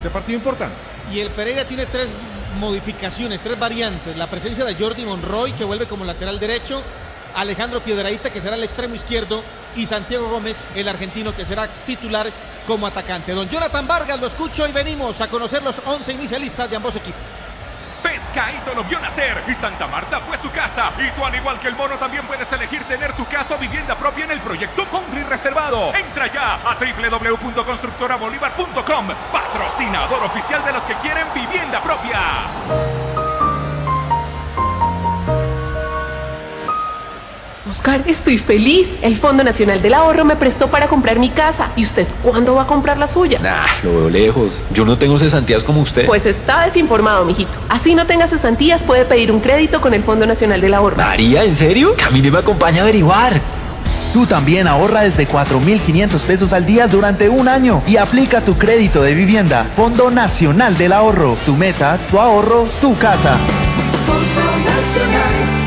Este partido importante. Y el Pereira tiene tres modificaciones, tres variantes. La presencia de Jordi Monroy, que vuelve como lateral derecho. Alejandro Piedraíta, que será el extremo izquierdo. Y Santiago Gómez, el argentino, que será titular como atacante. Don Jonathan Vargas, lo escucho y venimos a conocer los 11 inicialistas de ambos equipos. Pescaito lo vio nacer y Santa Marta fue su casa. Y tú, al igual que el mono, también puedes elegir tener tu casa o vivienda propia en el proyecto Country Reservado. Entra ya a www.constructorabolívar.com, patrocinador oficial de los que quieren vivienda propia. Oscar, estoy feliz. El Fondo Nacional del Ahorro me prestó para comprar mi casa. ¿Y usted cuándo va a comprar la suya? Nah, lo veo lejos. Yo no tengo cesantías como usted. Pues está desinformado, mijito. Así no tenga cesantías, puede pedir un crédito con el Fondo Nacional del Ahorro. María, ¿en serio? Camine me acompaña a averiguar. Tú también ahorra desde 4.500 pesos al día durante un año y aplica tu crédito de vivienda. Fondo Nacional del Ahorro. Tu meta, tu ahorro, tu casa. Fondo Nacional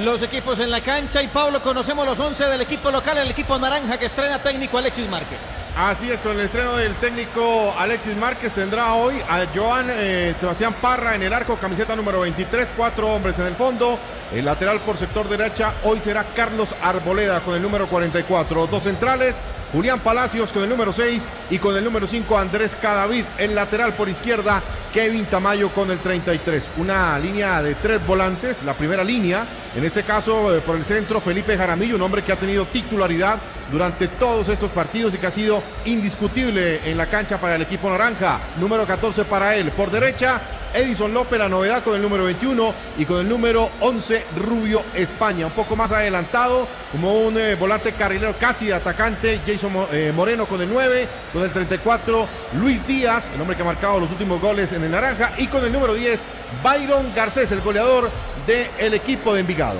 Los equipos en la cancha y Pablo, conocemos los 11 del equipo local, el equipo naranja que estrena técnico Alexis Márquez. Así es, con el estreno del técnico Alexis Márquez tendrá hoy a Joan eh, Sebastián Parra en el arco, camiseta número 23, cuatro hombres en el fondo. El lateral por sector derecha hoy será Carlos Arboleda con el número 44. Dos centrales, Julián Palacios con el número 6 y con el número 5 Andrés Cadavid. El lateral por izquierda, Kevin Tamayo con el 33. Una línea de tres volantes, la primera línea, en este caso eh, por el centro Felipe Jaramillo, un hombre que ha tenido titularidad durante todos estos partidos y que ha sido indiscutible en la cancha para el equipo naranja. Número 14 para él. Por derecha, Edison López, la novedad con el número 21 y con el número 11 Rubio España. Un poco más adelantado, como un eh, volante carrilero casi de atacante, Jason eh, Moreno con el 9, con el 34 Luis Díaz, el hombre que ha marcado los últimos goles en el naranja, y con el número 10 Byron Garcés, el goleador del equipo de Envigado.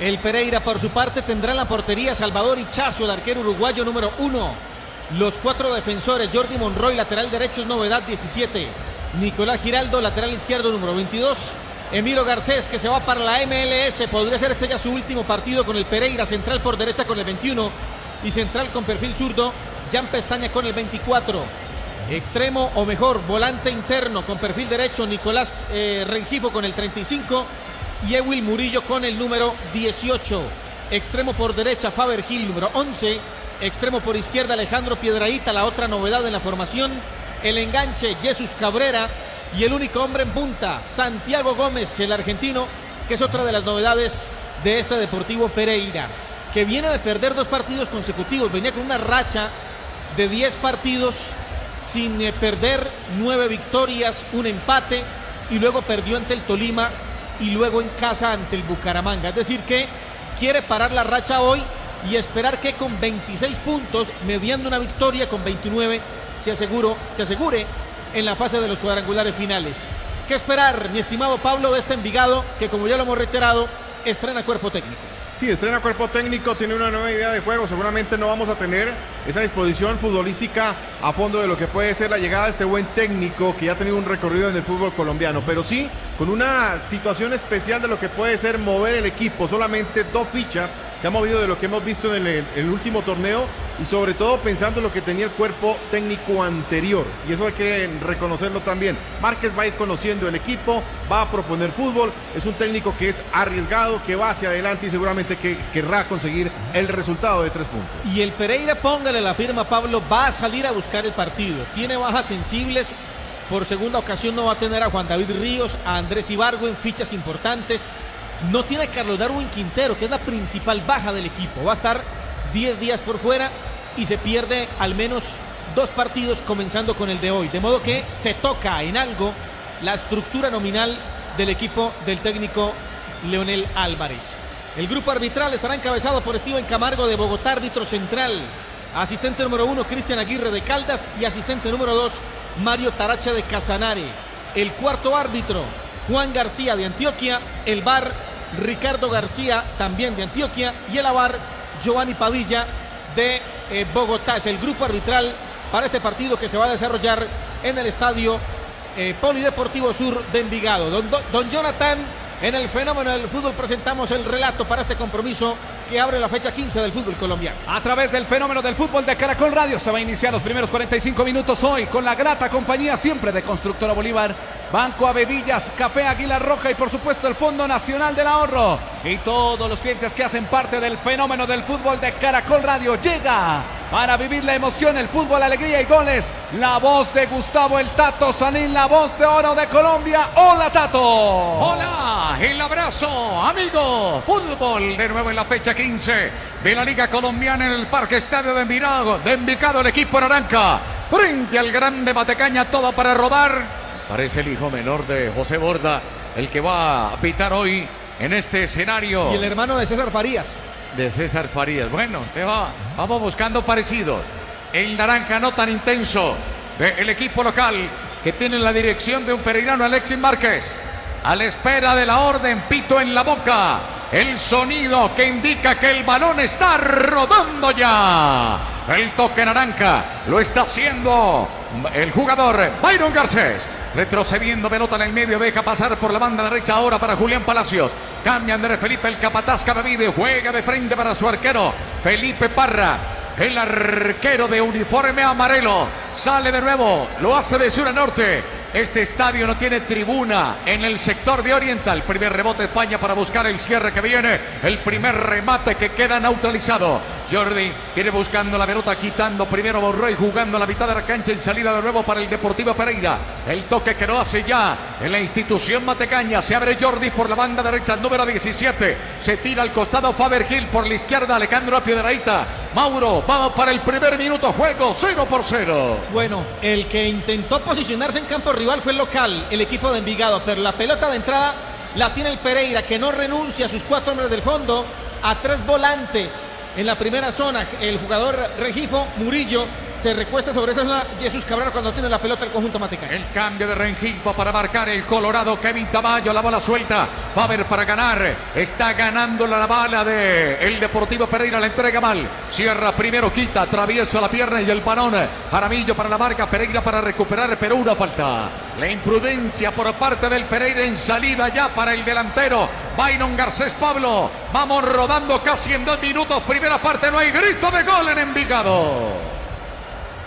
El Pereira, por su parte, tendrá en la portería Salvador Ichazo, el arquero uruguayo número uno. Los cuatro defensores, Jordi Monroy, lateral derecho, es novedad 17. Nicolás Giraldo, lateral izquierdo, número 22. Emiro Garcés, que se va para la MLS, podría ser este ya su último partido con el Pereira, central por derecha con el 21 y central con perfil zurdo, Jan Pestaña con el 24. Extremo o mejor, volante interno con perfil derecho, Nicolás eh, Rengifo con el 35 y Ewil Murillo con el número 18. Extremo por derecha, Faber Gil número 11. Extremo por izquierda, Alejandro Piedraíta, la otra novedad en la formación. El enganche, Jesús Cabrera. Y el único hombre en punta, Santiago Gómez, el argentino, que es otra de las novedades de este Deportivo Pereira, que viene de perder dos partidos consecutivos. Venía con una racha de 10 partidos sin eh, perder, nueve victorias, un empate y luego perdió ante el Tolima y luego en casa ante el Bucaramanga. Es decir, que quiere parar la racha hoy y esperar que con 26 puntos, mediando una victoria con 29, se, aseguro, se asegure en la fase de los cuadrangulares finales. ¿Qué esperar, mi estimado Pablo, de este Envigado que, como ya lo hemos reiterado, estrena cuerpo técnico? Sí, estrena cuerpo técnico, tiene una nueva idea de juego. Seguramente no vamos a tener esa disposición futbolística a fondo de lo que puede ser la llegada de este buen técnico que ya ha tenido un recorrido en el fútbol colombiano, pero sí con una situación especial de lo que puede ser mover el equipo. Solamente dos fichas se ha movido de lo que hemos visto en el, último torneo y sobre todo pensando en lo que tenía el cuerpo técnico anterior. Y eso hay que reconocerlo también. Márquez va a ir conociendo el equipo, va a proponer fútbol, es un técnico que es arriesgado, que va hacia adelante y seguramente que querrá conseguir el resultado de tres puntos. Y el Pereira, póngale la firma, Pablo, va a salir a buscar el partido. Tiene bajas sensibles. Por segunda ocasión no va a tener a Juan David Ríos, a Andrés Ibargo en fichas importantes. No tiene Carlos Darwin Quintero, que es la principal baja del equipo. Va a estar 10 días por fuera y se pierde al menos dos partidos comenzando con el de hoy. De modo que se toca en algo la estructura nominal del equipo del técnico Leonel Álvarez. El grupo arbitral estará encabezado por Steven Camargo de Bogotá, árbitro central. Asistente número uno, Cristian Aguirre de Caldas. Y asistente número dos, Mario Taracha de Casanare. El cuarto árbitro, Juan García de Antioquia. El bar, Ricardo García, también de Antioquia. Y el avar, Giovanni Padilla de eh, Bogotá. Es el grupo arbitral para este partido que se va a desarrollar en el estadio eh, Polideportivo Sur de Envigado. Don, don Jonathan, en el fenómeno del fútbol presentamos el relato para este compromiso que abre la fecha 15 del fútbol colombiano. A través del fenómeno del fútbol de Caracol Radio se va a iniciar los primeros 45 minutos hoy con la grata compañía siempre de Constructora Bolívar, Banco Avevillas, Café Águila Roja y por supuesto el Fondo Nacional del Ahorro. Y todos los clientes que hacen parte del fenómeno del fútbol de Caracol Radio llega para vivir la emoción, el fútbol, alegría y goles. La voz de Gustavo el Tato Sanín, la voz de oro de Colombia. Hola Tato. Hola, el abrazo, amigo. Fútbol de nuevo en la fecha 15 de la Liga Colombiana en el Parque Estadio de Envigado, de Envigado el equipo naranja. Frente al grande Matecaña, todo para rodar. Parece el hijo menor de José Borda, el que va a pitar hoy en este escenario. Y el hermano de César Farías. De César Farías. Bueno, te va, vamos buscando parecidos. El naranja no tan intenso del equipo local que tiene la dirección de un peregrino Alexis Márquez. A la espera de la orden, pito en la boca. El sonido que indica que el balón está rodando ya. El toque naranja lo está haciendo el jugador Byron Garcés. Retrocediendo pelota en el medio, deja pasar por la banda derecha ahora para Julián Palacios. Cambia Andrés Felipe, el capataz Cavavide, juega de frente para su arquero Felipe Parra. El arquero de uniforme amarelo sale de nuevo, lo hace de sur a norte. Este estadio no tiene tribuna en el sector de Oriental. Primer rebote España para buscar el cierre que viene. El primer remate que queda neutralizado. Jordi viene buscando la pelota, quitando primero Borroy, jugando a la mitad de la cancha en salida de nuevo para el Deportivo Pereira. El toque que lo hace ya en la institución Matecaña. Se abre Jordi por la banda derecha, número 17. Se tira al costado Faber Gil por la izquierda. Alejandro Piedraíta. Mauro, vamos para el primer minuto. Juego 0 por 0. Bueno, el que intentó posicionarse en campo rival fue el local, el equipo de Envigado, pero la pelota de entrada la tiene el Pereira, que no renuncia a sus cuatro hombres del fondo, a tres volantes en la primera zona. El jugador Regifo Murillo se recuesta sobre esa zona. Jesús Cabrera cuando tiene la pelota el conjunto Mateca. El cambio de Rengifo para marcar el Colorado. Kevin Tamayo, la bola suelta. Faber para ganar. Está ganando la bala de el Deportivo Pereira. La entrega mal. Cierra primero, quita, atraviesa la pierna y el balón. Jaramillo para la marca. Pereira para recuperar, pero una falta. La imprudencia por parte del Pereira en salida ya para el delantero. Byron Garcés Pablo. Vamos rodando casi en dos minutos. Primera parte, no hay grito de gol en Envigado.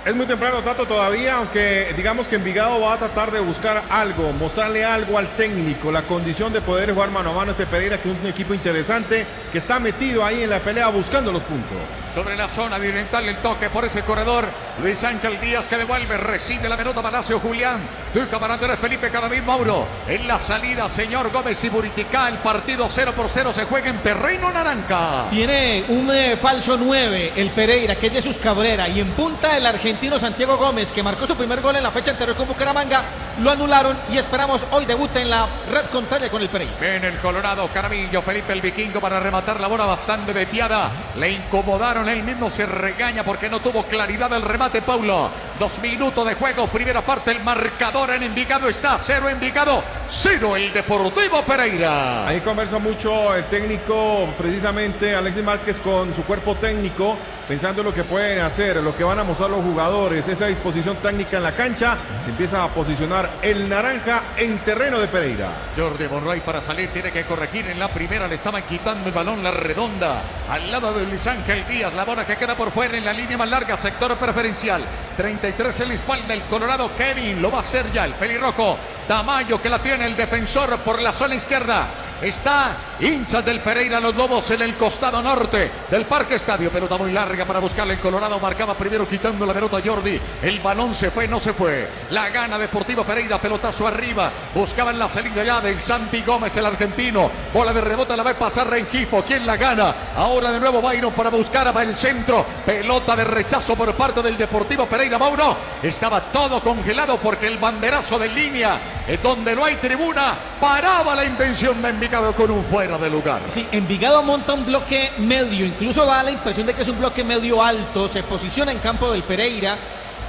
Es muy temprano, Tato, todavía, aunque digamos que Envigado va a tratar de buscar algo, mostrarle algo al técnico, la condición de poder jugar mano a mano este Pereira, que es un equipo interesante, que está metido ahí en la pelea buscando los puntos. Sobre la zona de oriental el toque por ese corredor. Luis Ángel Díaz que devuelve, recibe la pelota Palacio Julián. Tuca para Andrés Felipe Cadavid Mauro. En la salida, señor Gómez y Buritica. El partido 0 por 0 se juega en terreno naranja. Tiene un eh, falso 9 el Pereira, que es Jesús Cabrera. Y en punta el argentino Santiago Gómez, que marcó su primer gol en la fecha anterior con Bucaramanga. Lo anularon y esperamos hoy debute en la red contraria con el Pereira. Ven el Colorado, Caramillo, Felipe el Vikingo para rematar la bola bastante veteada. Le incomodaron, él mismo se regaña porque no tuvo claridad el remate, Paulo. Dos minutos de juego, primera parte, el marcador en Envigado está, cero Envigado, cero el Deportivo Pereira. Ahí conversa mucho el técnico, precisamente Alexis Márquez, con su cuerpo técnico, pensando en lo que pueden hacer, lo que van a mostrar los jugadores, esa disposición técnica en la cancha. Se empieza a posicionar el naranja en terreno de Pereira. Jordi Monroy para salir tiene que corregir en la primera, le estaban quitando el balón, la redonda, al lado de Luis Ángel Díaz, la bola que queda por fuera en la línea más larga, sector preferencial. 33 en la espalda, el Colorado Kevin, lo va a hacer ya el pelirrojo. Tamayo que la tiene el defensor por la zona izquierda. Está hinchas del Pereira, los Lobos en el costado norte del Parque Estadio. Pelota muy larga para buscarle el Colorado. Marcaba primero quitando la pelota Jordi. El balón se fue, no se fue. La gana Deportivo Pereira, pelotazo arriba. Buscaban la salida ya del Santi Gómez, el argentino. Bola de rebote, la va a pasar Rengifo. ¿Quién la gana? Ahora de nuevo Bayron para buscar a el centro. Pelota de rechazo por parte del Deportivo Pereira. Mauro estaba todo congelado porque el banderazo de línea, donde no hay tribuna, paraba la intención de Envigado con un fuera de lugar. Sí, Envigado monta un bloque medio, incluso da la impresión de que es un bloque medio alto, se posiciona en campo del Pereira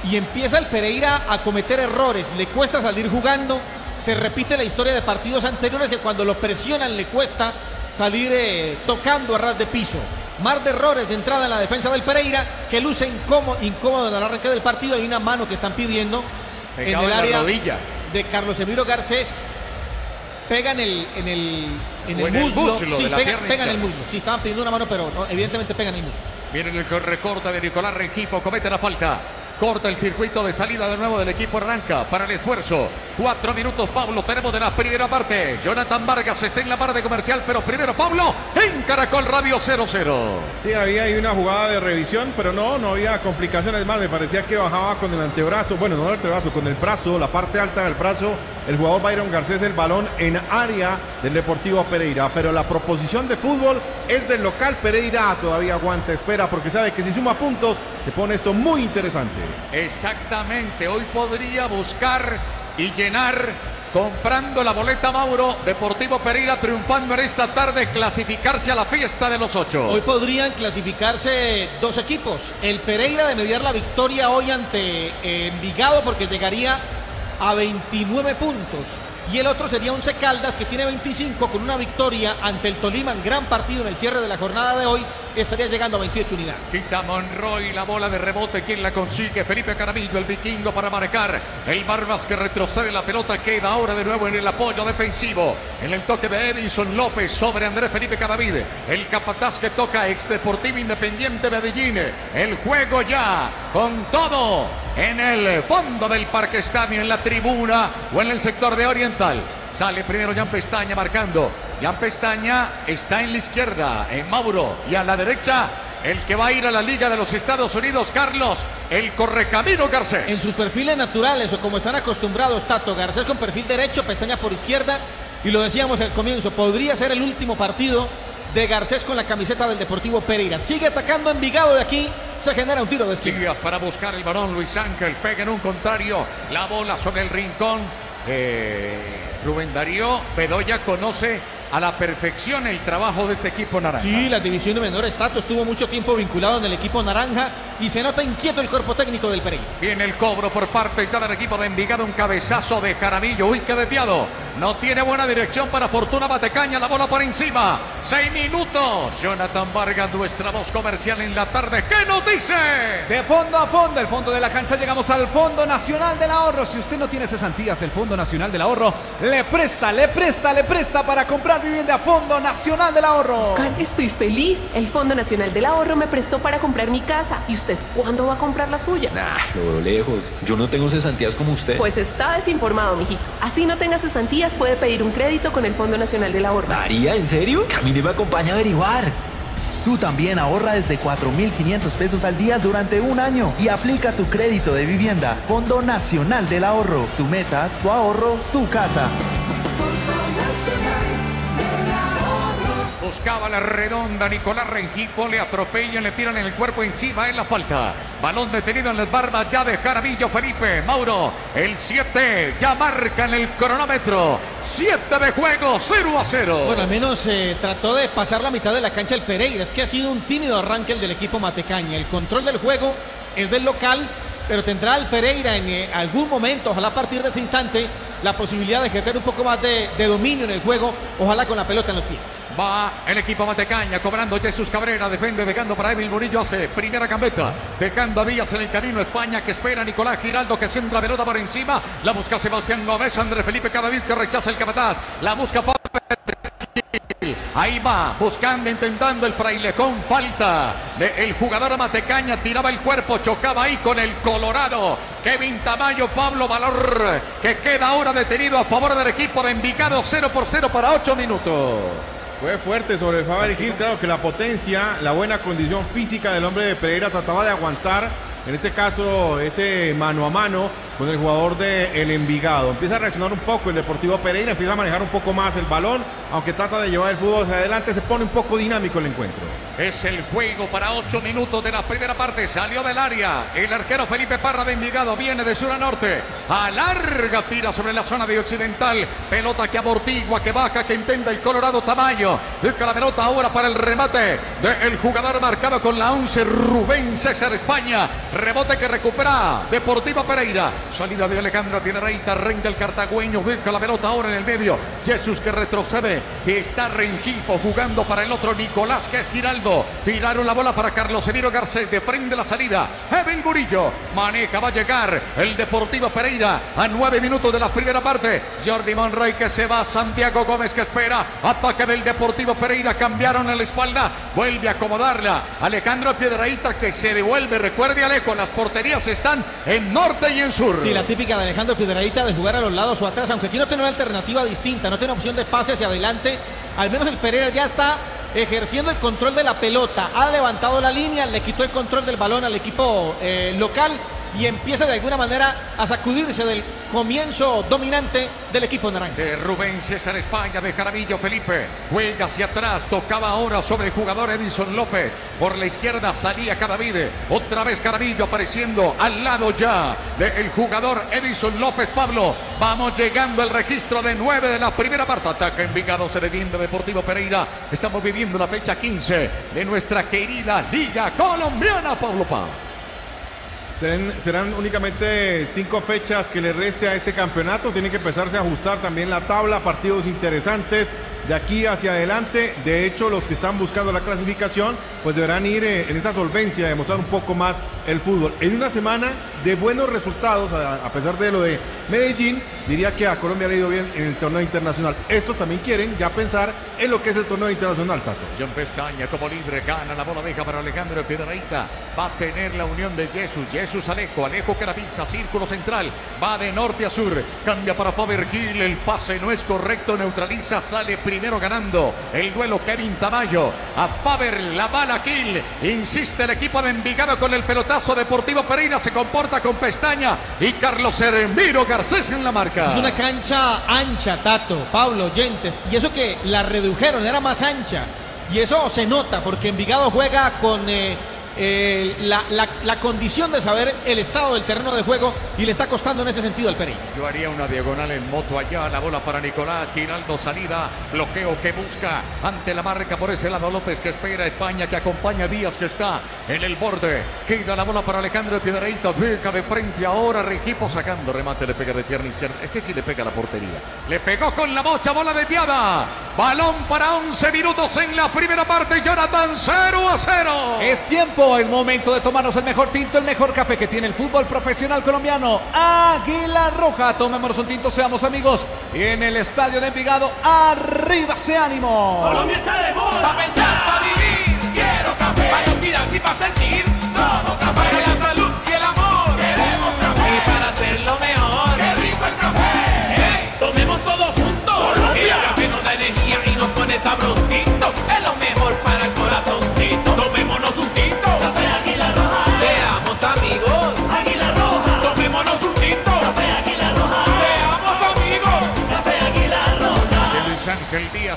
y empieza el Pereira a cometer errores, le cuesta salir jugando, se repite la historia de partidos anteriores que cuando lo presionan le cuesta salir eh, tocando a ras de piso. Mar de errores de entrada en la defensa del Pereira que luce incómodo, incómodo en el arranque del partido. Hay una mano que están pidiendo Pegado en el en la área rodilla. De Carlos Emiro Garcés. pega en el, en el, en el en el muslo. muslo sí, de la pega, en el muslo. Sí, estaban pidiendo una mano, pero no, evidentemente pega en el muslo. Viene el recorte de Nicolás Rengifo, comete la falta. Corta el circuito de salida de nuevo del equipo Arranca para el esfuerzo. Cuatro minutos, Pablo. Tenemos de la primera parte. Jonathan Vargas está en la parte comercial, pero primero Pablo en Caracol Radio 0-0. Sí, había ahí una jugada de revisión, pero no, no había complicaciones más. Me parecía que bajaba con el antebrazo, bueno, no el antebrazo, con el brazo, la parte alta del brazo, el jugador Byron Garcés el balón en área del Deportivo Pereira. Pero la proposición de fútbol es del local Pereira. Todavía aguanta, espera, porque sabe que si suma puntos, se pone esto muy interesante. Exactamente, hoy podría buscar y llenar comprando la boleta Mauro, Deportivo Pereira triunfando en esta tarde, clasificarse a la fiesta de los ocho. Hoy podrían clasificarse dos equipos. El Pereira de mediar la victoria hoy ante eh, Envigado porque llegaría a 29 puntos. Y el otro sería Once Caldas que tiene 25 con una victoria ante el Tolima en gran partido en el cierre de la jornada de hoy. Estaría llegando a 28 unidades. Quita Monroy la bola de rebote. ¿Quién la consigue? Felipe Caramillo, el vikingo para marcar. El Barbas que retrocede la pelota. Queda ahora de nuevo en el apoyo defensivo. En el toque de Edison López sobre Andrés Felipe Caramide. El capataz que toca ex Deportivo Independiente Medellín. El juego ya con todo en el fondo del Parque Estadio, en la tribuna o en el sector de Oriental. Sale primero Jan Pestaña marcando. Jan Pestaña está en la izquierda, en Mauro. Y a la derecha, el que va a ir a la Liga de los Estados Unidos, Carlos, el correcamino Garcés. En sus perfiles naturales o como están acostumbrados, Tato Garcés con perfil derecho, pestaña por izquierda. Y lo decíamos al comienzo, podría ser el último partido de Garcés con la camiseta del Deportivo Pereira. Sigue atacando Envigado de aquí, se genera un tiro de esquina. Para buscar el balón, Luis Ángel pega en un contrario, la bola sobre el rincón. Eh, Rubén Darío Bedoya conoce a la perfección el trabajo de este equipo naranja. Sí, la división de menores Tato estuvo mucho tiempo vinculado en el equipo naranja y se nota inquieto el cuerpo técnico del Pereira. Viene el cobro por parte del equipo de Envigado, un cabezazo de Jaramillo, uy, qué desviado. No tiene buena dirección para Fortuna Batecaña, la bola por encima. Seis minutos. Jonathan Vargas, nuestra voz comercial en la tarde. ¿Qué nos dice? De fondo a fondo, el fondo de la cancha, llegamos al Fondo Nacional del Ahorro. Si usted no tiene cesantías, el Fondo Nacional del Ahorro le presta, le presta, le presta para comprar vivienda. Fondo Nacional del Ahorro. Oscar, estoy feliz. El Fondo Nacional del Ahorro me prestó para comprar mi casa. ¿Y usted cuándo va a comprar la suya? Nah, lo veo lejos. Yo no tengo cesantías como usted. Pues está desinformado, mijito. Así no tenga cesantías, puede pedir un crédito con el Fondo Nacional del Ahorro. María, ¿en serio? Camine me acompaña a averiguar. Tú también ahorra desde 4.500 pesos al día durante un año y aplica tu crédito de vivienda. Fondo Nacional del Ahorro. Tu meta, tu ahorro, tu casa. Buscaba la redonda, Nicolás Rengifo le atropellan, le tiran en el cuerpo encima en la falta. Balón detenido en las barbas ya de Jaramillo Felipe. Mauro, el 7 ya marca en el cronómetro. 7 de juego, 0 a 0. Bueno, al menos eh, trató de pasar la mitad de la cancha el Pereira. Es que ha sido un tímido arranque el del equipo Matecaña. El control del juego es del local, pero tendrá el Pereira en eh, algún momento, ojalá a partir de ese instante, la posibilidad de ejercer un poco más de, dominio en el juego, ojalá con la pelota en los pies. Va el equipo Matecaña cobrando Jesús Cabrera, defiende dejando para Emil Murillo, hace primera gambeta, dejando a Díaz en el camino España que espera Nicolás Giraldo que siembra la pelota por encima, la busca Sebastián Gómez, Andrés Felipe Cadavid que rechaza el capataz, la busca. Ahí va, buscando, intentando el fraile con falta. De el jugador Matecaña tiraba el cuerpo, chocaba ahí con el Colorado. Kevin Tamayo, Pablo Valor, que queda ahora detenido a favor del equipo de Envigado 0 por 0 para 8 minutos. Fue fuerte sobre Faber Gil, claro que la potencia, la buena condición física del hombre de Pereira trataba de aguantar, en este caso, ese mano a mano con el jugador de Envigado. Empieza a reaccionar un poco el Deportivo Pereira, empieza a manejar un poco más el balón, aunque trata de llevar el fútbol hacia adelante, se pone un poco dinámico el encuentro. Es el juego para 8 minutos de la primera parte. Salió del área. El arquero Felipe Parra de Envigado viene de sur a norte. Alarga, tira sobre la zona de occidental. Pelota que amortigua, que baja, que intenta el Colorado Tamayo. Busca la pelota ahora para el remate del jugador marcado con la 11 Rubén César España. Rebote que recupera Deportiva Pereira. Salida de Alejandro Piedraíta. Renta el cartagüeño. Busca la pelota ahora en el medio. Jesús que retrocede. Está Rengifo jugando para el otro Nicolás que es Giraldo. Tiraron la bola para Carlos Emiro Garcés. De la salida. Evel Murillo. Maneja. Va a llegar el Deportivo Pereira a nueve minutos de la primera parte. Jordi Monroy que se va. Santiago Gómez que espera. Ataque del Deportivo Pereira. Cambiaron en la espalda. Vuelve a acomodarla. Alejandro Piedraíta que se devuelve. Recuerde Alejo, las porterías están en norte y en sur. Sí, la típica de Alejandro Piedraíta de jugar a los lados o atrás, aunque aquí no tiene una alternativa distinta, no tiene opción de pase hacia adelante. Al menos el Pereira ya está ejerciendo el control de la pelota. Ha levantado la línea, le quitó el control del balón al equipo eh, local y empieza de alguna manera a sacudirse del comienzo dominante del equipo naranja. De Rubén César España, de Carabillo Felipe. Juega hacia atrás, tocaba ahora sobre el jugador Edison López. Por la izquierda salía Cadavide. Otra vez Carabillo apareciendo al lado ya del jugador Edison López Pablo. Vamos llegando al registro de 9 de la primera parte. Ataca Envigado, se defiende Deportivo Pereira. Estamos viviendo la fecha 15 de nuestra querida Liga Colombiana, Pablo Paz. Serán, únicamente cinco fechas que le reste a este campeonato. Tiene que empezarse a ajustar también la tabla, partidos interesantes de aquí hacia adelante. De hecho, los que están buscando la clasificación, pues deberán ir eh, en esa solvencia, demostrar un poco más el fútbol. En una semana de buenos resultados, a, pesar de lo de Medellín, diría que a Colombia le ha ido bien en el torneo internacional. Estos también quieren ya pensar en lo que es el torneo internacional, Tato. John Pestaña como libre, gana la bola, deja para Alejandro Piedraíta. Va a tener la unión de Jesús, Jesús Alejo, Alejo Caravisa, círculo central, va de norte a sur, cambia para Faber Gil, el pase no es correcto, neutraliza, sale primero ganando el duelo Kevin Tamayo. A Faber, la bala Gil, insiste el equipo de Envigado con el pelotazo Deportivo Pereira, se comporta con Pestaña y Carlos Hermiro Garcés en la marca. Es una cancha ancha, Tato, Pablo, Yentes, y eso que la redujeron, era más ancha. Y eso se nota porque Envigado juega con eh, eh, la, la, condición de saber el estado del terreno de juego y le está costando en ese sentido al Pereira. Yo haría una diagonal en moto allá, la bola para Nicolás, Giraldo salida, bloqueo que busca ante la marca por ese lado López que espera España que acompaña Díaz que está en el borde, queda la bola para Alejandro Piedraíta, beca de frente ahora, Requipo sacando, remate le pega de pierna izquierda, es que sí le pega la portería, le pegó con la bocha, bola de piada, balón para 11 minutos en la primera parte, Jonathan 0 a 0. Es tiempo es momento de tomarnos el mejor tinto, el mejor café que tiene el fútbol profesional colombiano. Águila Roja. Tomémonos un tinto, seamos amigos. Y en el estadio de Envigado, arriba ese ánimo. Colombia está de moda. Pa' pensar, pa' vivir. Quiero café. Pa' respirar y pa' sentir. Todo café.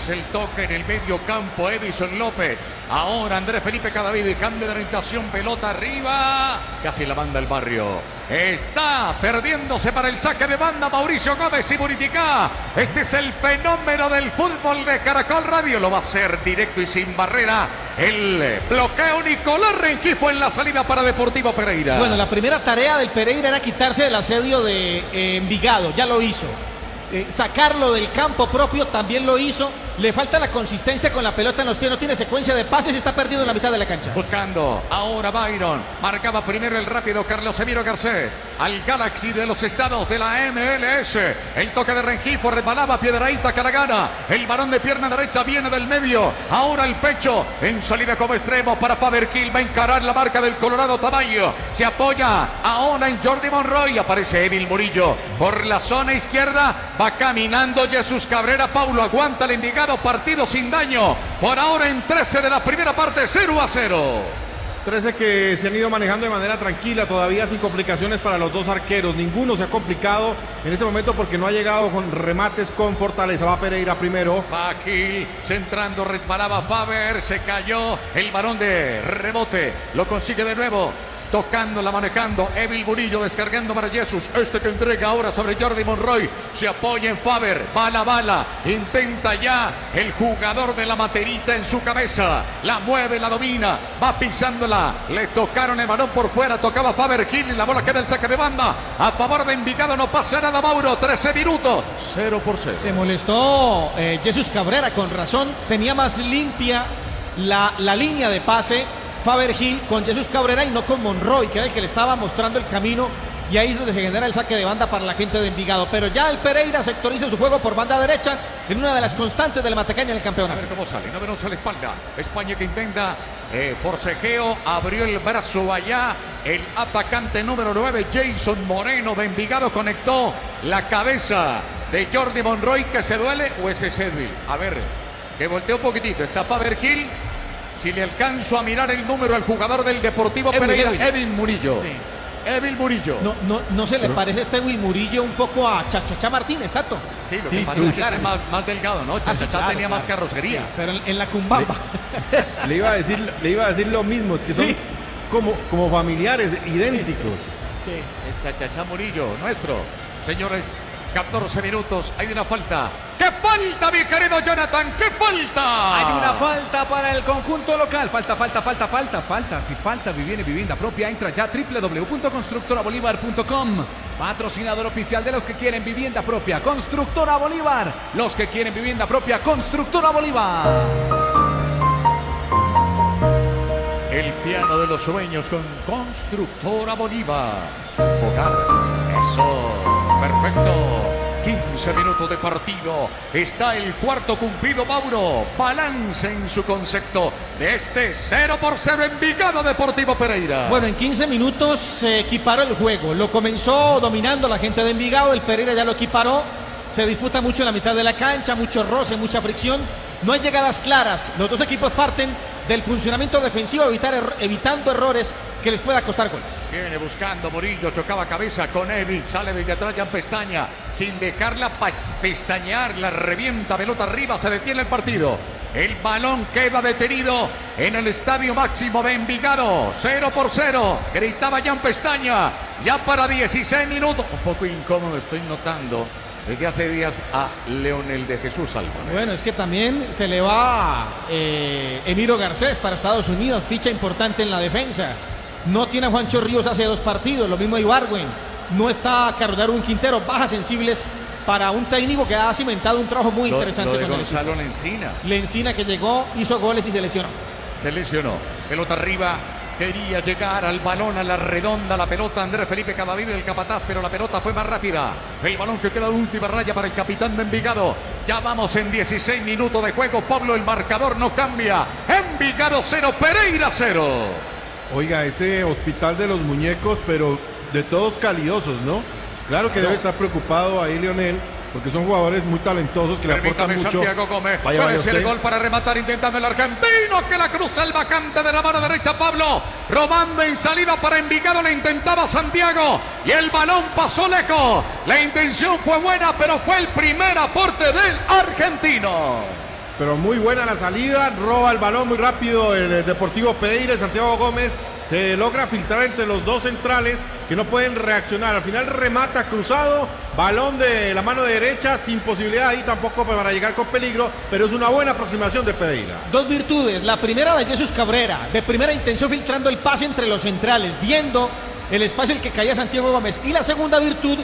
El toque en el medio campo, Edison López. Ahora Andrés Felipe Cadavid, cambio de orientación, pelota arriba. Casi la banda el barrio. Está perdiéndose para el saque de banda Mauricio Gómez y Buriticá. Este es el fenómeno del fútbol de Caracol Radio. Lo va a hacer directo y sin barrera. El bloqueo Nicolás Rengifo en la salida para Deportivo Pereira. Bueno, la primera tarea del Pereira era quitarse el asedio de eh, Envigado, ya lo hizo. Eh, sacarlo del campo propio también lo hizo. Le falta la consistencia con la pelota en los pies, no tiene secuencia de pases y está perdido en la mitad de la cancha. Buscando ahora Byron. Marcaba primero el rápido Carlos Emiro Garcés. Al Galaxy de los estados de la MLS. El toque de Rengifo resbalaba Piedraíta Caragana. El varón de pierna derecha viene del medio. Ahora el pecho en salida como extremo para Faber Kill. Va a encarar la marca del Colorado Tamayo. Se apoya ahora en Jordi Monroy. Aparece Emil Murillo por la zona izquierda. Va caminando Jesús Cabrera. Paulo aguanta el Partido sin daño. Por ahora en 13 de la primera parte, 0 a 0. 13 que se han ido manejando de manera tranquila, todavía sin complicaciones para los dos arqueros. Ninguno se ha complicado en este momento porque no ha llegado con remates con fortaleza. Va Pereira primero. Va Gil, centrando, resbalaba Faber, se cayó el varón de rebote. Lo consigue de nuevo. Tocándola, manejando. Evil Murillo descargando para Jesús. Este que entrega ahora sobre Jordi Monroy. Se apoya en Faber. Bala, bala. Intenta ya el jugador de la materita en su cabeza. La mueve, la domina. Va pisándola. Le tocaron el balón por fuera. Tocaba Faber Gil y la bola queda el saque de banda. A favor de Envigado no pasa nada, Mauro. 13 minutos. 0 por 0. Se molestó eh, Jesús Cabrera con razón. Tenía más limpia la, la línea de pase Faber con Jesús Cabrera y no con Monroy, que era el que le estaba mostrando el camino. Y ahí es donde se genera el saque de banda para la gente de Envigado. Pero ya el Pereira sectoriza su juego por banda derecha en una de las constantes de la Matecaña en el A campeonato. ver cómo sale. No a la espalda. España que intenta eh, forcejeo. Abrió el brazo allá. El atacante número 9, Jason Moreno de Envigado, conectó la cabeza de Jordi Monroy que se duele o ese es Edwin. A ver, que volteó un poquitito. Está Faber Gil. Si le alcanzo a mirar el número al jugador del Deportivo Pereira. Edwin Murillo. Sí. Edwin Murillo. No, no, no se le parece este Will Murillo un poco a Chachacha Martínez, Tato. Sí, lo Sí, que pasa es que es más, más delgado, ¿no? Ah, claro, tenía más carrocería. Sí, pero en, en la Cumbamba. Le iba a decir, le iba a decir lo mismo, es que son como, como familiares idénticos. Sí. El Chachachá Murillo, nuestro. Señores, 14 minutos, hay una falta. ¡Qué falta, mi querido Jonathan! ¡Qué falta! Hay una falta para el conjunto local. Falta, falta, falta, falta, falta. Si falta vivienda y vivienda propia, entra ya www.constructorabolívar.com. Patrocinador oficial de los que quieren vivienda propia, Constructora Bolívar. Los que quieren vivienda propia, Constructora Bolívar. El piano de los sueños con Constructora Bolívar. Hogar. 15 minutos de partido. Está el cuarto cumplido, Mauro. Balance en su concepto de este 0 por 0 Envigado Deportivo Pereira. Bueno, en 15 minutos se equiparó el juego. Lo comenzó dominando la gente de Envigado. El Pereira ya lo equiparó. Se disputa mucho en la mitad de la cancha, mucho roce, mucha fricción. No hay llegadas claras. Los dos equipos parten del funcionamiento defensivo, er- evitando errores que les pueda costar goles. Viene buscando Murillo, chocaba cabeza con Evil, sale desde atrás Jan Pestaña, sin dejarla pestañear, la revienta pelota arriba, se detiene el partido. El balón queda detenido en el estadio máximo de Envigado, 0 por 0, gritaba Jan Pestaña, ya para 16 minutos, un poco incómodo estoy notando desde hace días a Leonel de Jesús Alba. Bueno, es que también se le va eh, Emiro Garcés para Estados Unidos, ficha importante en la defensa. No tiene a Juancho Ríos hace dos partidos, lo mismo Ibargüen. No está Carlos un Quintero, bajas sensibles para un técnico que ha cimentado un trabajo muy Lo- interesante lo de con Gonzalo. Lencina. Lencina que llegó, hizo goles y se lesionó. Se lesionó. Pelota arriba. Quería llegar al balón, a la redonda, la pelota Andrés Felipe Cadavid del capataz, pero la pelota fue más rápida. El balón que queda en última raya para el capitán de Envigado. Ya vamos en 16 minutos de juego. Pablo, el marcador no cambia. Envigado 0, Pereira 0. Oiga, ese hospital de los muñecos, pero de todos calidosos, ¿no? Claro que debe estar preocupado ahí Lionel, porque son jugadores muy talentosos que le aportan mucho. Santiago Gómez. Vaya, vaya el gol para rematar intentando el argentino que la cruza el vacante de la mano derecha Pablo. Robando en salida para Envigado le intentaba Santiago y el balón pasó lejos. La intención fue buena, pero fue el primer aporte del argentino. Pero muy buena la salida, roba el balón muy rápido el eh, Deportivo Pereira, Santiago Gómez se logra filtrar entre los dos centrales que no pueden reaccionar. Al final remata cruzado, balón de la mano derecha, sin posibilidad ahí tampoco para llegar con peligro, pero es una buena aproximación de Pereira. Dos virtudes. La primera de Jesús Cabrera, de primera intención filtrando el pase entre los centrales, viendo el espacio el que caía Santiago Gómez. Y la segunda virtud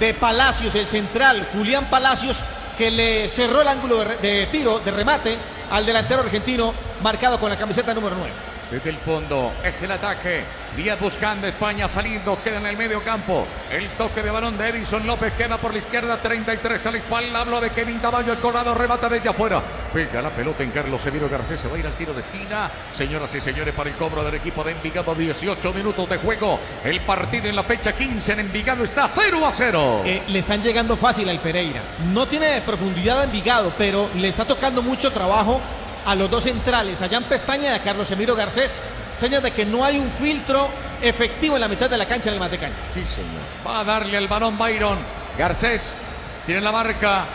de Palacios, el central, Julián Palacios, que le cerró el ángulo de, de tiro, de remate al delantero argentino, marcado con la camiseta número 9. Desde el fondo es el ataque. Díaz buscando España saliendo. Queda en el medio campo. El toque de balón de Edison López queda por la izquierda. 33 a la espalda. Hablo de Kevin Tamayo. El colado remata desde afuera. Pega la pelota en Carlos Severo Garcés. Se va a ir al tiro de esquina. Señoras y señores, para el cobro del equipo de Envigado. 18 minutos de juego. El partido en la fecha 15 en Envigado está 0 a 0. Eh, le están llegando fácil al Pereira. No tiene profundidad en Envigado, pero le está tocando mucho trabajo a los dos centrales, a Jan Pestaña y a Carlos Emiro Garcés. Señas de que no hay un filtro efectivo en la mitad de la cancha en el Matecaña. Sí, señor. Va a darle el balón Byron. Garcés tiene la marca.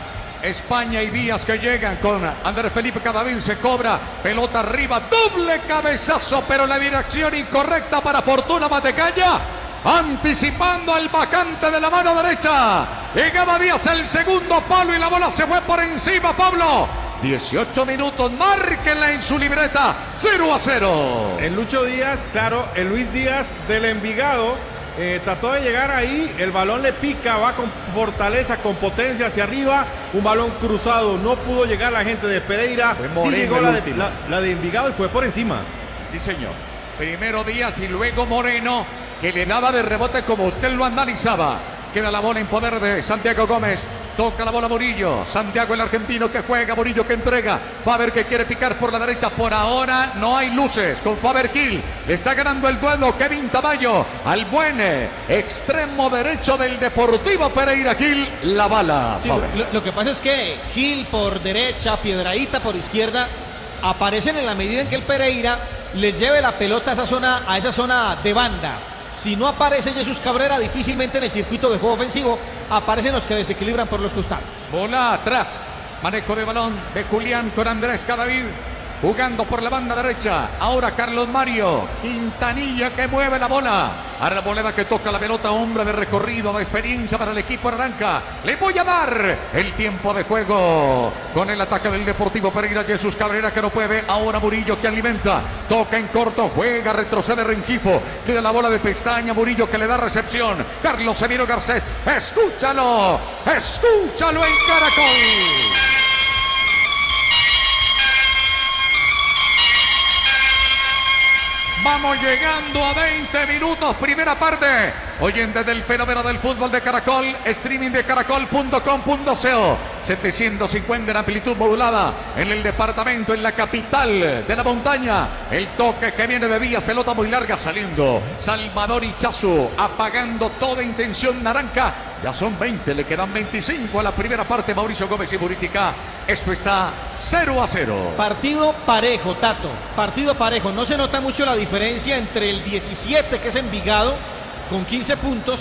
España y Díaz que llegan con Andrés Felipe Cadavid se cobra, pelota arriba, doble cabezazo, pero la dirección incorrecta para Fortuna Matecaña. Anticipando al vacante de la mano derecha. Llegaba Díaz el segundo palo y la bola se fue por encima, Pablo. 18 minutos, márquenla en su libreta, 0 a 0. El Lucho Díaz, claro, el Luis Díaz del Envigado eh, trató de llegar ahí, el balón le pica, va con fortaleza, con potencia hacia arriba, un balón cruzado, no pudo llegar la gente de Pereira, sí llegó la de, la de Envigado y fue por encima. Sí, señor. Primero Díaz y luego Moreno, que le daba de rebote como usted lo analizaba. Queda la bola en poder de Santiago Gómez. Toca la bola Murillo. Santiago el argentino que juega, Murillo que entrega. Faber que quiere picar por la derecha. Por ahora no hay luces con Faber Gil. Le está ganando el duelo Kevin Tamayo al buen eh, extremo derecho del Deportivo Pereira Gil. La bala. Sí, Faber. lo, lo que pasa es que Gil por derecha, Piedraíta por izquierda, aparecen en la medida en que el Pereira les lleve la pelota a esa zona, a esa zona de banda. Si no aparece Jesús Cabrera, difícilmente en el circuito de juego ofensivo aparecen los que desequilibran por los costados. Bola atrás. Manejo de balón de Julián con Andrés Cadavid. Jugando por la banda derecha. Ahora Carlos Mario. Quintanilla que mueve la bola. Arboleda que toca la pelota. Hombre de recorrido, de experiencia para el equipo naranja. Le voy a dar el tiempo de juego. Con el ataque del Deportivo Pereira. Jesús Cabrera que no puede. Ahora Murillo que alimenta. Toca en corto. Juega. Retrocede Rengifo. Queda la bola de pestaña. Murillo que le da recepción. Carlos Emiro Garcés. Escúchalo. Escúchalo en Caracol. Vamos llegando a 20 minutos, primera parte. Oyentes del fenómeno del fútbol de Caracol, streaming de caracol.com.co. 750 en amplitud modulada en el departamento, en la capital de la montaña. El toque que viene de vías, pelota muy larga saliendo. Salvador Ichazu apagando toda intención naranja. Ya son 20, le quedan 25 a la primera parte. Mauricio Gómez y Buritica. Esto está 0 a 0. Partido parejo, Tato. Partido parejo. No se nota mucho la diferencia entre el 17, que es Envigado, con 15 puntos,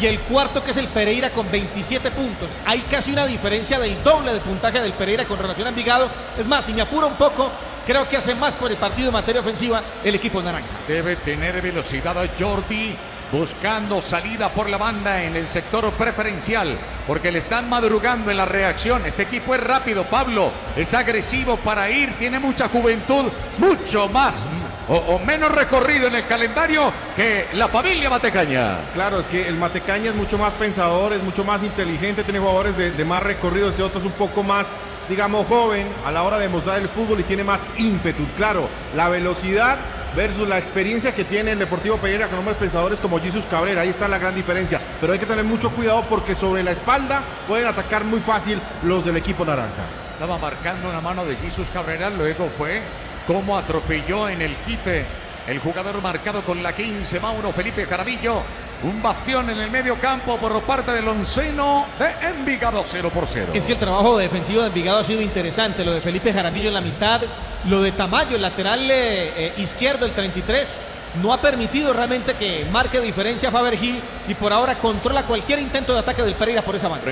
y el cuarto, que es el Pereira, con 27 puntos. Hay casi una diferencia del doble de puntaje del Pereira con relación a Envigado. Es más, si me apuro un poco, creo que hace más por el partido en materia ofensiva el equipo naranja. Debe tener velocidad a Jordi buscando salida por la banda en el sector preferencial porque le están madrugando en la reacción. Este equipo es rápido, Pablo, es agresivo para ir, tiene mucha juventud, mucho más o, menos recorrido en el calendario que la familia Matecaña. Claro, es que el Matecaña es mucho más pensador, es mucho más inteligente, tiene jugadores de, de más recorrido, este otro es un poco más, digamos, joven a la hora de mostrar el fútbol y tiene más ímpetu. Claro, la velocidad versus la experiencia que tiene el Deportivo Pereira con hombres pensadores como Jesus Cabrera, ahí está la gran diferencia. Pero hay que tener mucho cuidado porque sobre la espalda pueden atacar muy fácil los del equipo naranja. Estaba marcando una mano de Jesús Cabrera, luego fue como atropelló en el quite el jugador marcado con la 15, Mauro Felipe Carabillo. Un bastión en el medio campo por parte del onceno de Envigado 0 por 0. Es que el trabajo defensivo de Envigado ha sido interesante. Lo de Felipe Jaramillo en la mitad, lo de Tamayo, el lateral eh, eh, izquierdo, el 33, no ha permitido realmente que marque diferencia Faber Gil y por ahora controla cualquier intento de ataque del Pereira por esa banda.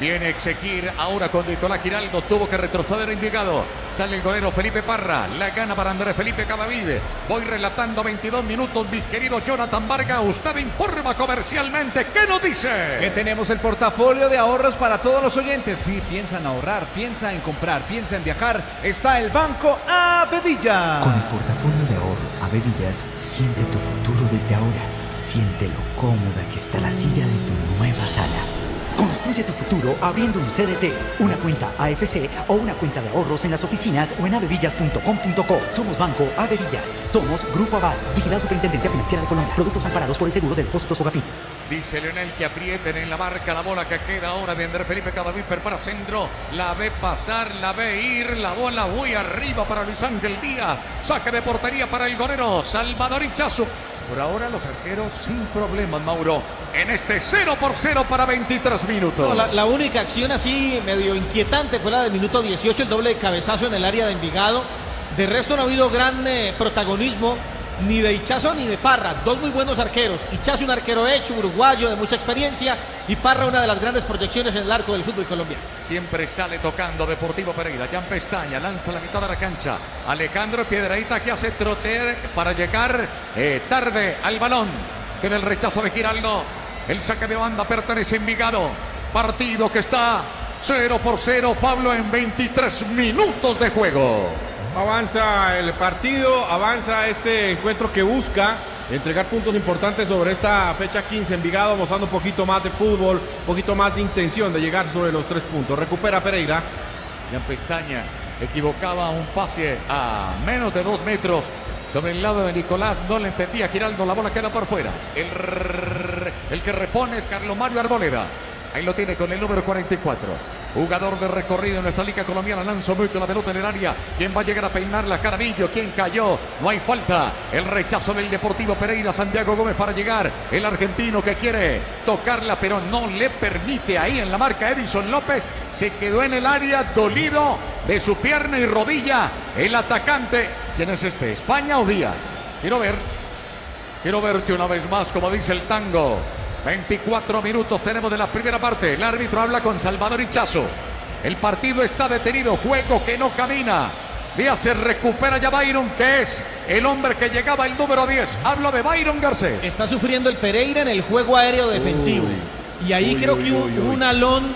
Viene a exigir ahora con Nicolás Giraldo. Tuvo que retroceder Envigado. Sale el golero Felipe Parra. La gana para Andrés Felipe Cadavid. Voy relatando 22 minutos, mi querido Jonathan Varga. Usted informa comercialmente. ¿Qué nos dice? Que tenemos el portafolio de ahorros para todos los oyentes. Si piensan ahorrar, piensa en comprar, piensa en viajar, está el Banco Avevilla. Con el portafolio de ahorro Avevillas, siente tu futuro desde ahora. Siente lo cómoda que está la silla de tu nueva sala. Construye tu futuro abriendo un CDT, una cuenta AFC o una cuenta de ahorros en las oficinas o en avevillas.com.co. Somos Banco Avevillas. Somos Grupo Aval, Vigilado Superintendencia Financiera de Colombia. Productos amparados por el Seguro de Depósitos Fogafín. Dice Leonel que aprieten en la marca la bola que queda ahora de Andrés Felipe Cadavid prepara centro, la ve pasar, la ve ir, la bola muy arriba para Luis Ángel Díaz, saque de portería para el golero Salvador Hichazo. Por ahora los arqueros sin problemas, Mauro, en este 0 por 0 para 23 minutos. La única acción así medio inquietante fue la del minuto 18, el doble de cabezazo en el área de Envigado. De resto no ha habido gran eh, protagonismo ni de Hichazo ni de Parra. Dos muy buenos arqueros. Hichazo un arquero hecho, uruguayo, de mucha experiencia. Y Parra una de las grandes proyecciones en el arco del fútbol colombiano. Siempre sale tocando Deportivo Pereira. Jan Pestaña lanza la mitad de la cancha. Alejandro Piedraíta que hace troter para llegar eh, tarde al balón. Que el rechazo de Giraldo. El saque de banda pertenece a Envigado. Partido que está 0 por 0. Pablo en 23 minutos de juego. Avanza el partido, avanza este encuentro que busca entregar puntos importantes sobre esta fecha 15 Envigado, mostrando un poquito más de fútbol, un poquito más de intención de llegar sobre los tres puntos. Recupera Pereira. Jan Pestaña equivocaba un pase a menos de dos metros sobre el lado de Nicolás. No le entendía Giraldo, la bola queda por fuera. El, el que repone es Carlos Mario Arboleda. Ahí lo tiene con el número 44. Jugador de recorrido en nuestra liga colombiana. Lanzó mucho la pelota en el área. ¿Quién va a llegar a peinarla? Carabillo. ¿Quién cayó? No hay falta. El rechazo del Deportivo Pereira. Santiago Gómez para llegar. El argentino que quiere tocarla, pero no le permite. Ahí en la marca Edison López. Se quedó en el área dolido de su pierna y rodilla. El atacante. ¿Quién es este? ¿España o Díaz? Quiero ver. Quiero verte una vez más, como dice el tango. 24 minutos tenemos de la primera parte. El árbitro habla con Salvador Hichazo. El partido está detenido, juego que no camina. Díaz se recupera ya Byron, que es el hombre que llegaba el número 10. Hablo de Byron Garcés. Está sufriendo el Pereira en el juego aéreo defensivo. y ahí uy, creo uy, que un, uy, uy. un alón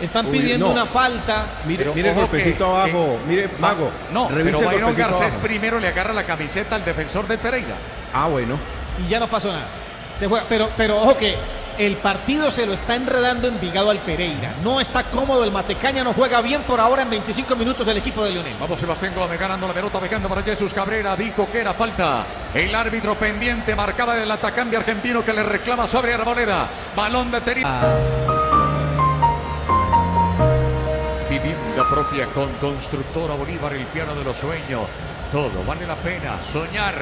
están Uy, pidiendo no. una falta. Mire, mire el golpecito que- abajo. que- mire, Mago. No, pero Byron Garcés abajo. primero le agarra la camiseta al defensor del Pereira. Ah, bueno. y ya no pasó nada. Se juega, pero, pero ojo que el partido se lo está enredando Envigado al Pereira. No está cómodo el Matecaña, no juega bien por ahora en 25 minutos el equipo de Leonel. Vamos Sebastián Gómez ganando la pelota, dejando para Jesús Cabrera. Dijo que era falta. El árbitro pendiente marcaba del atacante argentino que le reclama sobre Arboleda. Balón detenido. Vivienda propia con Constructora Bolívar, el piano de los sueños. Todo vale la pena soñar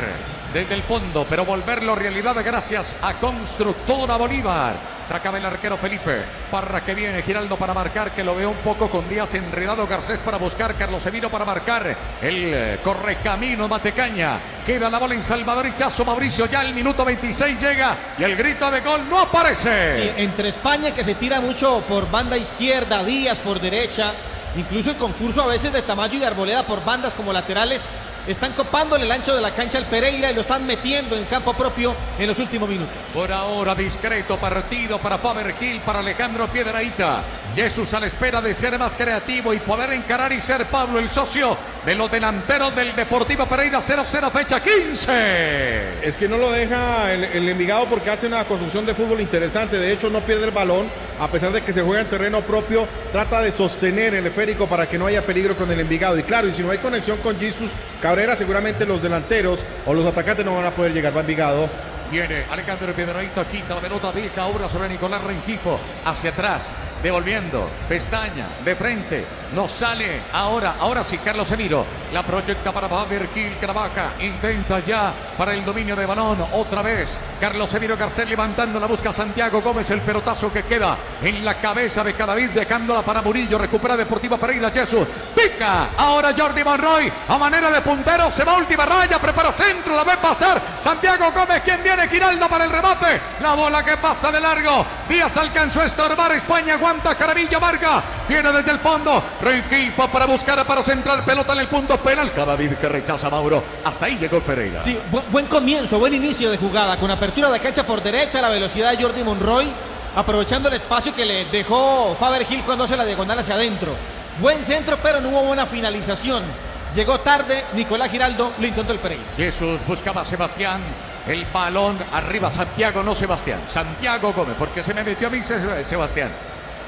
desde el fondo, pero volverlo realidad gracias a Constructora Bolívar. Saca el arquero Felipe. Parra que viene, Giraldo para marcar, que lo veo un poco con Díaz enredado. Garcés para buscar, Carlos Emiro para marcar. El eh, correcamino Matecaña. Queda la bola en Salvador Hichazo. Mauricio ya el minuto 26 llega y el grito de gol no aparece. Sí, entre España que se tira mucho por banda izquierda, Díaz por derecha, incluso el concurso a veces de Tamayo y Arboleda por bandas como laterales, están copándole el ancho de la cancha al Pereira y lo están metiendo en campo propio en los últimos minutos. Por ahora, discreto partido para Faber Gil, para Alejandro Piedraíta. Jesús a la espera de ser más creativo y poder encarar y ser Pablo el socio de los delanteros del Deportivo Pereira 0-0 fecha 15. Es que no lo deja el, el Envigado porque hace una construcción de fútbol interesante. De hecho, no pierde el balón, a pesar de que se juega en terreno propio. Trata de sostener el para que no haya peligro con el Envigado. Y claro, y si no hay conexión con Jesus Cabrera, seguramente los delanteros o los atacantes no van a poder llegar. Va Envigado. Viene Alejandro Piedraíta, quita la pelota, pica obra sobre Nicolás Rengifo, hacia atrás, devolviendo, pestaña, de frente, no sale, ahora, ahora sí, Carlos Emiro, la proyecta para Gil, trabaja, intenta ya para el dominio de balón, otra vez, Carlos Emiro Garcés levantando la busca. Santiago Gómez, el pelotazo que queda en la cabeza de Cadavid, dejándola para Murillo, recupera Deportiva Pereira, Jesús, pica, ahora Jordi Monroy, a manera de puntero, se va última raya, prepara centro, la ve pasar, Santiago Gómez, quien viene, Giraldo para el remate, la bola que pasa de largo, Díaz alcanzó a estorbar, España aguanta, Carabillo marca, viene desde el fondo, Rengifo para buscar, para centrar pelota en el punto penal, Cadavid que rechaza a Mauro, hasta ahí llegó Pereira. Sí, bu- buen comienzo, buen inicio de jugada, con apertura de cancha por derecha, la velocidad de Jordi Monroy, aprovechando el espacio que le dejó Faber Gil cuando hace la diagonal hacia adentro. Buen centro, pero no hubo buena finalización. Llegó tarde, Nicolás Giraldo lo intentó el Pereira. Jesús buscaba a Sebastián. El balón arriba, Santiago, no Sebastián. Santiago Gómez, porque se me metió a mí Se- Sebastián.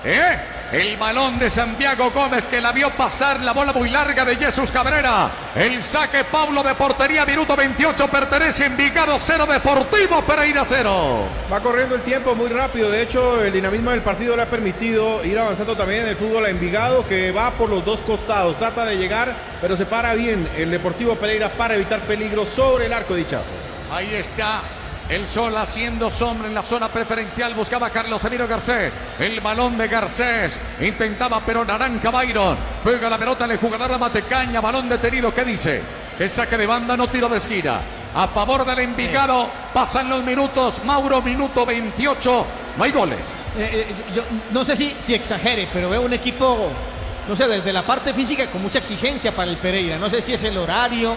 ¿Eh? El balón de Santiago Gómez que la vio pasar la bola muy larga de Jesús Cabrera. El saque Pablo de portería, minuto 28, pertenece Envigado 0, Deportivo Pereira 0. Va corriendo el tiempo muy rápido. De hecho, el dinamismo del partido le ha permitido ir avanzando también en el fútbol a Envigado, que va por los dos costados. Trata de llegar, pero se para bien el Deportivo Pereira para evitar peligro sobre el arco de Hichazo. Ahí está el sol haciendo sombra en la zona preferencial. Buscaba Carlos Emiro Garcés. El balón de Garcés. Intentaba, pero Naranja Byron. Juega la pelota, el jugador de Matecaña. Balón detenido. ¿Qué dice? Que saque de banda, no tiro de esquina. a favor del Envigado. Pasan los minutos. Mauro, minuto 28. No hay goles. Eh, eh, no sé si, si exagere, pero veo un equipo, no sé, desde la parte física con mucha exigencia para el Pereira. No sé si es el horario,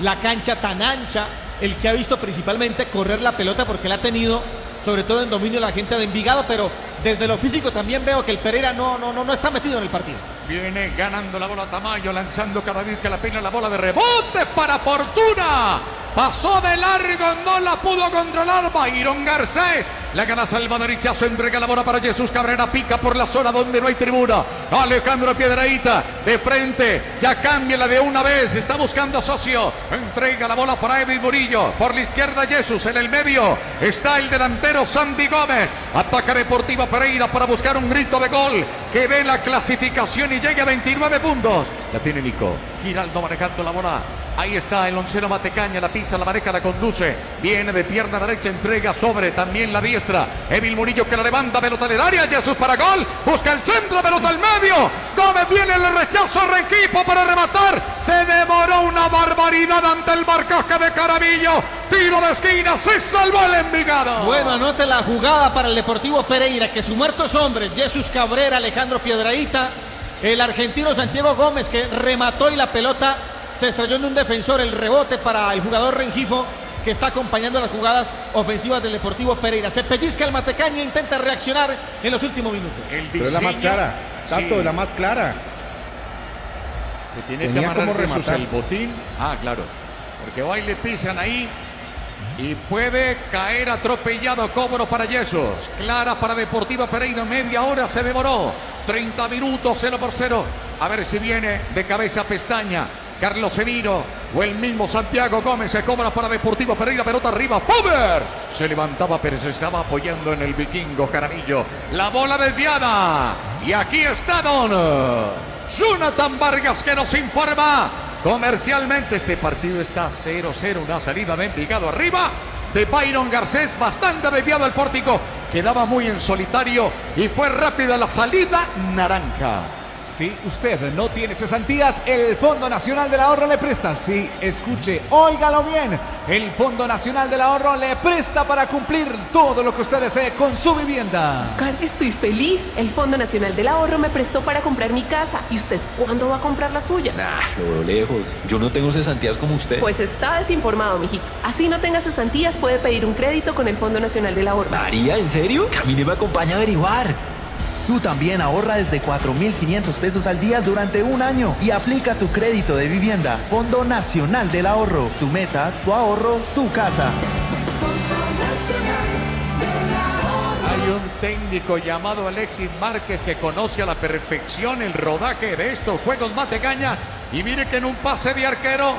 la cancha tan ancha, el que ha visto principalmente correr la pelota porque la ha tenido, sobre todo en dominio la gente de Envigado, pero desde lo físico también veo que el Pereira no, no, no, no está metido en el partido. Viene ganando la bola Tamayo, lanzando cada vez que la pena la bola de rebote para Fortuna. Pasó de largo, no la pudo controlar Byron Garcés. La gana Salvador Hichazo, entrega la bola para Jesús Cabrera, pica por la zona donde no hay tribuna. Alejandro Piedraíta de frente, ya cambia la de una vez, está buscando socio. Entrega la bola para Edwin Murillo, por la izquierda Jesús, en el medio está el delantero Sandy Gómez. Ataca Deportiva Pereira para buscar un grito de gol que ve la clasificación y llegue a 29 puntos. La tiene Nico. Giraldo manejando la bola. Ahí está el onceno Matecaña, la pisa, la maneja, la conduce. Viene de pierna derecha, entrega sobre también la diestra. Emil Murillo que la levanta, pelota del área. Jesús para gol. Busca el centro, pelota al medio. Gómez viene el rechazo, requipo para rematar. Se demoró una barbaridad ante el marcaje de Carabillo. Tiro de esquina, se salvó el Envigado. Bueno, anote la jugada para el Deportivo Pereira, que sus muertos hombres, Jesús Cabrera, Alejandro Piedraíta, el argentino Santiago Gómez, que remató y la pelota se estrelló en un defensor, el rebote para el jugador Rengifo, que está acompañando las jugadas ofensivas del Deportivo Pereira. Se pellizca el Matecaña e intenta reaccionar en los últimos minutos. Pero es la más clara, tanto Sí. la más clara. Se tiene Tenía que amarrar como Jesús rematar. el botín. Ah, claro. Porque va y le pisan ahí. Y puede caer atropellado. Cobro para Jesús. Clara para Deportiva Pereira. Media hora se demoró. 30 minutos, 0 por 0. A ver si viene de cabeza pestaña. Carlos Sevino o el mismo Santiago Gómez se cobra para Deportivo Pereira, pelota arriba, ¡Power! Se levantaba, pero se estaba apoyando en el vikingo Jaramillo. La bola desviada. Y aquí está Don Jonathan Vargas que nos informa. Comercialmente este partido está 0-0, una salida de Envigado arriba de Byron Garcés, bastante desviado el pórtico, quedaba muy en solitario y fue rápida la salida naranja. Si usted no tiene cesantías, el Fondo Nacional del Ahorro le presta. Sí, escuche, óigalo bien. El Fondo Nacional del Ahorro le presta para cumplir todo lo que usted desee con su vivienda. Oscar, estoy feliz. El Fondo Nacional del Ahorro me prestó para comprar mi casa. ¿Y usted cuándo va a comprar la suya? Ah, lo veo lejos. Yo no tengo cesantías como usted. Pues está desinformado, mijito. Así no tenga cesantías, puede pedir un crédito con el Fondo Nacional del Ahorro. María, ¿en serio? Camine me acompaña a averiguar. Tú también ahorra desde 4.500 pesos al día durante un año y aplica tu crédito de vivienda. Fondo Nacional del Ahorro. Tu meta, tu ahorro, tu casa. Hay un técnico llamado Alexis Márquez que conoce a la perfección el rodaje de estos juegos Matecaña y mire que en un pase de arquero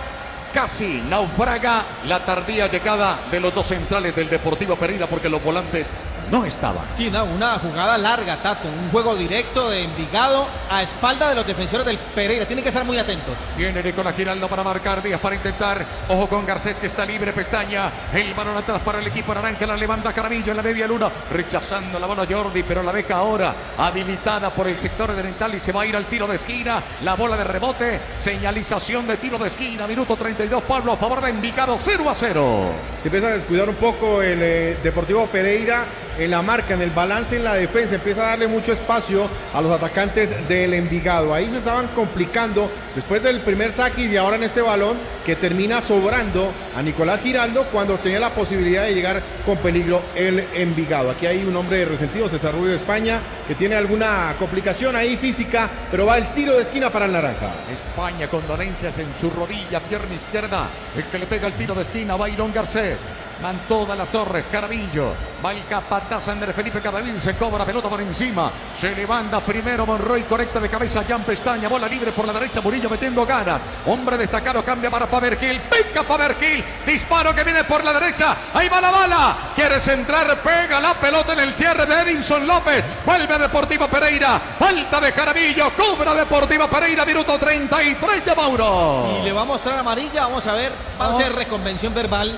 casi naufraga la tardía llegada de los dos centrales del Deportivo Pereira porque los volantes no estaban. Sí, no, una jugada larga, Tato. Un juego directo de Envigado a espalda de los defensores del Pereira. Tienen que estar muy atentos. Viene Nicolás Giraldo para marcar Díaz para intentar. Ojo con Garcés que está libre, pestaña. El balón atrás para el equipo naranja. La levanta Caramillo en la media luna. Rechazando la bola Jordi, pero la deja ahora habilitada por el sector oriental y se va a ir al tiro de esquina. La bola de rebote. Señalización de tiro de esquina. Minuto 32. Pablo a favor de Envigado 0 a 0. Se empieza a descuidar un poco el eh, Deportivo Pereira en la marca, en el balance, en la defensa. Empieza a darle mucho espacio a los atacantes del Envigado. Ahí se estaban complicando después del primer saque y ahora en este balón que termina sobrando a Nicolás Giraldo cuando tenía la posibilidad de llegar con peligro el Envigado. Aquí hay un hombre resentido, César Rubio de España, que tiene alguna complicación ahí física, pero va el tiro de esquina para el Naranja. España con dolencias en su rodilla, pierna izquierda. El que le pega el tiro de esquina, Byron Garcés. Van todas las torres, Carabillo. Va el capataz Andrés Felipe Cadavid, se cobra pelota por encima. Se levanta primero Monroy, correcta de cabeza, Jan Pestaña, bola libre por la derecha, Murillo metiendo ganas. Hombre destacado, cambia para Fabergil, pica Fabergil, disparo que viene por la derecha. Ahí va la bala, quiere centrar, pega la pelota en el cierre de Edinson López. Vuelve Deportivo Pereira, falta de Carabillo, cobra Deportivo Pereira, minuto 33 de Mauro. Y le va a mostrar amarilla. Vamos a ver. Vamos a hacer reconvención verbal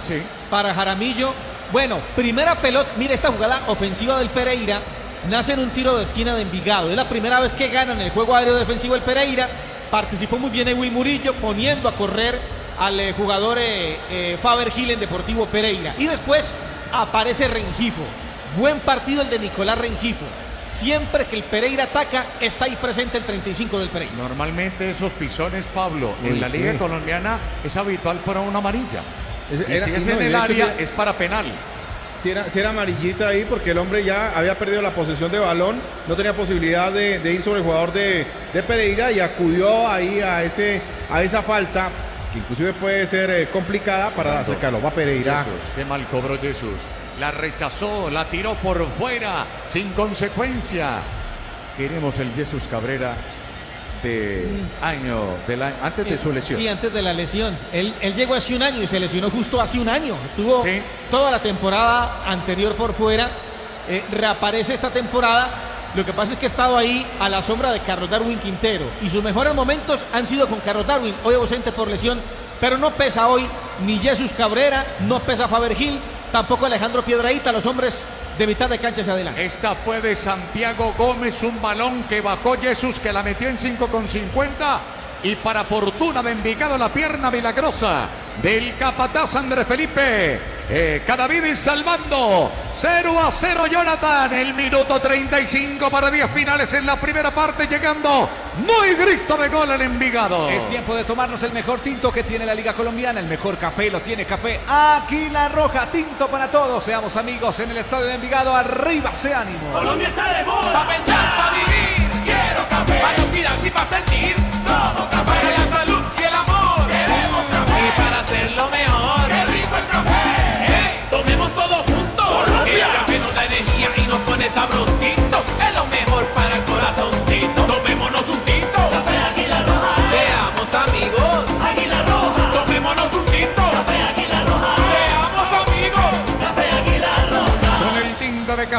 para Jaramillo. Bueno, primera pelota. Mire esta jugada ofensiva del Pereira. Nace en un tiro de esquina de Envigado. Es la primera vez que gana en el juego aéreo defensivo el Pereira. Participó muy bien Will Murillo poniendo a correr al eh, jugador eh, eh, Faber Gil en Deportivo Pereira. Y después aparece Rengifo. Buen partido el de Nicolás Rengifo. Siempre que el Pereira ataca, está ahí presente el 35 del Pereira. Normalmente esos pisones, Pablo, Uy, en la sí. Liga Colombiana es habitual para una amarilla. Y Era- si es no, en el área, es para penal. Si era, si era amarillita ahí porque el hombre ya había perdido la posesión de balón, no tenía posibilidad de, de ir sobre el jugador de, de Pereira y acudió ahí a, ese, a esa falta que inclusive puede ser eh, complicada para acercarlo. Va Pereira. Jesús, qué mal cobró Jesús. La rechazó, la tiró por fuera, sin consecuencia. Queremos el Jesús Cabrera año, antes de su lesión. Sí, antes de la lesión. Él, él llegó hace un año y se lesionó justo hace un año. Estuvo toda la temporada anterior por fuera. eh, reaparece esta temporada. Lo que pasa es que ha estado ahí a la sombra de Carlos Darwin Quintero. Y sus mejores momentos han sido con Carlos Darwin, hoy ausente por lesión. Pero no pesa hoy ni Jesús Cabrera, no pesa Faber Gil, tampoco Alejandro Piedraíta, los hombres de mitad de cancha hacia adelante. Esta fue de Santiago Gómez, un balón que bajó Jesús, que la metió en 5 con 50. Y para fortuna de Envigado, la pierna milagrosa del capataz Andrés Felipe. Eh, Cadavid salvando 0 a 0 Jonathan. El minuto 35 para 10 finales en la primera parte, llegando muy grito de gol en Envigado. Es tiempo de tomarnos el mejor tinto que tiene la Liga Colombiana. El mejor café lo tiene Café Águila Roja. Tinto para todos. Seamos amigos en el estadio de Envigado. Arriba ese ánimo. Colombia está de moda. Pensar, vivir. Quiero café. Para cuidar y para sentir. Todo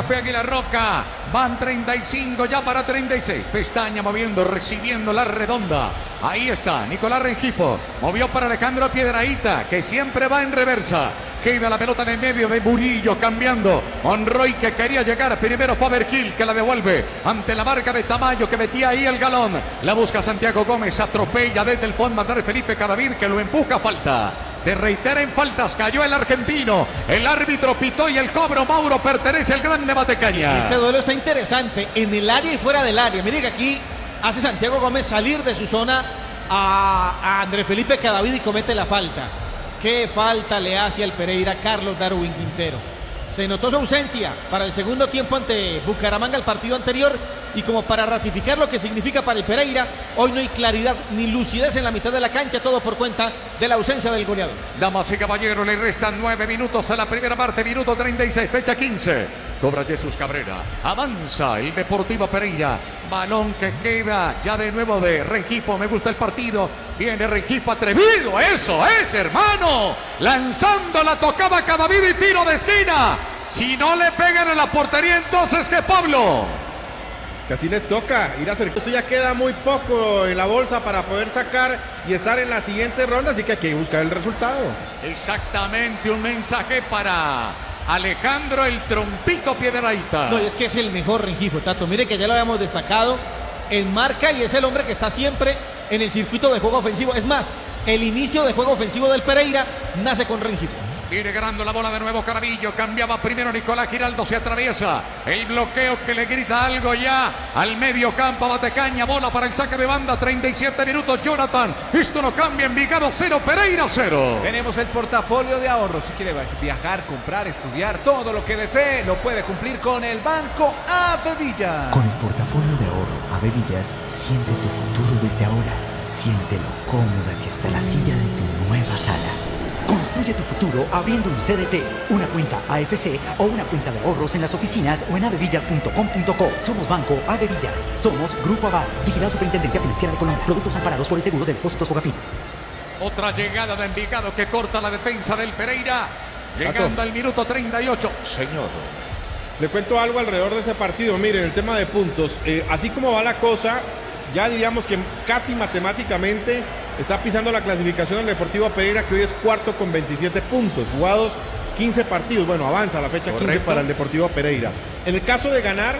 Café Águila Roca. Van 35 ya para 36. Pestaña moviendo, recibiendo la redonda. Ahí está, Nicolás Rengifo. Movió para Alejandro Piedraíta, que siempre va en reversa. Queda la pelota en el medio de Murillo cambiando. Monroy que quería llegar primero Faber Gil que la devuelve ante la marca de Tamayo que metía ahí el galón. La busca Santiago Gómez, atropella desde el fondo Andrés Felipe Cadavid que lo empuja falta. Se reitera en faltas, cayó el argentino. El árbitro pitó y el cobro Mauro pertenece al grande Matecaña. Ese duelo está interesante en el área y fuera del área. Mire que aquí hace Santiago Gómez salir de su zona a, a André Felipe Cadavid y comete la falta. ¿Qué falta le hace al Pereira Carlos Darwin Quintero? Se notó su ausencia para el segundo tiempo ante Bucaramanga el partido anterior y como para ratificar lo que significa para el Pereira, hoy no hay claridad ni lucidez en la mitad de la cancha, todo por cuenta de la ausencia del goleador. Damas y caballeros, le restan nueve minutos a la primera parte, minuto 36, fecha 15. Cobra Jesús Cabrera. Avanza el Deportivo Pereira. Balón que queda ya de nuevo de Rengifo. Me gusta el partido. Viene Rengifo atrevido. Eso es, hermano. Lanzando la tocaba Cadavid y tiro de esquina. Si no le pegan en la portería, entonces que Pablo. Que así les toca ir a hacer. Esto ya queda muy poco en la bolsa para poder sacar y estar en la siguiente ronda, así que hay que buscar el resultado. Exactamente, un mensaje para Alejandro el Trompito Piedraíta. No, es que es el mejor Rengifo, Tato. Mire que ya lo habíamos destacado en marca y es el hombre que está siempre en el circuito de juego ofensivo. Es más, el inicio de juego ofensivo del Pereira nace con Rengifo. Viene ganando la bola de nuevo Carabillo. Cambiaba primero Nicolás Giraldo. Se atraviesa. El bloqueo que le grita algo ya al medio campo. Batecaña. Bola para el saque de banda. 37 minutos. Jonathan. Esto no cambia. Envigado 0. Pereira 0. Tenemos el portafolio de ahorros. Si quiere viajar, comprar, estudiar, todo lo que desee, lo puede cumplir con el Banco Avevilla. Con el portafolio de ahorro Avevillas, siente tu futuro desde ahora. Siente lo cómoda que está la silla de tu nueva sala. Construye tu futuro abriendo un CDT, una cuenta AFC o una cuenta de ahorros en las oficinas o en avevillas.com.co. Somos Banco Avevillas. Somos Grupo Aval. Vigilado Superintendencia Financiera de Colombia. Productos amparados por el Seguro de Depósitos Fogafín. Otra llegada de Envigado que corta la defensa del Pereira. Llegando al minuto 38. Señor. Le cuento algo alrededor de ese partido. Miren, el tema de puntos. eh, así como va la cosa, ya diríamos que casi matemáticamente está pisando la clasificación del Deportivo Pereira, que hoy es cuarto con 27 puntos. Jugados 15 partidos. Bueno, avanza la fecha 15 Correcto. para el Deportivo Pereira. En el caso de ganar,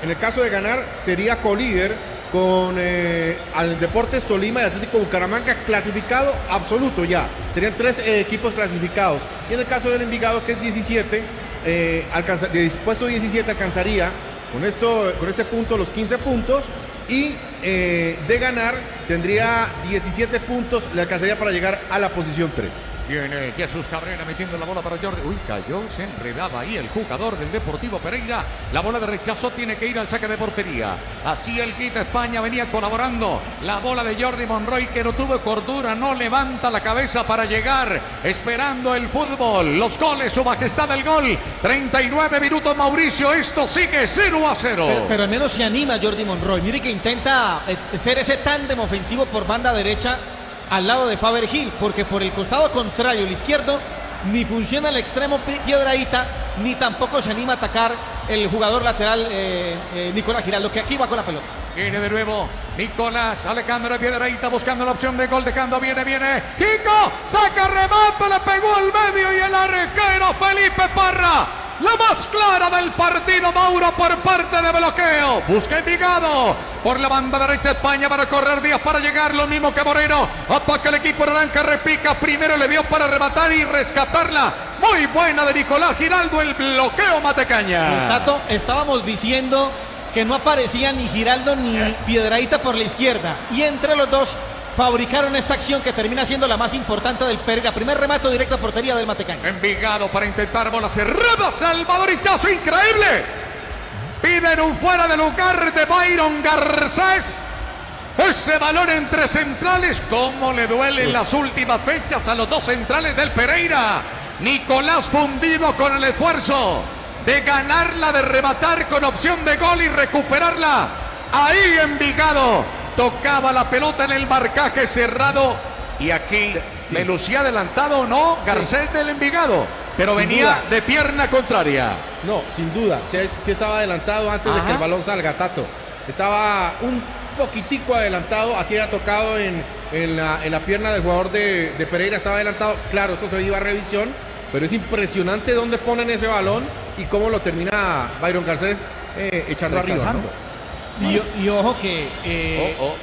en el caso de ganar, sería colíder con eh, al Deportes Tolima y Atlético Bucaramanga clasificado absoluto ya. Serían tres eh, equipos clasificados. Y en el caso del Envigado, que es 17, eh, alcanza, de puesto 17 alcanzaría con, esto, con este punto los 15 puntos y eh, de ganar tendría 17 puntos, le alcanzaría para llegar a la posición 3. Viene Jesús Cabrera metiendo la bola para Jordi. Uy, cayó, se enredaba ahí el jugador del Deportivo Pereira. La bola de rechazo tiene que ir al saque de portería. Así el Quita España venía colaborando. La bola de Jordi Monroy que no tuvo cordura, no levanta la cabeza para llegar. Esperando el fútbol. Los goles, su majestad del gol. 39 minutos Mauricio. Esto sigue 0 a 0. Pero, pero al menos se anima Jordi Monroy. Mire que intenta eh, ser ese tándem ofensivo por banda derecha al lado de Faber Gil, porque por el costado contrario, el izquierdo, ni funciona el extremo Piedraíta, ni tampoco se anima a atacar el jugador lateral eh, eh, Nicolás Giraldo, que aquí va con la pelota. Viene de nuevo Nicolás Alejandro Piedraíta buscando la opción de gol de Cando. Viene, viene. Kiko saca remate, le pegó al medio y el arquero Felipe Parra. La más clara del partido, Mauro, por parte de bloqueo. Busca Envigado. Por la banda derecha España para correr Díaz para llegar. Lo mismo que Moreno. Ataca el equipo naranja, repica. Primero le vio para rematar y rescatarla. Muy buena de Nicolás Giraldo. El bloqueo Matecaña. Estábamos diciendo que no aparecía ni Giraldo ni Piedraíta por la izquierda. Y entre los dos fabricaron esta acción que termina siendo la más importante del Pereira. Primer remate directo a portería del Matecaña. Envigado para intentar bola cerrada. Salvador Hichazo, increíble. Piden un fuera de lugar de Byron Garcés. Ese balón entre centrales, cómo le duelen las últimas fechas a los dos centrales del Pereira. Nicolás fundido con el esfuerzo de ganarla, de rematar con opción de gol y recuperarla. Ahí Envigado tocaba la pelota en el marcaje cerrado y aquí me lucía adelantado o no Garcés del Envigado, pero Sin venía duda. de pierna contraria. No, sin duda. Sí, sí estaba adelantado antes de que el balón salga, Tato. Estaba un poquitico adelantado, así era tocado en, en la, en la pierna del jugador de, de Pereira, estaba adelantado. Claro, eso se iba a revisión, pero es impresionante dónde ponen ese balón y cómo lo termina Byron Garcés eh, echando arriba. Rechazando. ¿no? Y, y ojo que eh, Oh,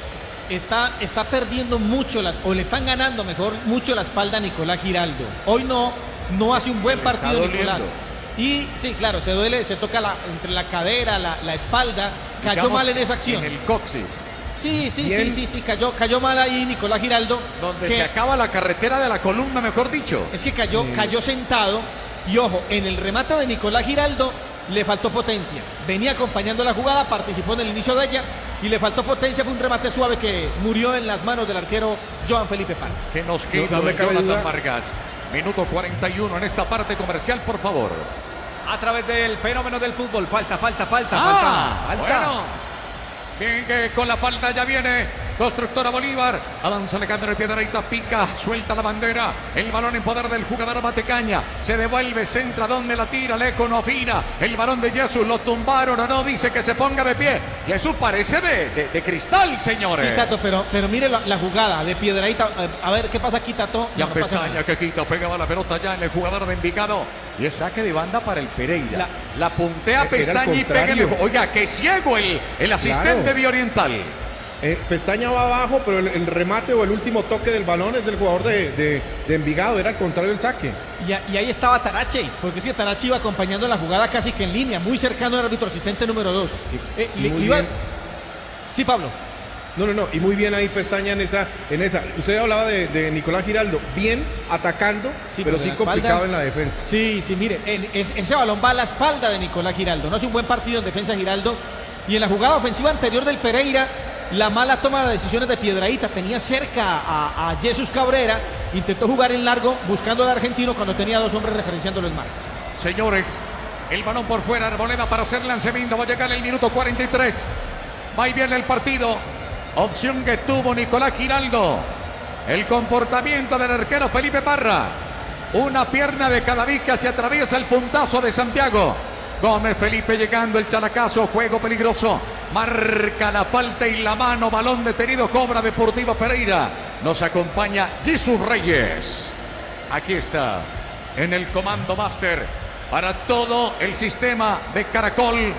Está, está perdiendo mucho, las, o le están ganando mejor mucho la espalda a Nicolás Giraldo. Hoy no, no hace un buen partido Nicolás. Y sí, claro, se duele, se toca la- entre la cadera, la, la espalda. Cayó mal en esa acción. En el coxis. Sí, sí, sí, sí, sí, cayó, cayó mal ahí Nicolás Giraldo. Donde que- se acaba la carretera de la columna, mejor dicho. Es que cayó, Sí. cayó sentado y ojo, en el remate de Nicolás Giraldo le faltó potencia. Venía acompañando la jugada, participó en el inicio de ella y le faltó potencia. Fue un remate suave que murió en las manos del arquero Joan Felipe Pan. Que nos me de Jonathan. Vargas. Minuto 41 en esta parte comercial, por favor. A través del fenómeno del fútbol. Falta, falta, falta, Ah, falta. falta. bueno. Bien que con la falta ya viene Constructora Bolívar. Avanza Alejandro de Piedraíta, pica, suelta la bandera. El balón en poder del jugador Matecaña. Se devuelve, centra donde la tira, Leco no afina. El balón de Jesús lo tumbaron o no, dice que se ponga de pie. Jesús parece de, de- de cristal, señores. Sí, Tato, pero, pero mire la, la jugada de Piedraíta. Eh, A ver, ¿qué pasa aquí, Tato? Ya No, que quita, pegaba la pelota ya en el jugador de Envigado. Y es saque de banda para el Pereira. La, puntea pestaña y pega el. Oiga, que ciego el, el asistente Claro. bioriental. Eh, Pestaña va abajo, pero el, el remate o el último toque del balón es del jugador de, de- de Envigado, era al contrario del saque. Y, a- y ahí estaba Tarache, porque es que Tarache iba acompañando la jugada casi que en línea, muy cercano al árbitro asistente número 2. y muy bien. Sí, Pablo. No, no, no, y muy bien ahí Pestaña en esa, en esa. Usted hablaba de, de Nicolás Giraldo, bien atacando, pero pero sí espalda- complicado en la defensa. Sí, sí, mire, en- es- ese balón va a la espalda de Nicolás Giraldo. No hace un buen partido en defensa Giraldo. Y en la jugada ofensiva anterior del Pereira, la mala toma de decisiones de Piedraíta. Tenía cerca a, Jesús Cabrera, intentó jugar en largo buscando al argentino cuando tenía dos hombres referenciándolo en marca. Señores, el balón por fuera, Arboleda para hacer lanzamiento. Va a llegar el minuto 43. Va y viene el partido. Opción que tuvo Nicolás Giraldo. El comportamiento del arquero Felipe Parra. Una pierna de cada que se atraviesa el puntazo de Santiago. Gómez Felipe llegando, el chalacazo, juego peligroso. Marca la falta y la mano, balón detenido, cobra Deportivo Pereira. Nos acompaña Jesús Reyes. Aquí está, en el comando máster, para todo el sistema de caracol.com.co.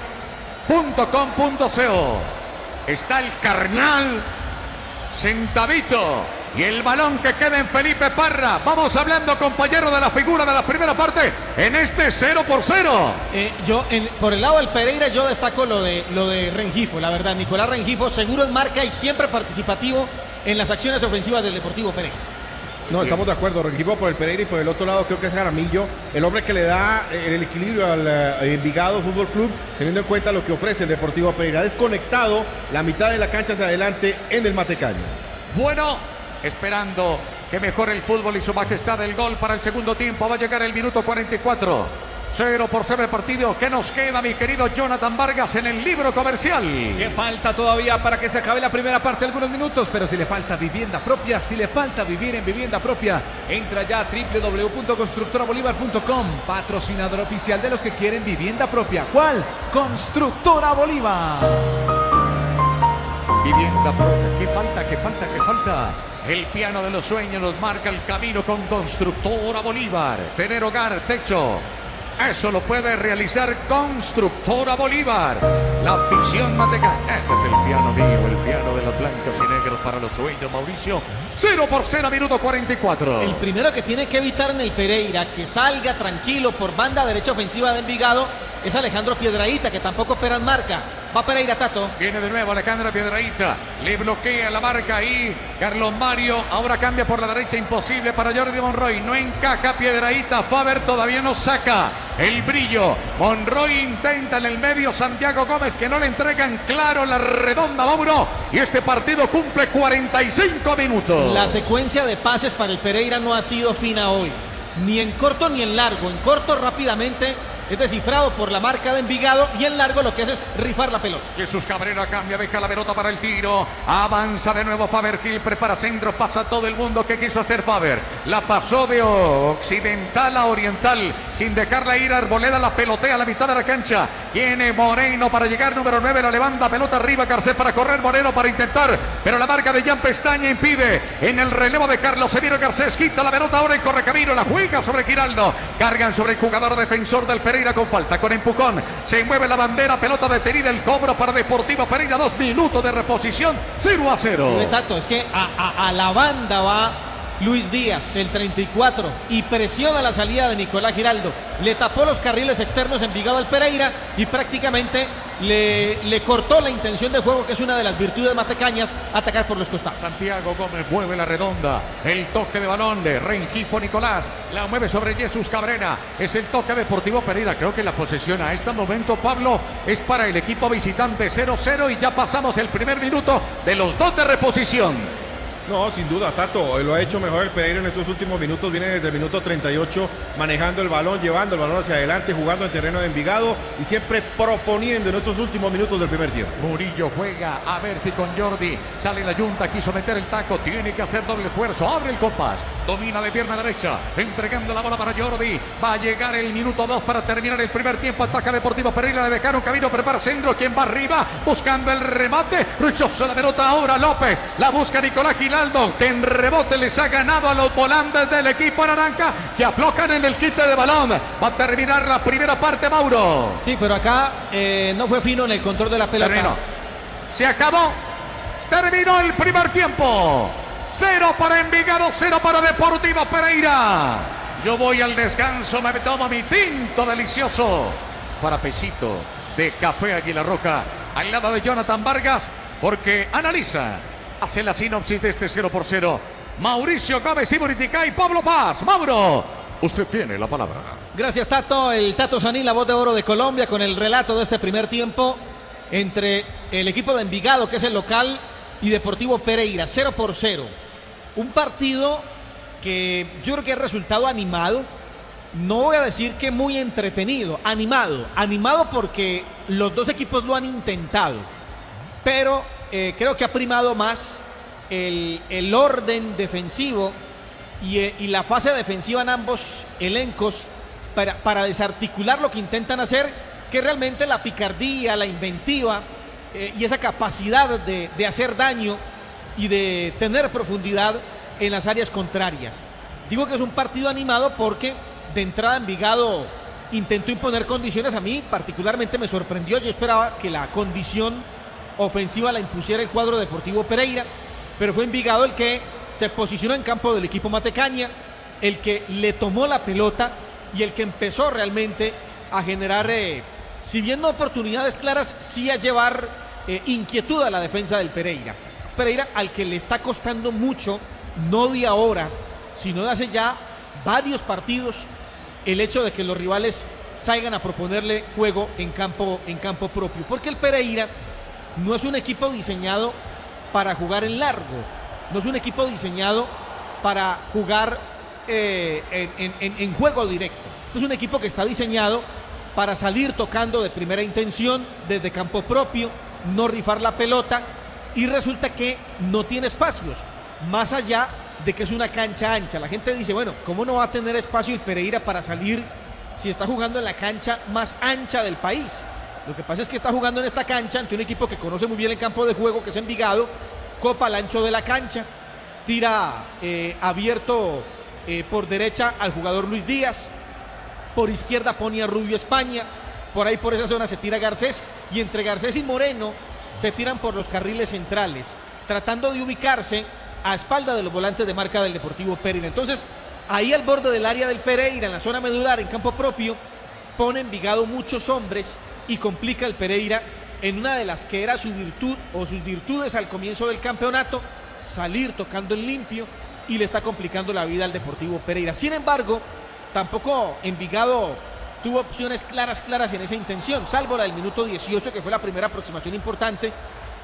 Está el carnal sentadito. Y el balón que queda en Felipe Parra. Vamos hablando, compañero, de la figura de la primera parte en este 0 por 0. Eh, yo, en- por el lado del Pereira, yo destaco lo de, lo de Rengifo, la verdad. Nicolás Rengifo, seguro en marca y siempre participativo en las acciones ofensivas del Deportivo Pereira. No, estamos de acuerdo. Rengifo por el Pereira y por el otro lado creo que es Jaramillo, el hombre que le da eh, el equilibrio al eh, Envigado Fútbol Club, teniendo en cuenta lo que ofrece el Deportivo Pereira. Desconectado la mitad de la cancha hacia adelante en el Matecaño. Bueno, esperando que mejore el fútbol y su majestad el gol para el segundo tiempo. Va a llegar el minuto 44. 0 por 0 el partido. ¿Qué nos queda, mi querido Jonathan Vargas, en el libro comercial? Que falta todavía para que se acabe la primera parte, algunos minutos, pero si le falta vivienda propia, si le falta vivir en vivienda propia, entra ya a www.constructorabolívar.com, patrocinador oficial de los que quieren vivienda propia. ¿Cuál? Constructora Bolívar. Vivienda. ¿Qué falta? ¿Qué falta? ¿Qué falta? El piano de los sueños nos marca el camino con Constructora Bolívar. Tener hogar, techo. Eso lo puede realizar Constructora Bolívar. La afición mateca. Ese es el piano mío, el piano de las blancas y negras para los sueños, Mauricio. 0 por 0, minuto 44. El primero que tiene que evitar en el Pereira que salga tranquilo por banda derecha ofensiva de Envigado es Alejandro Piedraíta, que tampoco opera en marca. Va Pereira, Tato. Viene de nuevo Alejandra Piedraíta. Le bloquea la marca ahí. Carlos Mario. Ahora cambia por la derecha. Imposible para Jordi Monroy. No encaja Piedraíta. Faber todavía no saca el brillo. Monroy intenta en el medio. Santiago Gómez que no le entregan claro la redonda Mauro. Y este partido cumple 45 minutos. La secuencia de pases para el Pereira no ha sido fina hoy. Ni en corto ni en largo. En corto rápidamente es descifrado por la marca de Envigado y en largo lo que hace es rifar la pelota. Jesús Cabrera cambia, deja la pelota para el tiro. Avanza de nuevo Faber Gil, prepara centro, pasa todo el mundo. ¿Qué quiso hacer Faber? La pasó de occidental a oriental, sin dejarla ir. Arboleda la pelotea a la mitad de la cancha. Tiene Moreno para llegar, número 9, la levanta, pelota arriba, Garcés para correr, Moreno para intentar. Pero la marca de Jan Pestaña impide. En el relevo de Carlos Severo Garcés, quita la pelota ahora en correcamino, la juega sobre Giraldo. Cargan sobre el jugador defensor del Pereira con falta, con empujón. Se mueve la bandera, pelota detenida, el cobro para Deportivo Pereira. Dos minutos de reposición, 0 a 0. Sí, Tato, es que a, la banda va Luis Díaz, el 34, y presiona la salida de Nicolás Giraldo. Le tapó los carriles externos en Vigado al Pereira y prácticamente le, le cortó la intención de juego, que es una de las virtudes matecañas, atacar por los costados. Santiago Gómez mueve la redonda. El toque de balón de Rengifo Nicolás. La mueve sobre Jesús Cabrera. Es el toque Deportivo Pereira. Creo que la posesión a este momento, Pablo, es para el equipo visitante 0-0 y ya pasamos el primer minuto de los dos de reposición. No, sin duda, Tato, eh, lo ha hecho mejor el Pereira en estos últimos minutos, viene desde el minuto 38 manejando el balón, llevando el balón hacia adelante, jugando en terreno de Envigado y siempre proponiendo en estos últimos minutos del primer tiempo. Murillo juega a ver si con Jordi sale la yunta, quiso meter el taco, tiene que hacer doble esfuerzo, abre el compás, domina de pierna derecha, entregando la bola para Jordi, va a llegar el minuto 2 para terminar el primer tiempo, ataca Deportivo Pereira, le dejaron camino, prepara centro, quien va arriba, buscando el remate, rechaza la pelota ahora López, la busca Nicolás Giraldo, que en rebote les ha ganado a los volantes del equipo naranja, que aflojan en el quite de balón, va a terminar la primera parte Mauro. Sí, pero acá eh, no fue fino en el control de la pelota. Terminó. Se acabó. Terminó el primer tiempo. Cero para Envigado, cero para Deportivo Pereira. Yo voy al descanso, me tomo mi tinto delicioso. Farapecito de Café Águila Roja al lado de Jonathan Vargas porque analiza, hace la sinopsis de este 0 por 0. Mauricio Gómez y y Pablo Paz. Mauro, usted tiene la palabra. Gracias, Tato. El Tato Sanín, la voz de oro de Colombia, con el relato de este primer tiempo entre el equipo de Envigado, que es el local, y Deportivo Pereira, 0 por 0. Un partido que yo creo que ha resultado animado. No voy a decir que muy entretenido, animado. Animado porque los dos equipos lo han intentado. Pero eh, creo que ha primado más el, el orden defensivo y, eh, y la fase defensiva en ambos elencos para, para desarticular lo que intentan hacer, que realmente la picardía, la inventiva eh, y esa capacidad de, de hacer daño y de tener profundidad en las áreas contrarias. Digo que es un partido animado porque de entrada Envigado intentó imponer condiciones. A mí particularmente me sorprendió. Yo esperaba que la condición ofensiva la impusiera el cuadro deportivo Pereira, pero fue Envigado el que se posicionó en campo del equipo Matecaña, el que le tomó la pelota y el que empezó realmente a generar, eh, si bien no oportunidades claras, sí a llevar eh, inquietud a la defensa del Pereira. Pereira al que le está costando mucho, no de ahora, sino de hace ya varios partidos, el hecho de que los rivales salgan a proponerle juego en campo, en campo propio. Porque el Pereira no es un equipo diseñado para jugar en largo, no es un equipo diseñado para jugar eh, en, en- juego directo. Este es un equipo que está diseñado para salir tocando de primera intención desde campo propio, no rifar la pelota y resulta que no tiene espacios, más allá de que es una cancha ancha. La gente dice, bueno, ¿cómo no va a tener espacio el Pereira para salir si está jugando en la cancha más ancha del país? Lo que pasa es que está jugando en esta cancha ante un equipo que conoce muy bien el campo de juego, que es Envigado, copa al ancho de la cancha, tira eh, abierto eh, por derecha al jugador Luis Díaz, por izquierda pone a Rubio España, por ahí por esa zona se tira Garcés y entre Garcés y Moreno se tiran por los carriles centrales, tratando de ubicarse a espalda de los volantes de marca del Deportivo Pereira. Entonces, ahí al borde del área del Pereira, en la zona medular, en campo propio, pone Envigado muchos hombres y complica el Pereira en una de las que era su virtud o sus virtudes al comienzo del campeonato, salir tocando en limpio y le está complicando la vida al Deportivo Pereira. Sin embargo, tampoco Envigado tuvo opciones claras, claras en esa intención, salvo la del minuto 18, que fue la primera aproximación importante,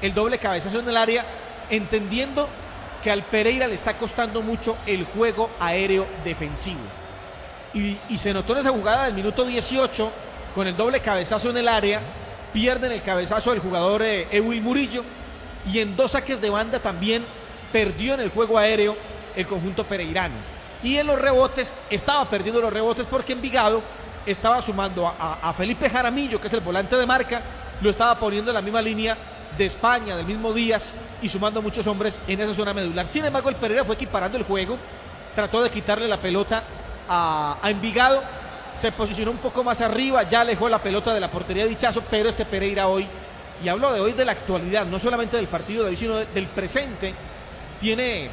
el doble cabezazo en el área, entendiendo que al Pereira le está costando mucho el juego aéreo defensivo. Y, se notó en esa jugada del minuto 18, con el doble cabezazo en el área, pierden el cabezazo del jugador eh, Murillo, y en dos saques de banda también perdió en el juego aéreo el conjunto pereirano. Y en los rebotes, estaba perdiendo los rebotes porque Envigado estaba sumando a, Felipe Jaramillo, que es el volante de marca, lo estaba poniendo en la misma línea de España, del mismo Díaz, y sumando muchos hombres en esa zona medular. Sin embargo, el Pereira fue equiparando el juego, trató de quitarle la pelota a, a Envigado, se posicionó un poco más arriba, ya alejó la pelota de la portería de Dichazo, pero este Pereira hoy, y hablo de hoy de la actualidad, no solamente del partido de hoy, sino de- del presente, tiene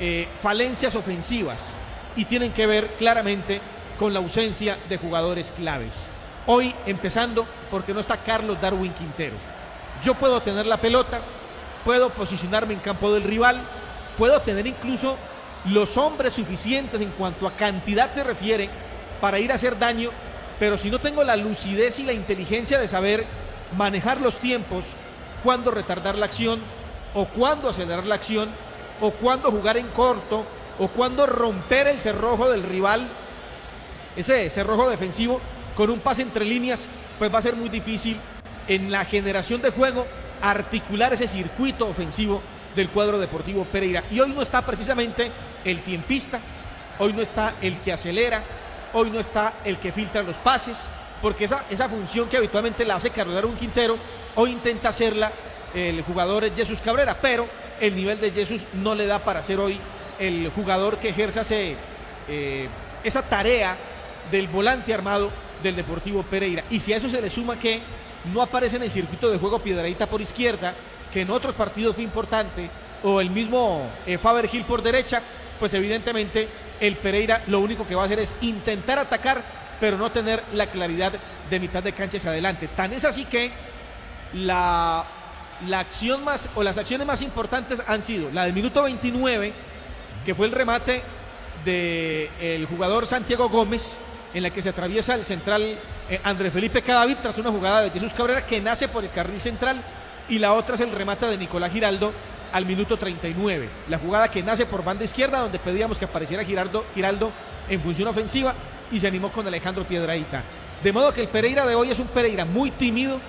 eh, falencias ofensivas y tienen que ver claramente con la ausencia de jugadores claves. Hoy empezando porque no está Carlos Darwin Quintero. Yo puedo tener la pelota, puedo posicionarme en campo del rival, puedo tener incluso los hombres suficientes en cuanto a cantidad se refiere para ir a hacer daño, pero si no tengo la lucidez y la inteligencia de saber manejar los tiempos, cuándo retardar la acción o cuándo acelerar la acción o cuándo jugar en corto o cuándo romper el cerrojo del rival, ese cerrojo defensivo con un pase entre líneas, pues va a ser muy difícil en la generación de juego articular ese circuito ofensivo del cuadro deportivo Pereira. Y hoy no está precisamente el tiempista, hoy no está el que acelera, hoy no está el que filtra los pases, porque esa, esa función que habitualmente la hace Carlos Darwin Quintero, hoy intenta hacerla el jugador Jesús Cabrera, pero el nivel de Jesús no le da para ser hoy el jugador que ejerza eh, esa tarea del volante armado del Deportivo Pereira. Y si a eso se le suma que no aparece en el circuito de juego Piedradita por izquierda, que en otros partidos fue importante, o el mismo eh, Faber Gil por derecha, pues evidentemente el Pereira lo único que va a hacer es intentar atacar, pero no tener la claridad de mitad de cancha hacia adelante. Tan es así que la, la acción más, o las acciones más importantes han sido la del minuto 29, que fue el remate del jugador Santiago Gómez, en la que se atraviesa el central eh, Andrés Felipe Cadavid tras una jugada de Jesús Cabrera que nace por el carril central y la otra es el remate de Nicolás Giraldo al minuto 39. La jugada que nace por banda izquierda donde pedíamos que apareciera Giraldo, Giraldo en función ofensiva y se animó con Alejandro Piedraíta. De modo que el Pereira de hoy es un Pereira muy tímido,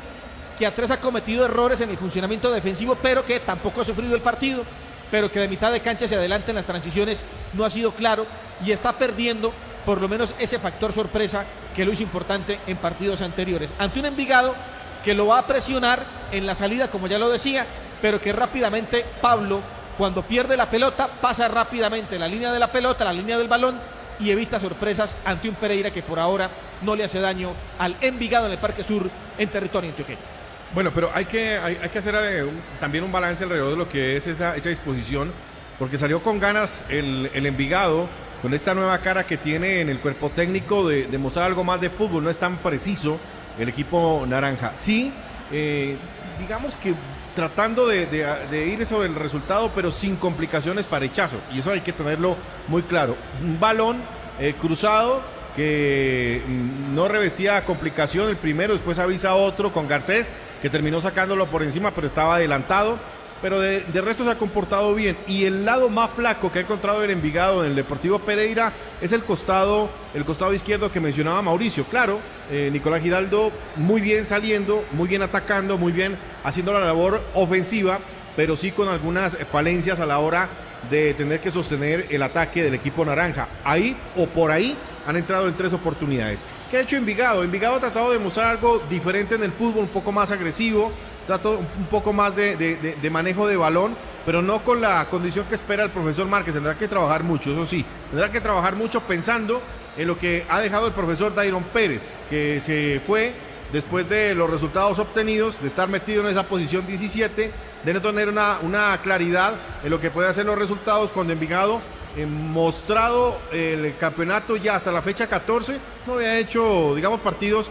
que a tres ha cometido errores en el funcionamiento defensivo, pero que tampoco ha sufrido el partido, pero que de mitad de cancha hacia adelante en las transiciones no ha sido claro y está perdiendo por lo menos ese factor sorpresa que lo hizo importante en partidos anteriores. Ante un Envigado que lo va a presionar en la salida, como ya lo decía, pero que rápidamente Pablo, cuando pierde la pelota, pasa rápidamente la línea de la pelota, la línea del balón y evita sorpresas ante un Pereira que por ahora no le hace daño al Envigado en el Parque Sur en territorio antioqueño. Bueno, pero hay que, hay, que hacer eh, también un balance alrededor de lo que es esa, esa disposición, porque salió con ganas el, el Envigado, con esta nueva cara que tiene en el cuerpo técnico de, de mostrar algo más de fútbol, no es tan preciso el equipo naranja. Sí, eh, digamos que tratando de, de- de ir sobre el resultado, pero sin complicaciones para Echazo, y eso hay que tenerlo muy claro. Un balón eh, cruzado que mm, no revestía complicación el primero, después avisa otro con Garcés, que terminó sacándolo por encima, pero estaba adelantado. Pero de, resto se ha comportado bien. Y el lado más flaco que ha encontrado el Envigado en el Deportivo Pereira es el costado, el costado izquierdo que mencionaba Mauricio. Claro, eh, Nicolás Giraldo muy bien saliendo, muy bien atacando, muy bien haciendo la labor ofensiva, pero sí con algunas falencias a la hora de tener que sostener el ataque del equipo naranja. Ahí o por ahí han entrado en tres oportunidades. ¿Qué ha hecho Envigado? Envigado ha tratado de mostrar algo diferente en el fútbol, un poco más agresivo, trató un poco más de, manejo de balón, pero no con la condición que espera el profesor Márquez. Tendrá que trabajar mucho, eso sí, tendrá que trabajar mucho pensando en lo que ha dejado el profesor Dairon Pérez, que se fue después de los resultados obtenidos, de estar metido en esa posición 17, de no tener una, una claridad en lo que puede hacer los resultados cuando Envigado mostrado el campeonato ya hasta la fecha 14, no había hecho, digamos, partidos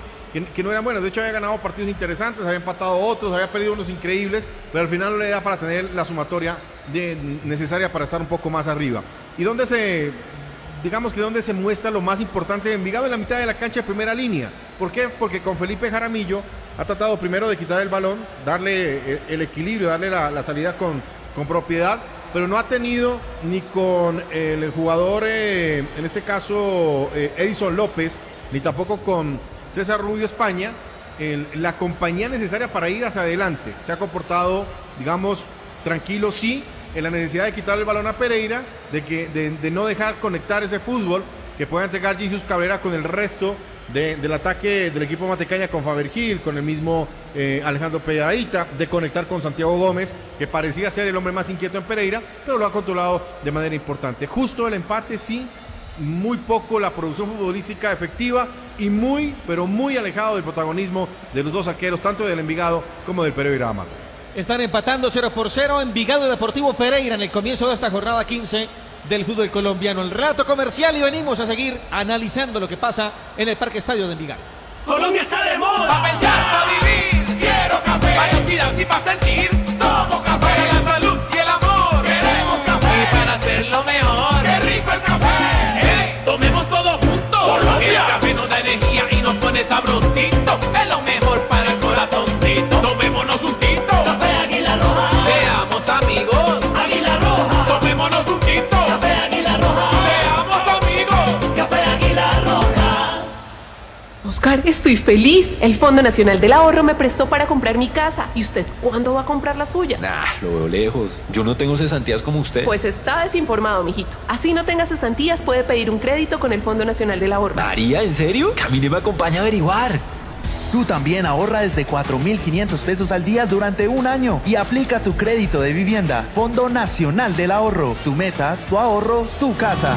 que, no eran buenos. De hecho, había ganado partidos interesantes, había empatado otros, había perdido unos increíbles, pero al final no le da para tener la sumatoria necesaria para estar un poco más arriba. ¿Y dónde se, digamos que donde se muestra lo más importante de Envigado en la mitad de la cancha de primera línea. ¿Por qué? Porque con Felipe Jaramillo ha tratado primero de quitar el balón, darle el, el equilibrio, darle la, la salida con, con propiedad, pero no ha tenido ni con el jugador, eh, en este caso eh, Edison López, ni tampoco con César Rubio España, la compañía necesaria para ir hacia adelante. Se ha comportado, digamos, tranquilo, sí, en la necesidad de quitar el balón a Pereira, de, que, de, de no dejar conectar ese fútbol que pueda entregar Jesus Cabrera con el resto de- del ataque del equipo Matecaña con Faber Gil, con el mismo eh, Alejandro Peñarita, de conectar con Santiago Gómez, que parecía ser el hombre más inquieto en Pereira, pero lo ha controlado de manera importante. Justo el empate, sí, muy poco la producción futbolística efectiva y muy, pero muy alejado del protagonismo de los dos arqueros, tanto del Envigado como del Pereira Amago. Están empatando 0 por 0 Envigado y Deportivo Pereira en el comienzo de esta jornada 15 del fútbol colombiano. El rato comercial y venimos a seguir analizando lo que pasa en el Parque Estadio de Envigado. Colombia está de moda. Pa' pensar, pa' vivir. Quiero café. Para activar y para sentir. Tomo café. Para la salud y el amor. Queremos café. Y para hacerlo mejor. ¡Qué rico el café! ¡Ey! Tomemos todos juntos. Colombia. El café nos da energía y nos pone sabrosito. Es Oscar, estoy feliz. El Fondo Nacional del Ahorro me prestó para comprar mi casa. ¿Y usted cuándo va a comprar la suya? Nah, lo veo lejos. Yo no tengo cesantías como usted. Pues está desinformado, mijito. Así no tenga cesantías, puede pedir un crédito con el Fondo Nacional del Ahorro. María, ¿en serio? Camine me acompaña a averiguar. Tú también ahorra desde 4.500 pesos al día durante un año y aplica tu crédito de vivienda. Fondo Nacional del Ahorro. Tu meta, tu ahorro, tu casa.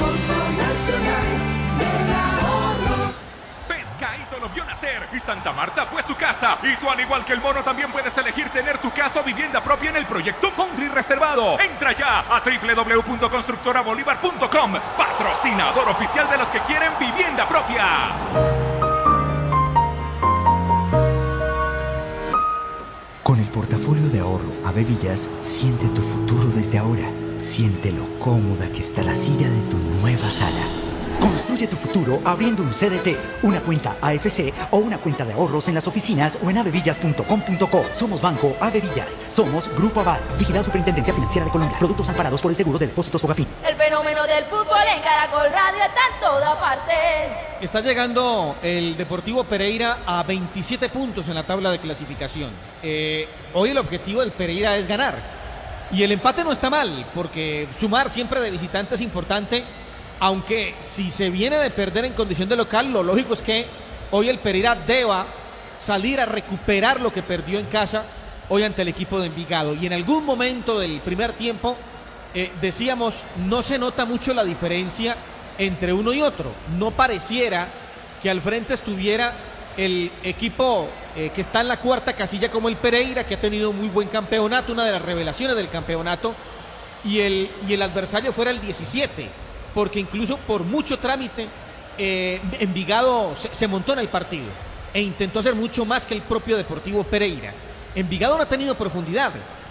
Pescaíto Santa Marta fue su casa. Y tú, al igual que el mono, también puedes elegir tener tu casa o vivienda propia en el proyecto Country Reservado. Entra ya a www.constructorabolívar.com, patrocinador oficial de los que quieren vivienda propia. Con el portafolio de ahorro Ave Villas, siente tu futuro desde ahora. Siente lo cómoda que está la silla de tu nueva sala. Construye tu futuro abriendo un CDT, una cuenta AFC o una cuenta de ahorros en las oficinas o en avevillas.com.co. Somos Banco Ave Villas. Somos Grupo Aval. Vigilado Superintendencia Financiera de Colombia. Productos amparados por el Seguro de Depósitos Fogafín. El fenómeno del fútbol en Caracol Radio está en toda parte. Está llegando el Deportivo Pereira a 27 puntos en la tabla de clasificación. Eh, hoy el objetivo del Pereira es ganar. Y el empate no está mal, porque sumar siempre de visitante es importante. Aunque si se viene de perder en condición de local, lo lógico es que hoy el Pereira deba salir a recuperar lo que perdió en casa hoy ante el equipo de Envigado. Y en algún momento del primer tiempo eh, decíamos, no se nota mucho la diferencia entre uno y otro. No pareciera que al frente estuviera el equipo eh, que está en la cuarta casilla como el Pereira, que ha tenido muy buen campeonato, una de las revelaciones del campeonato, y el, y el adversario fuera el 17, porque incluso por mucho trámite, eh, Envigado se, montó en el partido e intentó hacer mucho más que el propio Deportivo Pereira. Envigado no ha tenido profundidad,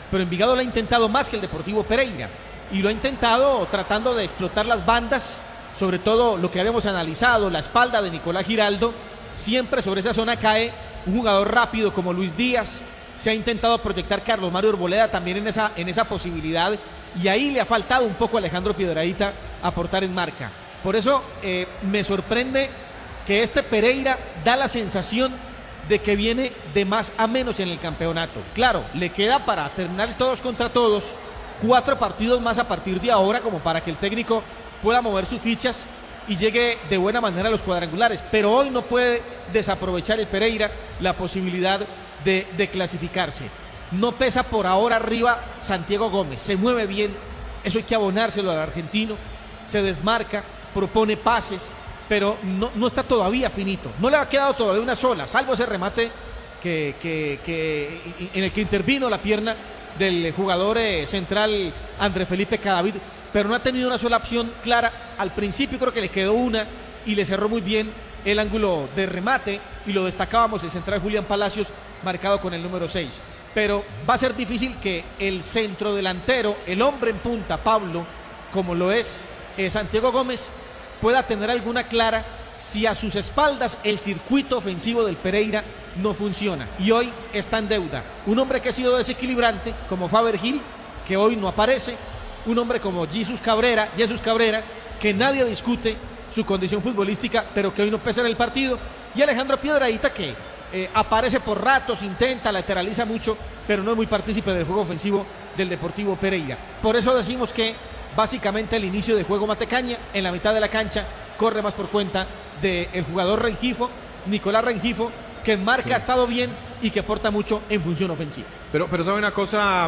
pero Envigado lo ha intentado más que el Deportivo Pereira. Y lo ha intentado tratando de explotar las bandas, sobre todo lo que habíamos analizado, la espalda de Nicolás Giraldo. Siempre sobre esa zona cae un jugador rápido como Luis Díaz. Se ha intentado proyectar Carlos Mario Arboleda también en esa, en esa posibilidad. Y ahí le ha faltado un poco a Alejandro Piedradita aportar en marca. Por eso eh, me sorprende que este Pereira da la sensación de que viene de más a menos en el campeonato. Claro, le queda para terminar todos contra todos cuatro partidos más a partir de ahora como para que el técnico pueda mover sus fichas y llegue de buena manera a los cuadrangulares. Pero hoy no puede desaprovechar el Pereira la posibilidad de, de clasificarse. No pesa por ahora arriba Santiago Gómez, se mueve bien, eso hay que abonárselo al argentino, se desmarca, propone pases, pero no, no está todavía finito. No le ha quedado todavía una sola, salvo ese remate que, en el que intervino la pierna del jugador eh, central André Felipe Cadavid, pero no ha tenido una sola opción clara. Al principio creo que le quedó una y le cerró muy bien el ángulo de remate y lo destacábamos el central Julián Palacios marcado con el número 6. Pero va a ser difícil que el centro delantero, el hombre en punta, Pablo, como lo es eh, Santiago Gómez, pueda tener alguna clara si a sus espaldas el circuito ofensivo del Pereira no funciona. Y hoy está en deuda. Un hombre que ha sido desequilibrante, como Faber Gil, que hoy no aparece. Un hombre como Jesus Cabrera, Jesús Cabrera, que nadie discute su condición futbolística, pero que hoy no pesa en el partido. Y Alejandro Piedradita, que eh, aparece por ratos, intenta, lateraliza mucho, pero no es muy partícipe del juego ofensivo del Deportivo Pereira. Por eso decimos que básicamente el inicio de juego Matecaña en la mitad de la cancha corre más por cuenta del jugador Rengifo, Nicolás Rengifo, que en marca Sí. ha estado bien y que aporta mucho en función ofensiva. Pero, pero sabe una cosa,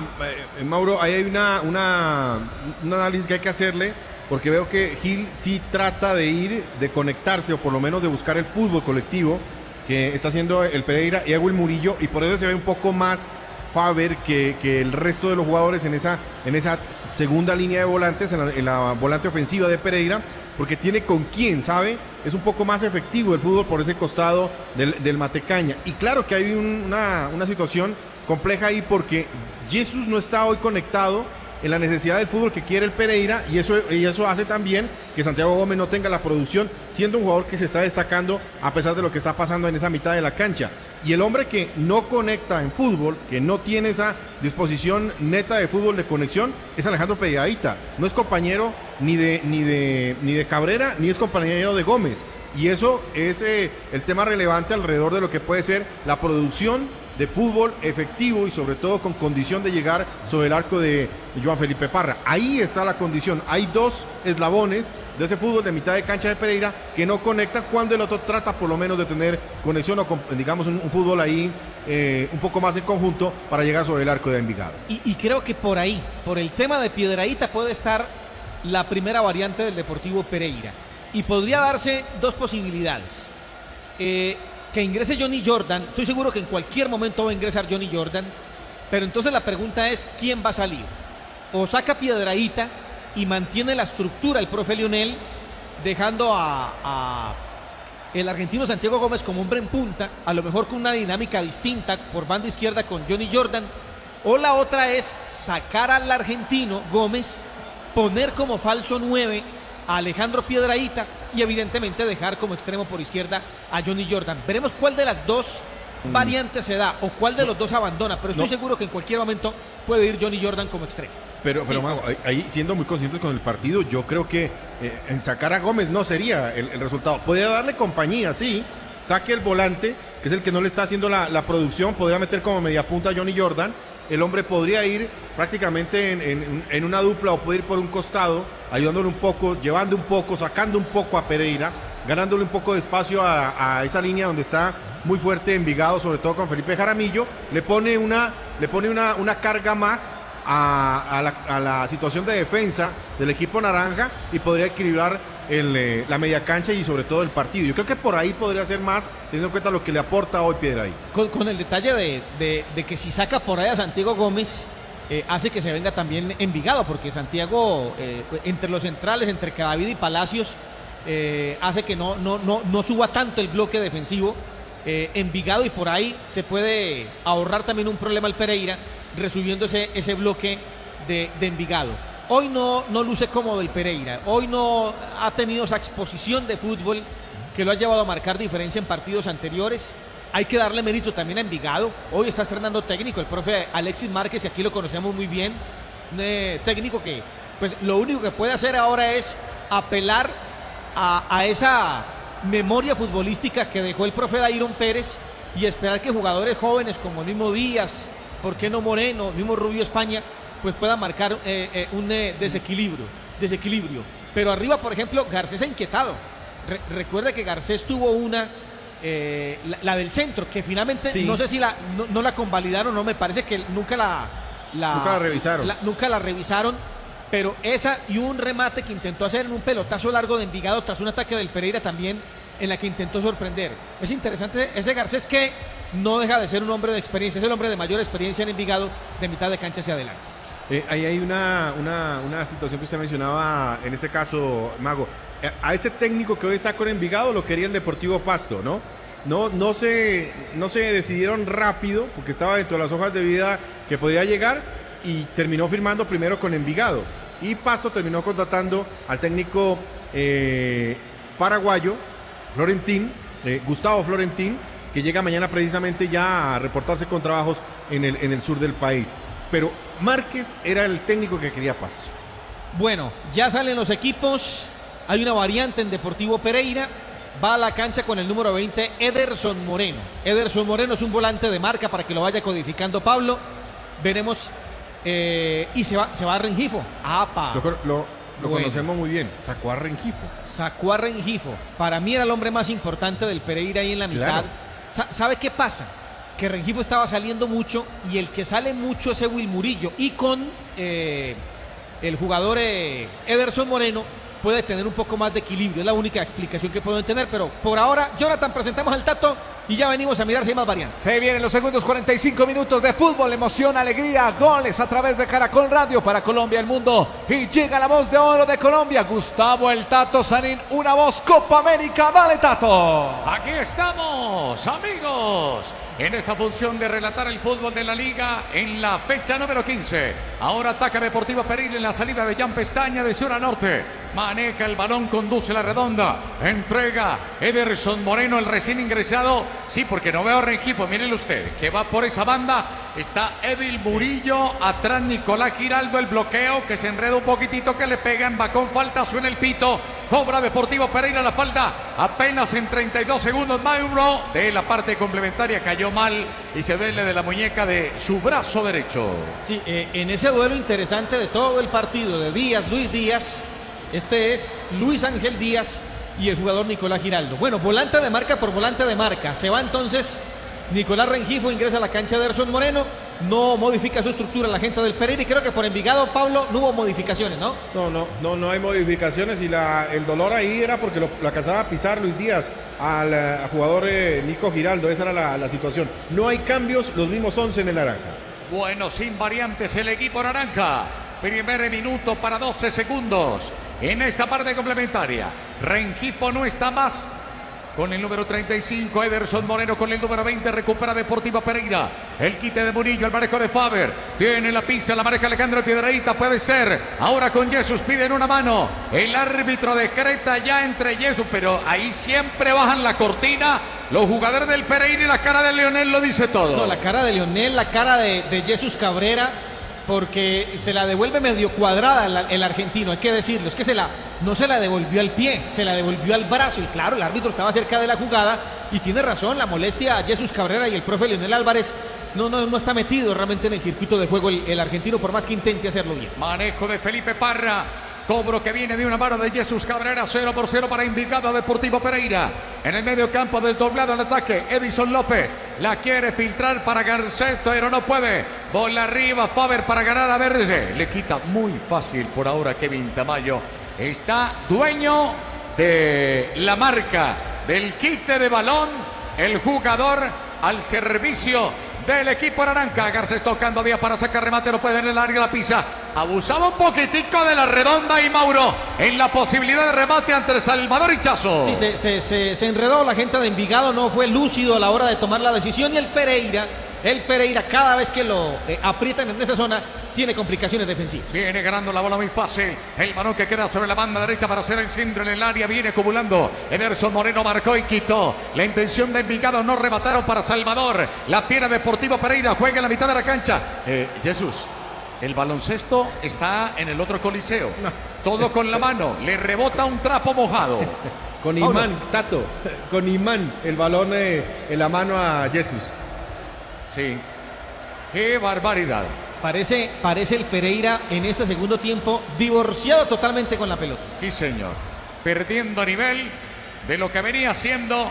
eh, Mauro, ahí hay una, una, un análisis que hay que hacerle, porque veo que Gil sí trata de ir, de conectarse, o por lo menos de buscar el fútbol colectivo que está haciendo el Pereira y el Murillo, y por eso se ve un poco más Faber que, que el resto de los jugadores en esa, en esa segunda línea de volantes, en la, volante ofensiva de Pereira, porque tiene con quién, ¿sabe? Es un poco más efectivo el fútbol por ese costado del, del Matecaña. Y claro que hay un- una, una situación compleja ahí porque Jesús no está hoy conectado en la necesidad del fútbol que quiere el Pereira y eso, y eso hace también que Santiago Gómez no tenga la producción, siendo un jugador que se está destacando a pesar de lo que está pasando en esa mitad de la cancha. Y el hombre que no conecta en fútbol, que no tiene esa disposición neta de fútbol de conexión, es Alejandro Peñadita. No es compañero ni de, ni de, ni de Cabrera, ni es compañero de Gómez. Y eso es eh, el tema relevante alrededor de lo que puede ser la producción de fútbol efectivo y sobre todo con condición de llegar sobre el arco de Joan Felipe Parra. Ahí está la condición. Hay dos eslabones de ese fútbol de mitad de cancha de Pereira que no conectan cuando el otro trata por lo menos de tener conexión o con, digamos un, fútbol ahí eh, un poco más en conjunto para llegar sobre el arco de Envigado. Y, y creo que por ahí, por el tema de Piedradita, puede estar la primera variante del Deportivo Pereira. Y podría darse dos posibilidades. Eh, que ingrese Johnny Jordan. Estoy seguro que en cualquier momento va a ingresar Johnny Jordan. Pero entonces la pregunta es, ¿quién va a salir? O saca Piedradita y mantiene la estructura el profe Lionel, dejando a, a el argentino Santiago Gómez como hombre en punta, a lo mejor con una dinámica distinta por banda izquierda con Johnny Jordan. O la otra es sacar al argentino Gómez, poner como falso 9 a Alejandro Piedraíta y evidentemente dejar como extremo por izquierda a Johnny Jordan. Veremos cuál de las dos variantes se da o cuál de los dos abandona, pero estoy No. seguro que en cualquier momento puede ir Johnny Jordan como extremo. Pero, pero Sí. Mago, ahí- siendo muy conscientes con el partido, yo creo que eh, en sacar a Gómez no sería el, el resultado. Podría darle compañía, sí. Saque el volante, que es el que no le está haciendo la, la producción, podría meter como media punta a Johnny Jordan. El hombre podría ir prácticamente en, en- una dupla o puede ir por un costado, ayudándole un poco, llevando un poco, sacando un poco a Pereira, ganándole un poco de espacio a, esa línea donde está muy fuerte Envigado, sobre todo con Felipe Jaramillo. Le pone una, le pone una, una carga más a la, a la situación de defensa del equipo naranja y podría equilibrar el, eh, la media cancha y sobre todo el partido. Yo creo que por ahí podría ser más, teniendo en cuenta lo que le aporta hoy Piedra ahí. Con, el detalle de, que si saca por ahí a Santiago Gómez, eh, hace que se venga también Envigado, porque Santiago, eh, entre los centrales, entre Cadavid y Palacios, hace que no, no, no, no suba tanto el bloque defensivo. Envigado y por ahí se puede ahorrar también un problema al Pereira, resubiendo ese, ese bloque de Envigado. Hoy no, no luce cómodo el Pereira, hoy no ha tenido esa exposición de fútbol que lo ha llevado a marcar diferencia en partidos anteriores. Hay que darle mérito también a Envigado. Hoy está estrenando técnico el profe Alexis Márquez, y aquí lo conocemos muy bien. Eh, técnico que, pues, lo único que puede hacer ahora es apelar a, a esa memoria futbolística que dejó el profe Dairon Pérez y esperar que jugadores jóvenes como el mismo Díaz, ¿por qué no Moreno, el mismo Rubio España, pues puedan marcar eh, eh, un eh, desequilibrio, desequilibrio. Pero arriba, por ejemplo, Garcés ha inquietado. Re- recuerde que Garcés tuvo una, la, la del centro, que finalmente Sí. no sé si la, no, no la convalidaron, no me parece que nunca la, Nunca la revisaron. la- nunca la revisaron. Pero esa y un remate que intentó hacer en un pelotazo largo de Envigado tras un ataque del Pereira también en la que intentó sorprender. Es interesante ese Garcés que no deja de ser un hombre de experiencia, es el hombre de mayor experiencia en Envigado de mitad de cancha hacia adelante. Eh, ahí hay una, una, una situación que usted mencionaba, en este caso, Mago. Eh, A este técnico que hoy está con Envigado lo quería el Deportivo Pasto, ¿no? No, no, se, no se decidieron rápido, porque estaba dentro de las hojas de vida que podía llegar, y terminó firmando primero con Envigado. Y Pasto terminó contratando al técnico eh, paraguayo, Florentín, Gustavo Florentín, que llega mañana precisamente ya a reportarse con trabajos en el, en el sur del país. Pero Márquez era el técnico que quería Pasto. Bueno, ya salen los equipos. Hay una variante en Deportivo Pereira. Va a la cancha con el número 20, Ederson Moreno. Ederson Moreno es un volante de marca para que lo vaya codificando Pablo. Veremos. eh, y se va, se va a Rengifo. ¡Apa! Lo, lo- lo Bueno. conocemos muy bien. Sacó a Rengifo. Sacó a Rengifo. Para mí era el hombre más importante del Pereira ahí en la mitad. Claro. ¿Sabe qué pasa? Que Rengifo estaba saliendo mucho y el que sale mucho es Will Murillo. Y con eh, el jugador eh, Ederson Moreno puede tener un poco más de equilibrio. Es la única explicación que puedo entender. Pero por ahora, Jonathan, presentamos al Tato y ya venimos a mirar si hay más variantes. Se vienen los segundos 45 minutos de fútbol, emoción, alegría, goles a través de Caracol Radio para Colombia, el mundo. Y llega la voz de oro de Colombia, Gustavo El Tato Sanín, una voz Copa América. Dale, Tato. Aquí estamos, amigos, en esta función de relatar el fútbol de la liga en la fecha número 15. Ahora ataca Deportivo Pereira en la salida de Jan Pestaña de sur norte. Maneja el balón, conduce la redonda. Entrega Ederson Moreno, el recién ingresado. Sí, porque no veo a Rengifo, mírenlo usted, que va por esa banda. Está Evil Murillo, atrás Nicolás Giraldo, el bloqueo que se enreda un poquitito, que le pegan, va con falta, suena el pito. Cobra Deportivo Pereira la falta apenas en 32 segundos. Mauro de la parte complementaria cayó mal y se duele de la muñeca de su brazo derecho. Sí, eh, en ese duelo interesante de todo el partido de Díaz, Luis Díaz, este es Luis Ángel Díaz y el jugador Nicolás Giraldo. Bueno, volante de marca por volante de marca. Se va entonces Nicolás Rengifo, ingresa a la cancha de Erson Moreno, no modifica su estructura la gente del Pereira y creo que por Envigado, Pablo, no hubo modificaciones, ¿no? No, no, no, no hay modificaciones y la, el dolor ahí era porque lo, lo alcanzaba a pisar Luis Díaz al eh, jugador eh, Nico Giraldo. Esa era la, la situación. No hay cambios, los mismos 11 en el naranja. Bueno, sin variantes el equipo naranja. Primer minuto para 12 segundos. En esta parte complementaria, Rengifo no está más. Con el número 35, Ederson Moreno con el número 20, recupera Deportivo Pereira. El quite de Murillo, el manejo de Faber. Tiene la pizza, la maneja Alejandro Piedraíta, puede ser. Ahora con Jesús piden una mano. El árbitro decreta ya entre Jesús, pero ahí siempre bajan la cortina. Los jugadores del Pereira y la cara de Leonel lo dice todo. No, la cara de Leonel, la cara de Jesús Cabrera, porque se la devuelve medio cuadrada el, argentino, hay que decirlo. Es que no se la devolvió al pie, se la devolvió al brazo. Y claro, el árbitro estaba cerca de la jugada y tiene razón, la molestia a Jesús Cabrera y el profe Leonel Álvarez no, no, no está metido realmente en el circuito de juego el, el argentino, por más que intente hacerlo bien. Manejo de Felipe Parra. Cobro que viene de una mano de Jesús Cabrera, 0 por 0 para Invicado Deportivo Pereira. En el medio campo del doblado al ataque, Edison López la quiere filtrar para Garcés, pero no puede. Bola arriba, Faber para ganar a Verge. Le quita muy fácil por ahora Kevin Tamayo. Está dueño de la marca del quite de balón. El jugador al servicio del equipo naranja. Garcés tocando vía para sacar remate, no puede en el área la pisa. Abusaba un poquitico de la redonda y Mauro en la posibilidad de remate ante Salvador Hichazo. Sí, se- se enredó la gente de Envigado, no fue lúcido a la hora de tomar la decisión y el Pereira, el Pereira cada vez que lo eh, aprietan en esa zona tiene complicaciones defensivas. Viene ganando la bola muy fácil. El balón que queda sobre la banda derecha para hacer el centro en el área. Viene acumulando. Emerson Moreno marcó y quitó. La intención de Envigado no remataron para Salvador. La pierna Deportivo Pereira juega en la mitad de la cancha. Eh, Jesús, el baloncesto está en el otro coliseo. Todo con la mano. Le rebota un trapo mojado. Con imán, Tato, con imán, el balón eh, en la mano a Jesús. Sí. Qué barbaridad. Parece, parece el Pereira en este segundo tiempo divorciado totalmente con la pelota. Sí, señor. Perdiendo nivel de lo que venía siendo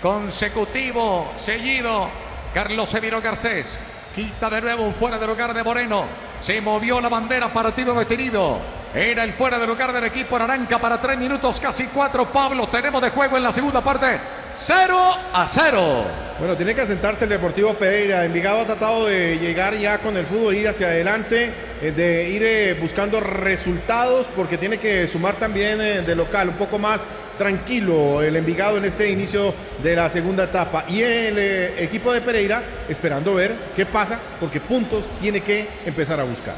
consecutivo, seguido. Carlos Emiro Garcés. Quita de nuevo un fuera de lugar de Moreno. Se movió la bandera, partido detenido. Era el fuera de lugar del equipo naranja para tres minutos, casi cuatro. Pablo, tenemos de juego en la segunda parte. 0 a 0. Bueno, tiene que asentarse el Deportivo Pereira. Envigado ha tratado de llegar ya con el fútbol, ir hacia adelante, eh, de ir eh, buscando resultados, porque tiene que sumar también eh, de local, un poco más tranquilo el Envigado en este inicio de la segunda etapa. Y el equipo de Pereira esperando ver qué pasa, porque puntos tiene que empezar a buscar.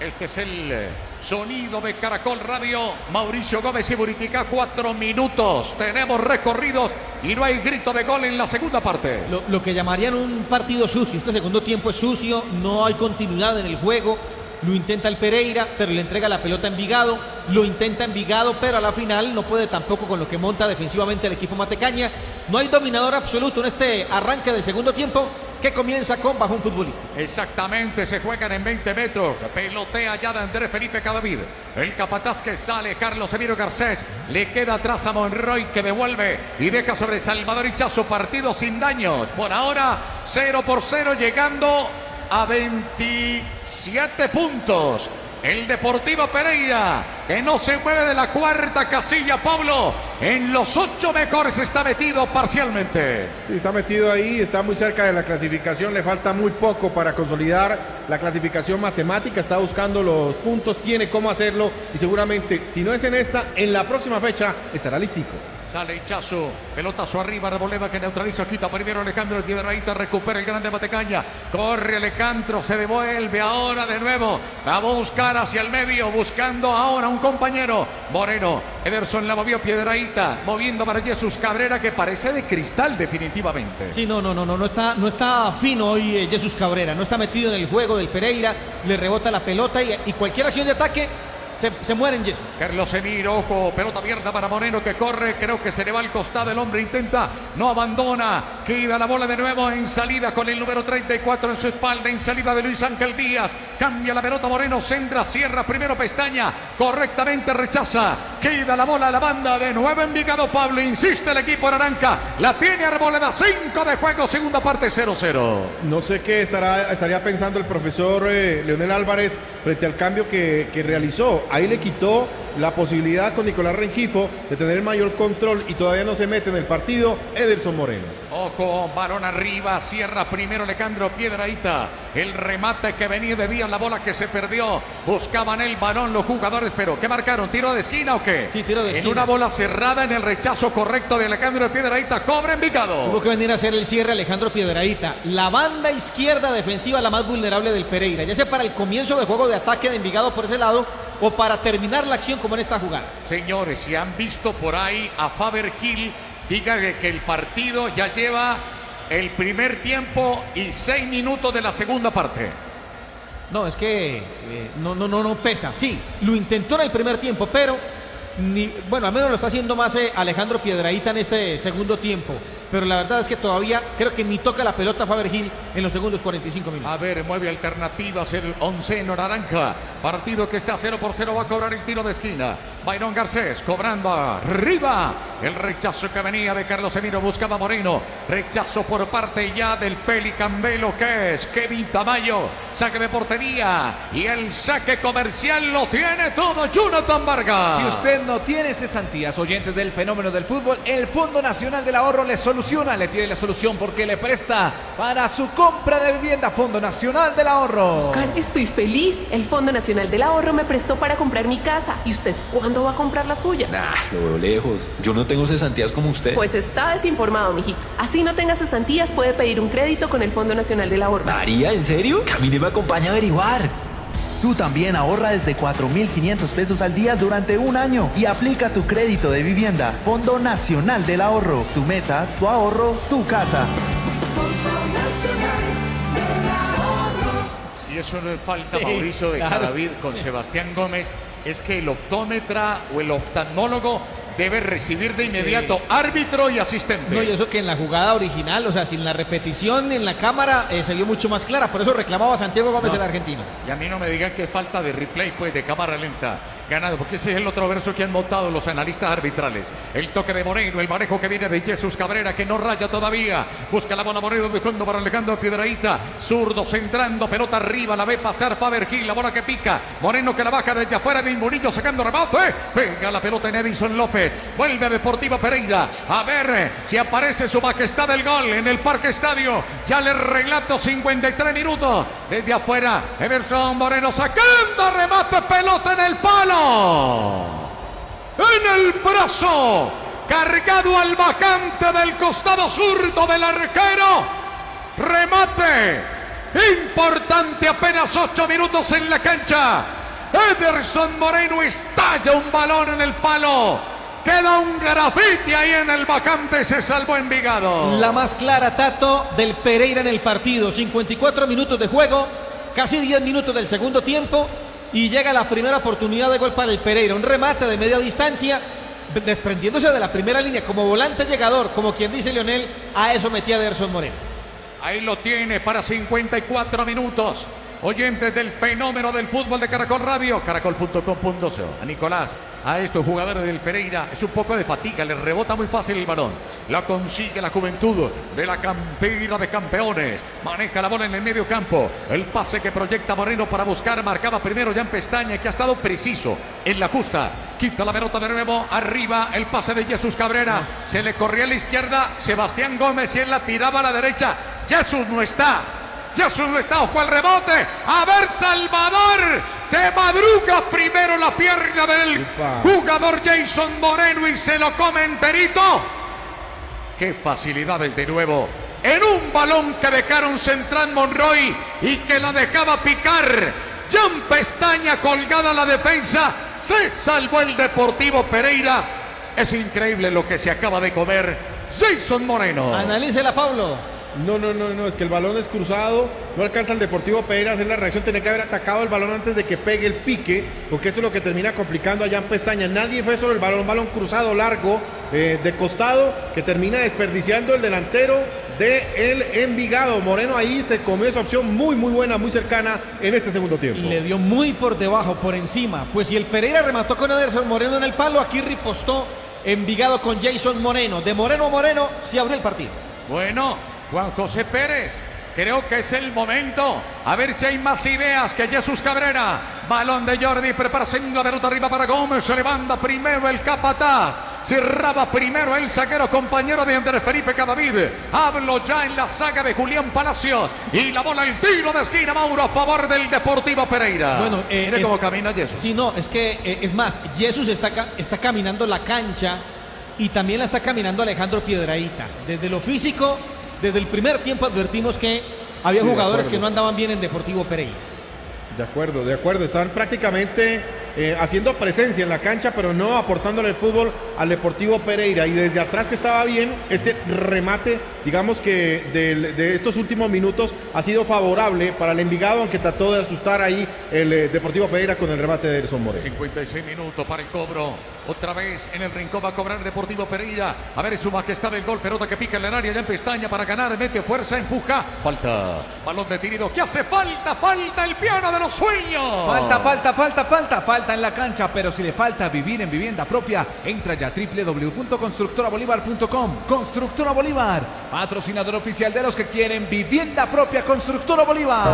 Este es el eh, sonido de Caracol Radio. Mauricio Gómez y Buritica, cuatro minutos. Tenemos recorridos y no hay grito de gol en la segunda parte. Lo, lo que llamarían un partido sucio. Este segundo tiempo es sucio, no hay continuidad en el juego. Lo intenta el Pereira, pero le entrega la pelota a Envigado. Lo intenta Envigado, pero a la final no puede tampoco con lo que monta defensivamente el equipo Matecaña. No hay dominador absoluto en este arranque del segundo tiempo que comienza con bajón futbolista. Exactamente, se juegan en 20 metros. Pelotea ya de Andrés Felipe Cadavid. El capataz que sale, Carlos Emiro Garcés. Le queda atrás a Monroy que devuelve y deja sobre Salvador Hichazo partido sin daños. Por ahora, 0 por 0, llegando a 27 puntos. El Deportivo Pereira, que no se mueve de la cuarta casilla, Pablo. En los ocho mejores está metido parcialmente. Sí, está metido ahí, está muy cerca de la clasificación, le falta muy poco para consolidar la clasificación matemática, está buscando los puntos, tiene cómo hacerlo y seguramente, si no es en esta, en la próxima fecha estará listico. Sale Hichazo, pelotazo arriba, Reboleda que neutraliza, quita primero Alejandro, el Piedraíta recupera el grande Matecaña, corre Alejandro, se devuelve ahora de nuevo, va a buscar hacia el medio, buscando ahora un compañero, Moreno, Ederson la movió Piedraíta, moviendo para Jesús Cabrera que parece de cristal definitivamente. Sí, no, no, no, no, no está, no está fino hoy eh, Jesús Cabrera, no está metido en el juego del Pereira, le rebota la pelota y cualquier acción de ataque se, se muere en Jesús. Carlos Emiro, ojo, pelota abierta para Moreno que corre, creo que se le va al costado, el hombre intenta, no abandona, queda la bola de nuevo en salida con el número 34 en su espalda, en salida de Luis Ángel Díaz, cambia la pelota Moreno, centra, cierra primero pestaña, correctamente rechaza, queda la bola a la banda de nuevo Envigado Pablo, insiste el equipo naranja, la tiene Arboleda, 5 de juego, segunda parte 0-0. No sé qué estará, estaría pensando el profesor eh, Leonel Álvarez frente al cambio que, que realizó. Ahí le quitó la posibilidad con Nicolás Rengifo de tener el mayor control y todavía no se mete en el partido Ederson Moreno. Ojo, varón arriba, cierra primero Alejandro Piedraíta. El remate que venía de Díaz, la bola que se perdió. Buscaban el balón los jugadores, pero ¿qué marcaron? ¿Tiro de esquina o qué? Sí, tiro de En esquina. una bola cerrada en el rechazo correcto de Alejandro Piedraíta. Cobra Envigado. Tuvo que venir a hacer el cierre Alejandro Piedraíta. La banda izquierda defensiva la más vulnerable del Pereira, ya sea para el comienzo de juego de ataque de Envigado por ese lado o para terminar la acción como en esta jugada. Señores, si han visto por ahí a Faber Gil, díganle que el partido ya lleva el primer tiempo y seis minutos de la segunda parte. No, es que eh, no, no, no, no pesa. Sí, lo intentó en el primer tiempo, pero ni, bueno, al menos lo está haciendo más eh, Alejandro Piedraíta en este segundo tiempo. Pero la verdad es que todavía creo que ni toca la pelota Faber Gil en los segundos 45 minutos. A ver, mueve alternativas el onceno naranja. Partido que está 0 por 0. Va a cobrar el tiro de esquina. Byron Garcés cobrando arriba. El rechazo que venía de Carlos Emiro buscaba Moreno. Rechazo por parte ya del Pelicambelo que es Kevin Tamayo. Saque de portería. Y el saque comercial lo tiene todo Jonathan Vargas. Si usted no tiene cesantías, oyentes del fenómeno del fútbol, el Fondo Nacional del Ahorro le soluciona, le tiene la solución porque le presta para su compra de vivienda Fondo Nacional del Ahorro. Oscar, estoy feliz. El Fondo Nacional del Ahorro me prestó para comprar mi casa. ¿Y usted cuándo va a comprar la suya? Ah, lo veo lejos. Yo no tengo cesantías como usted. Pues está desinformado, mijito. Así no tenga cesantías, puede pedir un crédito con el Fondo Nacional del Ahorro. María, ¿en serio? Camine me acompaña a averiguar. Tú también ahorra desde 4.500 pesos al día durante un año y aplica tu crédito de vivienda. Fondo Nacional del Ahorro. Tu meta, tu ahorro, tu casa. Si eso no es falta, Sí, Mauricio, de claro. Cadavid con Sebastián Gómez, es que el optómetra o el oftalmólogo debe recibir de inmediato árbitro y asistente. No, y eso que en la jugada original, o sea, sin la repetición en la cámara, eh, se vio mucho más clara. Por eso reclamaba Santiago Gómez No. el argentino. Y a mí no me digan que falta de replay, pues, de cámara lenta. Ganado, porque ese es el otro verso que han montado los analistas arbitrales. El toque de Moreno, el manejo que viene de Jesús Cabrera, que no raya todavía. Busca la bola Moreno, buscando para Alejandro Piedraíta. Zurdo centrando, pelota arriba, la ve pasar Faber Gil, la bola que pica. Moreno que la baja desde afuera, de Murillo sacando remate. Pega la pelota en Edison López. Vuelve Deportivo Pereira. A ver si aparece su majestad del gol en el Parque Estadio. Ya le relato 53 minutos. Desde afuera, Emerson Moreno sacando remate, pelota en el palo. En el brazo. Cargado al vacante del costado zurdo del arquero. Remate. Importante, apenas 8 minutos en la cancha. Ederson Moreno estalla un balón en el palo. Queda un grafiti ahí en el vacante. Se salvó Envigado. La más clara, Tato, del Pereira en el partido. 54 minutos de juego, casi 10 minutos del segundo tiempo. Y llega la primera oportunidad de gol para el Pereira. Un remate de media distancia, desprendiéndose de la primera línea como volante llegador, como quien dice Leonel. A eso metía Ederson Moreno. Ahí lo tiene para 54 minutos. Oyentes del fenómeno del fútbol de Caracol Radio, caracol.com.co. A Nicolás, a estos jugadores del Pereira, es un poco de fatiga, les rebota muy fácil el balón. La consigue la juventud de la cantera de campeones. Maneja la bola en el medio campo. El pase que proyecta Moreno para buscar, marcaba primero Jan Pestaña, que ha estado preciso en la justa. Quita la pelota de nuevo, arriba el pase de Jesús Cabrera. Se le corría a la izquierda, Sebastián Gómez y él la tiraba a la derecha. Jesús no está. Jesús no está, ojo al rebote. A ver, Salvador. Se madruga primero la pierna del Upa. jugador Jason Moreno y se lo come enterito. Qué facilidades de nuevo. En un balón que dejaron central Monroy y que la dejaba picar. Jan Pestaña colgada a la defensa. Se salvó el Deportivo Pereira. Es increíble lo que se acaba de comer Jason Moreno. Analícela, Pablo. No, no, no, no, es que el balón es cruzado, no alcanza el Deportivo Pereira a hacer la reacción, tenía que haber atacado el balón antes de que pegue el pique, porque esto es lo que termina complicando a Jan Pestaña. Nadie fue sobre el balón, un balón cruzado largo, eh, de costado, que termina desperdiciando el delantero de el Envigado. Moreno ahí se comió esa opción muy, muy buena, muy cercana en este segundo tiempo. Le dio muy por debajo, por encima. Pues si el Pereira remató con Ederson Moreno en el palo, aquí ripostó Envigado con Jason Moreno. De Moreno a Moreno se abrió el partido. Bueno, Juan José Pérez, creo que es el momento. A ver si hay más ideas que Jesús Cabrera. Balón de Jordi, preparación la pelota arriba para Gómez. Se levanta primero el capataz. Cerraba primero el saquero compañero de Andrés Felipe Cadavid. Hablo ya en la saga de Julián Palacios. Y la bola, el tiro de esquina, Mauro, a favor del Deportivo Pereira. Bueno, eh, Mire cómo camina Jesús. Sí, no, es que eh, es más, Jesús está caminando la cancha y también la está caminando Alejandro Piedraíta. Desde lo físico, desde el primer tiempo advertimos que había Sí, jugadores que no andaban bien en Deportivo Pereira. De acuerdo, de acuerdo. Estaban prácticamente eh, haciendo presencia en la cancha, pero no aportándole el fútbol al Deportivo Pereira. Y desde atrás que estaba bien, este remate, digamos que de estos últimos minutos ha sido favorable para el Envigado, aunque trató de asustar ahí el eh, Deportivo Pereira con el remate de Edson Moreno. 56 minutos para el cobro. Otra vez en el rincón va a cobrar Deportivo Pereira. A ver su majestad el gol. Pelota que pica en el área. Ya en pestaña para ganar. Mete fuerza, empuja. Falta. Balón detenido. ¿Qué hace falta? Falta el piano de los sueños. Falta, falta, falta, falta, falta en la cancha, pero si le falta vivir en vivienda propia, entra ya a www.constructorabolívar.com. Constructora Bolívar, patrocinador oficial de los que quieren vivienda propia. Constructora Bolívar.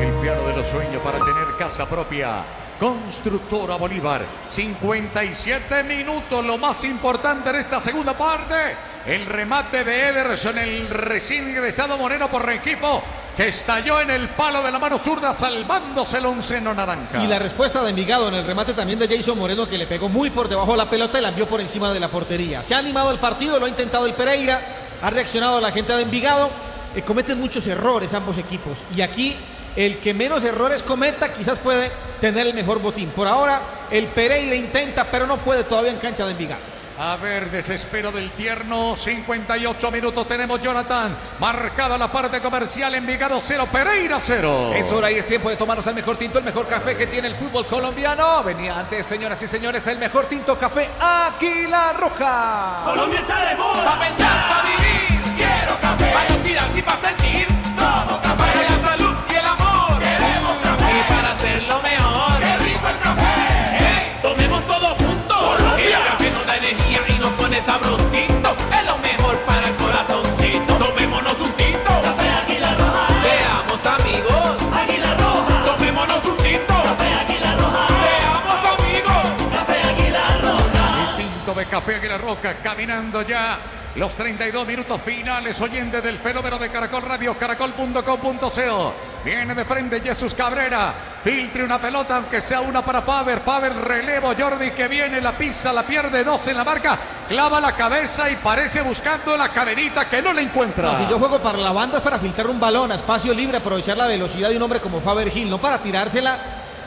El piano de los sueños para tener casa propia. Constructora Bolívar. 57 minutos, lo más importante en esta segunda parte. El remate de Ederson, el recién ingresado Moreno por equipo, que estalló en el palo de la mano zurda, salvándose el onceno naranja. Y la respuesta de Envigado en el remate también de Jason Moreno, que le pegó muy por debajo de la pelota y la envió por encima de la portería. Se ha animado el partido, lo ha intentado el Pereira, ha reaccionado la gente de Envigado. Eh, cometen muchos errores ambos equipos. Y aquí el que menos errores cometa quizás puede tener el mejor botín. Por ahora el Pereira intenta, pero no puede todavía en cancha de Envigado. A ver, desespero del tierno. 58 minutos tenemos Jonathan. Marcada la parte comercial. Envigado 0, Pereira 0. Es hora y es tiempo de tomarnos el mejor tinto, el mejor café que tiene el fútbol colombiano. Venía antes, señoras y señores, el mejor tinto café Águila Roja. Colombia está de moda. Pa' pensar, pa' vivir. Quiero café. Para inspirar y pa' sentir. Café Águila Roca caminando ya. Los 32 minutos finales, oyente del fenómeno de Caracol Radio, caracol.com.co. Viene de frente Jesús Cabrera. Filtre una pelota, aunque sea una para Faber. Faber relevo, Jordi que viene, la pisa, la pierde, dos en la marca. Clava la cabeza y parece buscando la cadenita que no la encuentra. Si yo juego para la banda es para filtrar un balón a espacio libre, aprovechar la velocidad de un hombre como Faber Gil, no para tirársela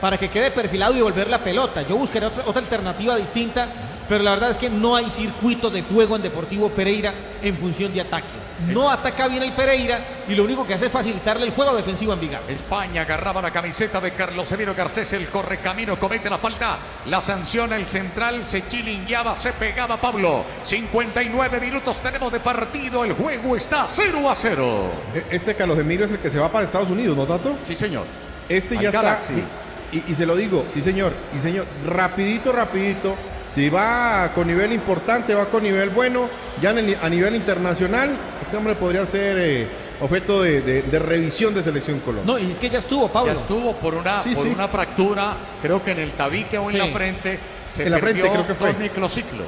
para que quede perfilado y volver la pelota. Yo buscaré otra alternativa distinta, pero la verdad es que no hay circuito de juego en Deportivo Pereira en función de ataque. No ataca bien el Pereira y lo único que hace es facilitarle el juego defensivo a Envigado. España agarraba la camiseta de Carlos Severo Garcés, el corre camino, comete la falta, la sanciona el central, se chilingueaba, se pegaba Pablo. 59 minutos tenemos de partido, el juego está 0 a 0. Este Carlos Emilio es el que se va para Estados Unidos, ¿no, Tato? Sí, señor. Este Al ya Galaxy. está. Y, y se lo digo, sí, señor. Y señor, rapidito, rapidito. Si va con nivel importante, va con nivel bueno, ya en el- a nivel internacional, este hombre podría ser eh, objeto de, de- de revisión de selección Colombia. No, y es que ya estuvo, Pablo. Ya estuvo por una, Sí, por sí. una fractura, creo que en el tabique o en Sí. la frente. Se En la frente, creo que fue. dos microciclos.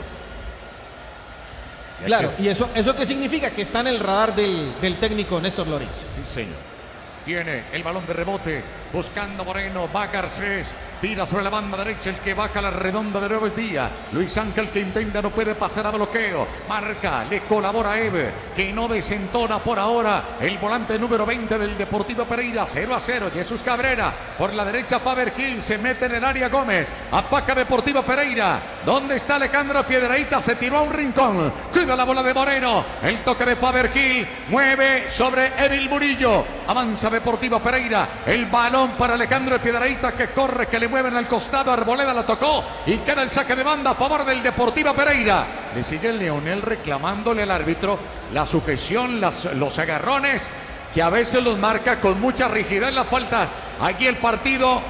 Claro, que- y eso, eso qué significa? Que está en el radar del, del técnico Néstor Lorenzo. Sí, señor. Viene el balón de rebote, buscando Moreno, va Garcés, tira sobre la banda derecha, el que baja la redonda de nuevo es Díaz. Luis Ángel que intenta, no puede pasar a bloqueo, marca, le colabora a que no desentona por ahora. El volante número 20 del Deportivo Pereira, 0 a 0, Jesús Cabrera, por la derecha Faber Gil, se mete en el área Gómez, apaca Deportivo Pereira, ¿dónde está Alejandro Piedraíta? Se tiró a un rincón, cuida la bola de Moreno, el toque de Faber Gil, mueve sobre Evil Murillo, avanza Deportivo Pereira, el balón para Alejandro Piedraíta que corre, que le mueven al costado, Arboleda la tocó y queda el saque de banda a favor del Deportivo Pereira. Le sigue el Leonel reclamándole al árbitro la sujeción, los agarrones que a veces los marca con mucha rigidez la falta. Aquí el partido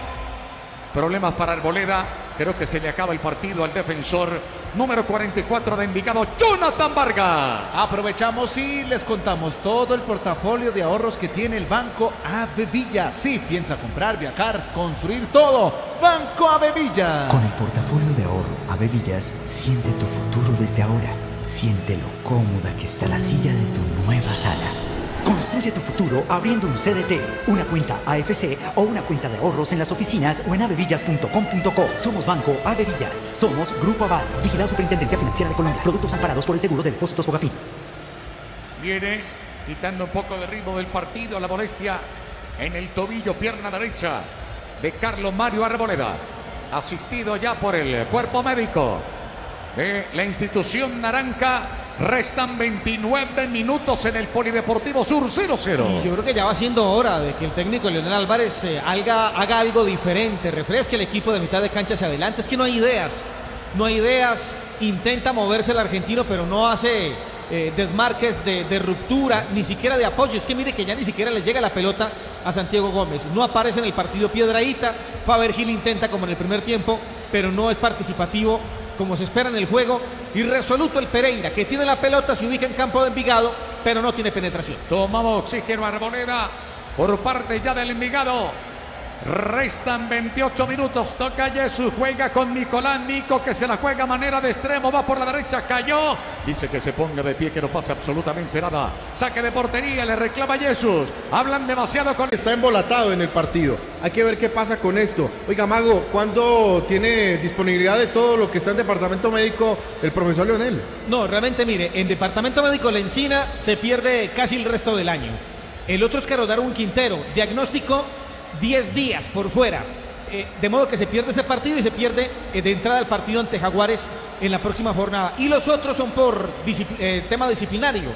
Problemas para Arboleda. Creo que se le acaba el partido al defensor número 44 de Envigado, Jonathan Vargas. Aprovechamos y les contamos todo el portafolio de ahorros que tiene el Banco Avevilla. Si piensa comprar, viajar, construir todo, Banco Avevilla. Con el portafolio de ahorro Avevillas, siente tu futuro desde ahora. Siente lo cómoda que está la silla de tu nueva sala. Construye tu futuro abriendo un CDT, una cuenta AFC o una cuenta de ahorros en las oficinas o en avevillas.com.co. Somos Banco Avevillas. Somos Grupo Aval. Vigilado Superintendencia Financiera de Colombia. Productos amparados por el Seguro de Depósitos Fogafín. Viene quitando un poco de ritmo del partido, la molestia en el tobillo, pierna derecha de Carlos Mario Arboleda. Asistido ya por el cuerpo médico de la institución Naranja. Restan 29 minutos en el Polideportivo Sur 0-0. Y yo creo que ya va siendo hora de que el técnico Leonel Álvarez eh, haga, haga algo diferente, refresque el equipo de mitad de cancha hacia adelante. Es que no hay ideas, no hay ideas. Intenta moverse el argentino, pero no hace eh, desmarques de, de ruptura, ni siquiera de apoyo. Es que mire que ya ni siquiera le llega la pelota a Santiago Gómez. No aparece en el partido Piedraíta. Faber Gil intenta como en el primer tiempo, pero no es participativo como se espera en el juego. Y resoluto el Pereira, que tiene la pelota, se ubica en campo de Envigado, pero no tiene penetración. Tomamos oxígeno Arboleda por parte ya del Envigado. Restan 28 minutos. Toca Jesús. Juega con Nicolás Nico que se la juega a manera de extremo. Va por la derecha. Cayó. Dice que se ponga de pie, que no pasa absolutamente nada. Saque de portería. Le reclama Jesús. Hablan demasiado con. Está embolatado en el partido. Hay que ver qué pasa con esto. Oiga, Mago, ¿cuándo tiene disponibilidad de todo lo que está en departamento médico el profesor Leonel? No, realmente, mire, en departamento médico la encina se pierde casi el resto del año. El otro es Carlos un Quintero. Diagnóstico 10 días por fuera. Eh, de modo que se pierde este partido y se pierde eh, de entrada al partido ante Jaguares en la próxima jornada. Y los otros son por discipl- eh, tema disciplinario.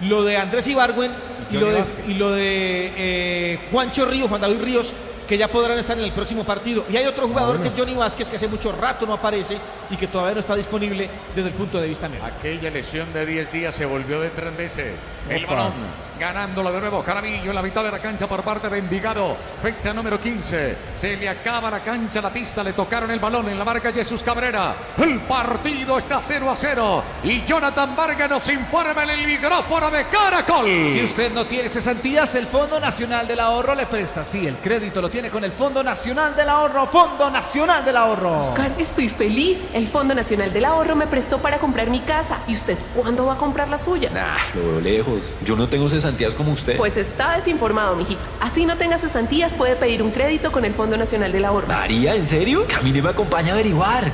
Lo de Andrés Ibargüen y, lo de, y lo de eh, Juancho Ríos, Juan David Ríos, que ya podrán estar en el próximo partido. Y hay otro jugador que es Johnny Vázquez, que hace mucho rato no aparece y que todavía no está disponible desde el punto de vista médico. Aquella lesión de 10 días se volvió de tres veces. El Opa. balón ganándolo de nuevo Carabillo en la mitad de la cancha por parte de Envigado. Fecha número 15. Se le acaba la cancha, la pista. Le tocaron el balón en la marca Jesús Cabrera. El partido está 0 a 0. Y Jonathan Vargas nos informa en el micrófono de Caracol. Si usted no tiene cesantías, el Fondo Nacional del Ahorro le presta. Sí, el crédito lo tiene con el Fondo Nacional del Ahorro. Fondo Nacional del Ahorro. Oscar, estoy feliz. El Fondo Nacional del Ahorro me prestó para comprar mi casa. ¿Y usted cuándo va a comprar la suya? Ah, lo veo lejos. Yo no tengo cesantías como usted. Pues está desinformado, mijito. Así no tenga cesantías, puede pedir un crédito con el Fondo Nacional del Ahorro. María, ¿en serio? Camine me acompaña a averiguar.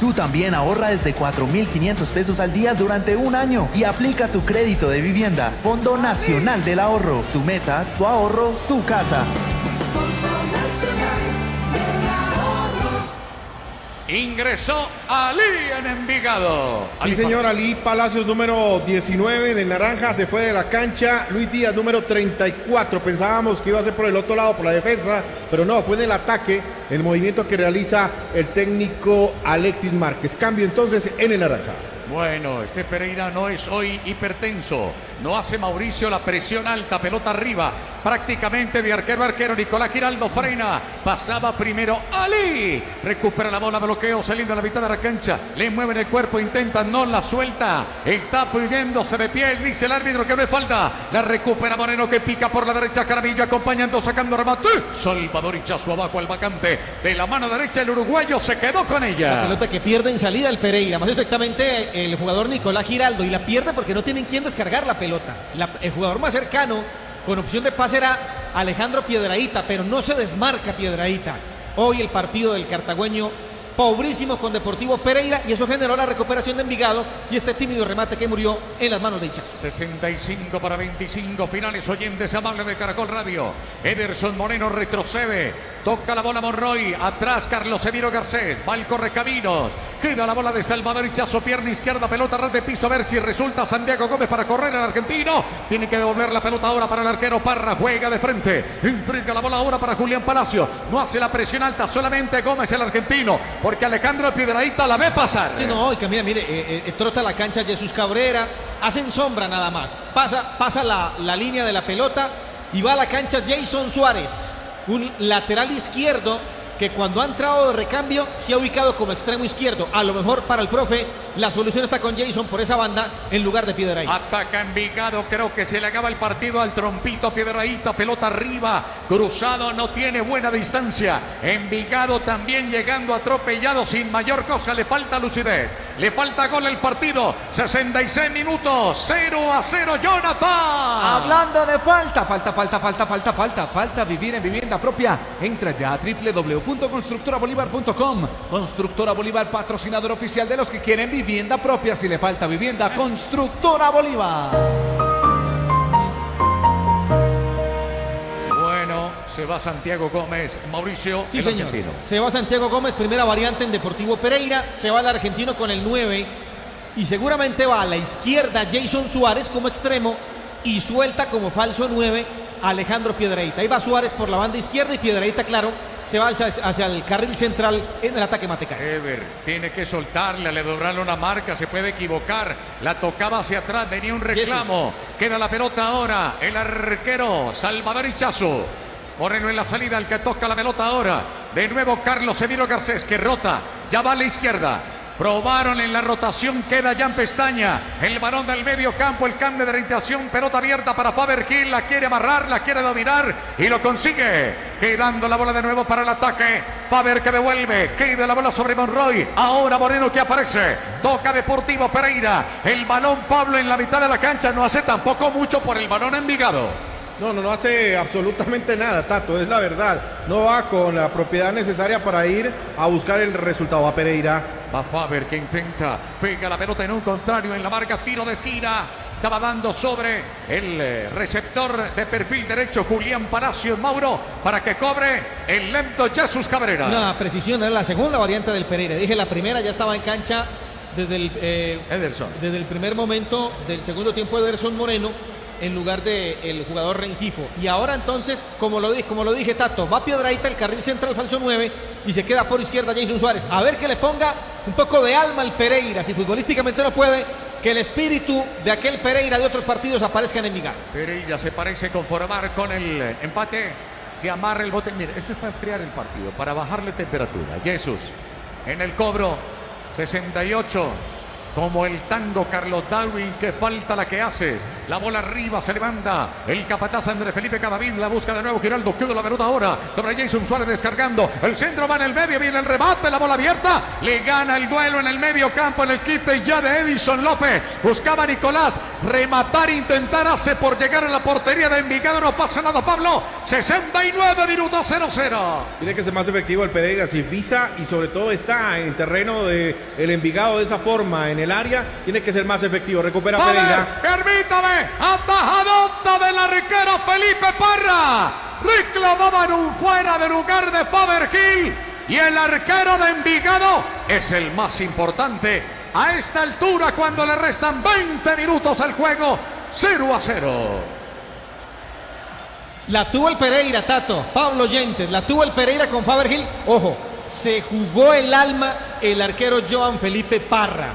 Tú también ahorra desde 4.500 pesos al día durante un año y aplica tu crédito de vivienda. Fondo Nacional del Ahorro. Tu meta, tu ahorro, tu casa. Ingresó Ali en Envigado. Sí, Ali señor Ali Palacios, número 19 del Naranja, se fue de la cancha. Luis Díaz, número 34. Pensábamos que iba a ser por el otro lado, por la defensa, pero no, fue en el ataque el movimiento que realiza el técnico Alexis Márquez. Cambio entonces en el Naranja. Bueno, este Pereira no es hoy hipertenso. No hace Mauricio la presión alta, pelota arriba. Prácticamente de arquero a arquero. Nicolás Giraldo frena. Pasaba primero Ali. Recupera la bola, bloqueo, saliendo a la mitad de la cancha. Le mueven el cuerpo, intenta, no la suelta. Está pidiéndose de pie. Dice el árbitro que no es falta. La recupera Moreno que pica por la derecha. Carabillo acompañando, sacando remate. Salvador Ichazo abajo al vacante. De la mano derecha el uruguayo se quedó con La ella. pelota que pierde en salida el Pereira, más exactamente el jugador Nicolás Giraldo, y la pierde porque no tienen quien descargar la pelota. El jugador más cercano, con opción de pase, era Alejandro Piedraíta, pero no se desmarca Piedraíta. Hoy el partido del cartagüeño, pobrísimo con Deportivo Pereira, y eso generó la recuperación de Envigado y este tímido remate que murió en las manos de Hichazo. 65 para 25 finales oyentes amables de Caracol Radio. Ederson Moreno retrocede. Toca la bola Monroy. Atrás Carlos Emiro Garcés. Va el correcaminos. Queda la bola de Salvador Hichazo. Pierna izquierda. Pelota ras de piso. A ver si resulta Santiago Gómez para correr el argentino. Tiene que devolver la pelota ahora para el arquero Parra. Juega de frente. Entrega la bola ahora para Julián Palacio. No hace la presión alta. Solamente Gómez el argentino. Porque Alejandro Piedraíta la ve pasar. Sí, no, y que mira, mire, eh, eh, trota la cancha Jesús Cabrera, hacen sombra nada más. Pasa, pasa la, la línea de la pelota y va a la cancha Jason Suárez, un lateral izquierdo que cuando ha entrado de recambio se ha ubicado como extremo izquierdo. A lo mejor para el profe la solución está con Jason por esa banda en lugar de Piedraíta. Ataca Envigado, creo que se le acaba el partido al trompito Piedraíta, pelota arriba, cruzado, no tiene buena distancia. Envigado también llegando atropellado sin mayor cosa, le falta lucidez, le falta gol el partido. 66 minutos, 0 a 0, Jonathan. Hablando de falta, falta, falta, falta, falta, falta, falta vivir en vivienda propia. Entra ya a www.constructorabolívar.com. Constructora Bolívar, patrocinador oficial de los que quieren vivienda propia. Si le falta vivienda, Constructora Bolívar. Bueno, se va Santiago Gómez, Mauricio, Sí, el señor. argentino. Se va Santiago Gómez, primera variante en Deportivo Pereira. Se va el argentino con el 9. Y seguramente va a la izquierda Jason Suárez como extremo. Y suelta como falso 9 a Alejandro Piedraíta. Ahí va Suárez por la banda izquierda y Piedraíta, claro, se va hacia, hacia el carril central en el ataque matecano. Ever tiene que soltarla, le doblarle una marca, se puede equivocar. La tocaba hacia atrás, venía un reclamo. Queda la pelota ahora. El arquero Salvador Hichazo. Moreno en la salida, el que toca la pelota ahora. De nuevo Carlos Emiro Garcés que rota. Ya va a la izquierda. Probaron en la rotación, queda ya en pestaña. El varón del medio campo, el cambio de orientación, pelota abierta para Faber Gil, la quiere amarrar, la quiere dominar y lo consigue. Quedando la bola de nuevo para el ataque. Faber que devuelve, queda la bola sobre Monroy. Ahora Moreno que aparece. Toca Deportivo Pereira. El balón Pablo en la mitad de la cancha no hace tampoco mucho por el balón Envigado. No, no, no hace absolutamente nada, Tato, es la verdad. No va con la propiedad necesaria para ir a buscar el resultado a Pereira. Va Faber que intenta, pega la pelota en un contrario en la marca, tiro de esquina. Estaba dando sobre el eh, receptor de perfil derecho Julián Palacios Mauro para que cobre el lento Jesús Cabrera. Una precisión, era la segunda variante del Pereira. Dije la primera ya estaba en cancha desde el, eh, Ederson. desde el primer momento del segundo tiempo Ederson Moreno en lugar del jugador Rengifo. Y ahora entonces, como lo, como lo dije Tato, va Piedraíta, el carril central falso 9 y se queda por izquierda Jason Suárez. A ver que le ponga un poco de alma al Pereira. Si futbolísticamente no puede, que el espíritu de aquel Pereira de otros partidos aparezca en Envigado. Pereira se parece conformar con el empate. Se amarra el bote. Mire, eso es para enfriar el partido, para bajarle temperatura. Jesús en el cobro, 68 como el tango Carlos Darwin, que falta la que haces. La bola arriba se levanta. El capataz Andrés Felipe Cadavid la busca de nuevo. Giraldo quedó la pelota ahora. Sobre Jason Suárez descargando. El centro va en el medio. Viene el rebate. La bola abierta. Le gana el duelo en el medio campo. En el quite ya de Edison López. Buscaba Nicolás rematar, intentar. Hace por llegar a la portería de Envigado. No pasa nada, Pablo. 69 minutos 0-0. Tiene que ser más efectivo el Pereira. Si visa y sobre todo está en terreno de Envigado de esa forma. En el área, tiene que ser más efectivo. Recupera Pereira. Permítame, atajadota del arquero Felipe Parra. Reclamaban un fuera de lugar de Faber Gil. Y el arquero de Envigado es el más importante a esta altura cuando le restan 20 minutos al juego. 0 a 0. La tuvo el Pereira, Tato. Pablo Yentes. La tuvo el Pereira con Faber Gil. Ojo, se jugó el alma el arquero Joan Felipe Parra.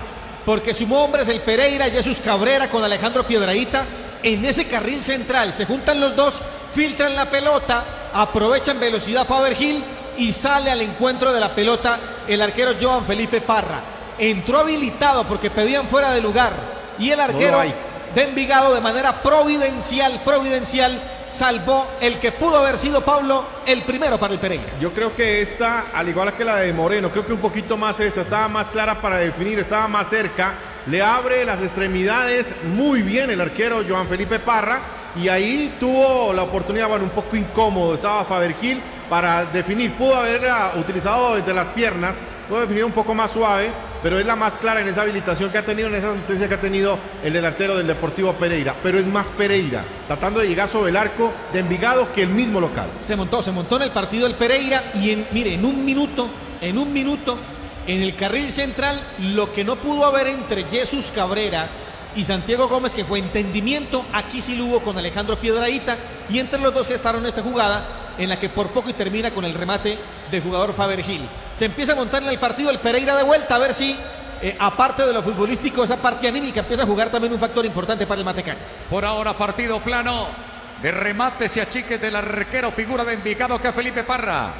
Porque su nombre es el Pereira, Jesús Cabrera con Alejandro Piedraíta. En ese carril central se juntan los dos, filtran la pelota, aprovechan velocidad Faber Gil y sale al encuentro de la pelota el arquero Joan Felipe Parra. Entró habilitado porque pedían fuera de lugar. Y el arquero hay. de Envigado de manera providencial, providencial, salvó el que pudo haber sido Pablo el primero para el Pereira. Yo creo que esta, al igual que la de Moreno, creo que un poquito más esta, estaba más clara para definir, estaba más cerca. Le abre las extremidades muy bien el arquero Joan Felipe Parra. Y ahí tuvo la oportunidad, bueno, un poco incómodo, estaba Faber Gil para definir. Pudo haberla utilizado entre las piernas, pudo definir un poco más suave, pero es la más clara en esa habilitación que ha tenido, en esa asistencia que ha tenido el delantero del Deportivo Pereira. Pero es más Pereira, tratando de llegar sobre el arco de Envigado que el mismo local. Se montó, se montó en el partido el Pereira y en, mire, en un minuto, en un minuto, en el carril central, lo que no pudo haber entre Jesús Cabrera y Santiago Gómez, que fue entendimiento, aquí sí lo hubo con Alejandro Piedraíta, y entre los dos gestaron esta jugada en la que por poco y termina con el remate del jugador Faber Gil. Se empieza a montar en el partido el Pereira de vuelta, a ver si, eh, aparte de lo futbolístico, esa parte anímica empieza a jugar también un factor importante para el Matecán. Por ahora partido plano de remates y achiques del arquero figura de Envigado que es Felipe Parra.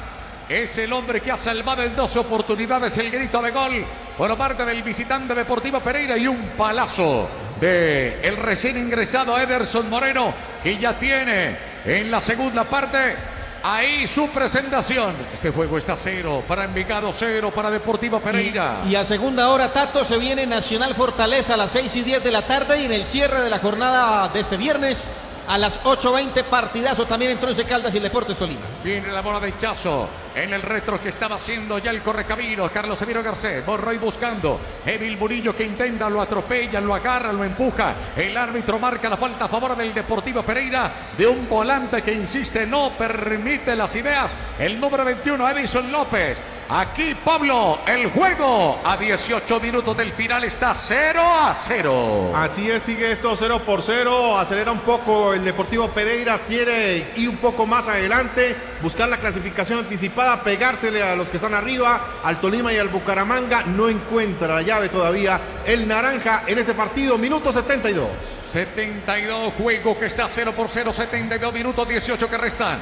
Es el hombre que ha salvado en dos oportunidades el grito de gol por parte del visitante Deportivo Pereira y un palazo de el recién ingresado Ederson Moreno que ya tiene en la segunda parte ahí su presentación. Este juego está cero para Envigado, cero para Deportivo Pereira. Y a segunda hora, Tato, se viene Nacional Fortaleza a las 6 y 10 de la tarde y en el cierre de la jornada de este viernes a las 8.20 partidazo también entre Once Caldas y Deportes Tolima. Viene la bola de Chazo en el retro que estaba haciendo ya el correcamino. Carlos Emiro Garcés, Borroy buscando. Evil Murillo que intenta, lo atropella, lo agarra, lo empuja. El árbitro marca la falta a favor del Deportivo Pereira de un volante que insiste, no permite las ideas. El número 21, Edison López. Aquí Pablo, el juego a 18 minutos del final está 0 a 0. Así es, sigue esto 0 por 0, acelera un poco el Deportivo Pereira, quiere ir un poco más adelante, buscar la clasificación anticipada, pegársele a los que están arriba, al Tolima y al Bucaramanga, no encuentra la llave todavía el Naranja en ese partido, minuto 72. 72, juego que está 0 por 0, 72 minutos 18 que restan.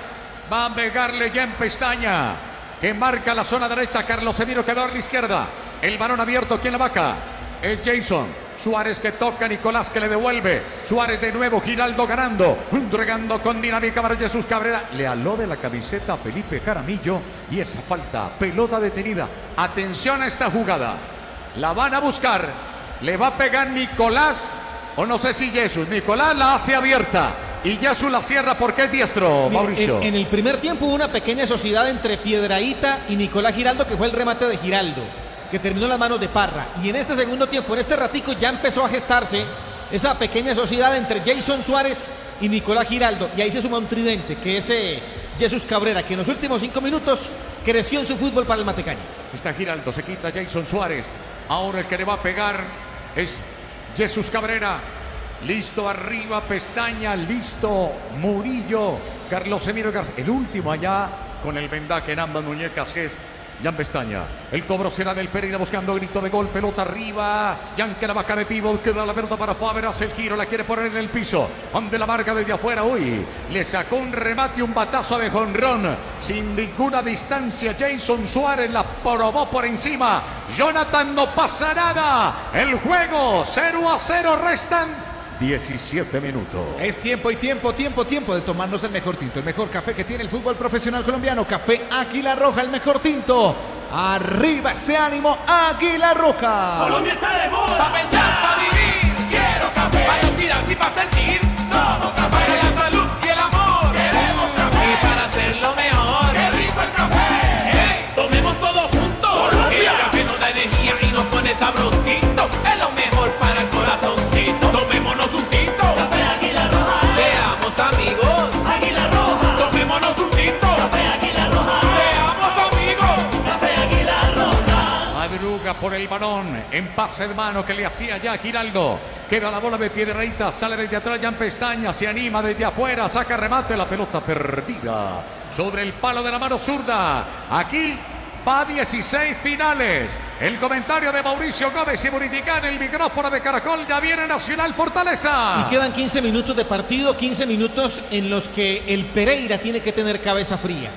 Va a pegarle ya en pestaña. Que marca la zona derecha. Carlos Emiro quedó a la izquierda. El balón abierto aquí en la vaca. Es Jason. Suárez que toca, Nicolás que le devuelve. Suárez de nuevo, Giraldo ganando. Entregando con dinámica para Jesús Cabrera. Le aló de la camiseta a Felipe Jaramillo. Y esa falta, pelota detenida. Atención a esta jugada. La van a buscar. Le va a pegar Nicolás. O no sé si Jesús. Nicolás la hace abierta. Y Jesús la cierra porque es diestro, Mauricio. En, en el primer tiempo hubo una pequeña sociedad entre Piedraíta y Nicolás Giraldo, que fue el remate de Giraldo, que terminó en las manos de Parra. Y en este segundo tiempo, en este ratico, ya empezó a gestarse esa pequeña sociedad entre Jason Suárez y Nicolás Giraldo. Y ahí se suma un tridente, que es eh, Jesús Cabrera, que en los últimos cinco minutos creció en su fútbol para el Matecaña. Está Giraldo, se quita Jason Suárez. Ahora el que le va a pegar es Jesús Cabrera. Listo arriba, pestaña, listo Murillo, Carlos Emiro García. El último allá con el vendaje en ambas muñecas que es Jan Pestaña. El cobro será del Pereira buscando grito de gol, pelota arriba. Jan que la vaca de pivot, queda la pelota para Faber, hace el giro, la quiere poner en el piso. Donde la marca desde afuera hoy. Le sacó un remate, un batazo de jonrón. Sin ninguna distancia, Jason Suárez la probó por encima. Jonathan no pasa nada. El juego 0 a 0 restan 17 minutos. Es tiempo y tiempo, tiempo, tiempo de tomarnos el mejor tinto, el mejor café que tiene el fútbol profesional colombiano. Café Águila Roja, el mejor tinto. Arriba ese ánimo, Águila Roja. Colombia está de moda. Pa' pensar, pa' vivir. Quiero café. Para olvidar y pa' sentir. Tomo café. El balón, en pase de mano que le hacía ya Giraldo. Queda la bola de Piedraíta, sale desde atrás ya en pestaña, se anima desde afuera, saca remate, la pelota perdida sobre el palo de la mano zurda. Aquí va 16 finales. El comentario de Mauricio Gómez y Muriticán, el micrófono de Caracol, ya viene Nacional Fortaleza. Y quedan 15 minutos de partido, 15 minutos en los que el Pereira tiene que tener cabeza fría.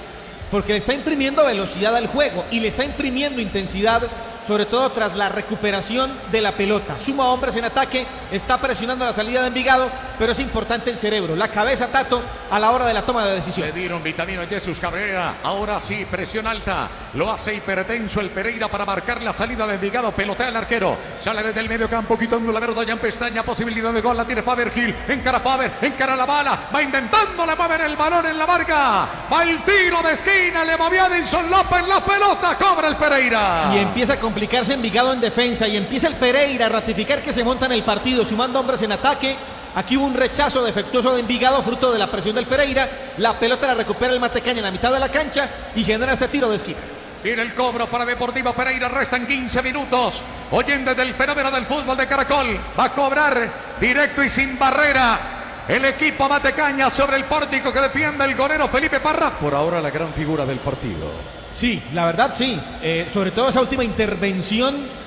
Porque le está imprimiendo velocidad al juego y le está imprimiendo intensidad, sobre todo tras la recuperación de la pelota. Suma hombres en ataque, está presionando la salida de Envigado, pero es importante el cerebro, la cabeza Tato a la hora de la toma de Le decisiones. dieron vitamina a Jesús Cabrera. Ahora sí, presión alta. Lo hace hipertenso el Pereira para marcar la salida de Envigado. Pelotea el arquero. Sale desde el medio campo, quitando la pelota ya en pestaña. Posibilidad de gol. La tiene Faber Gil. Encara Faber. Encara la bala. Va intentando. Le mueven el balón en la marca. Va el tiro de esquina. Le movió a Edinson López la pelota. Cobra el Pereira. Y empieza a complicarse Envigado en defensa y empieza el Pereira a ratificar que se monta en el partido, sumando hombres en ataque. Aquí hubo un rechazo defectuoso de Envigado, fruto de la presión del Pereira. La pelota la recupera el Matecaña en la mitad de la cancha y genera este tiro de esquina. Viene el cobro para Deportivo Pereira. Restan 15 minutos. Oyen desde el fenómeno del fútbol de Caracol. Va a cobrar directo y sin barrera. El equipo Matecaña sobre el pórtico que defiende el golero Felipe Parra. Por ahora la gran figura del partido. Sí, la verdad sí. Eh, sobre todo esa última intervención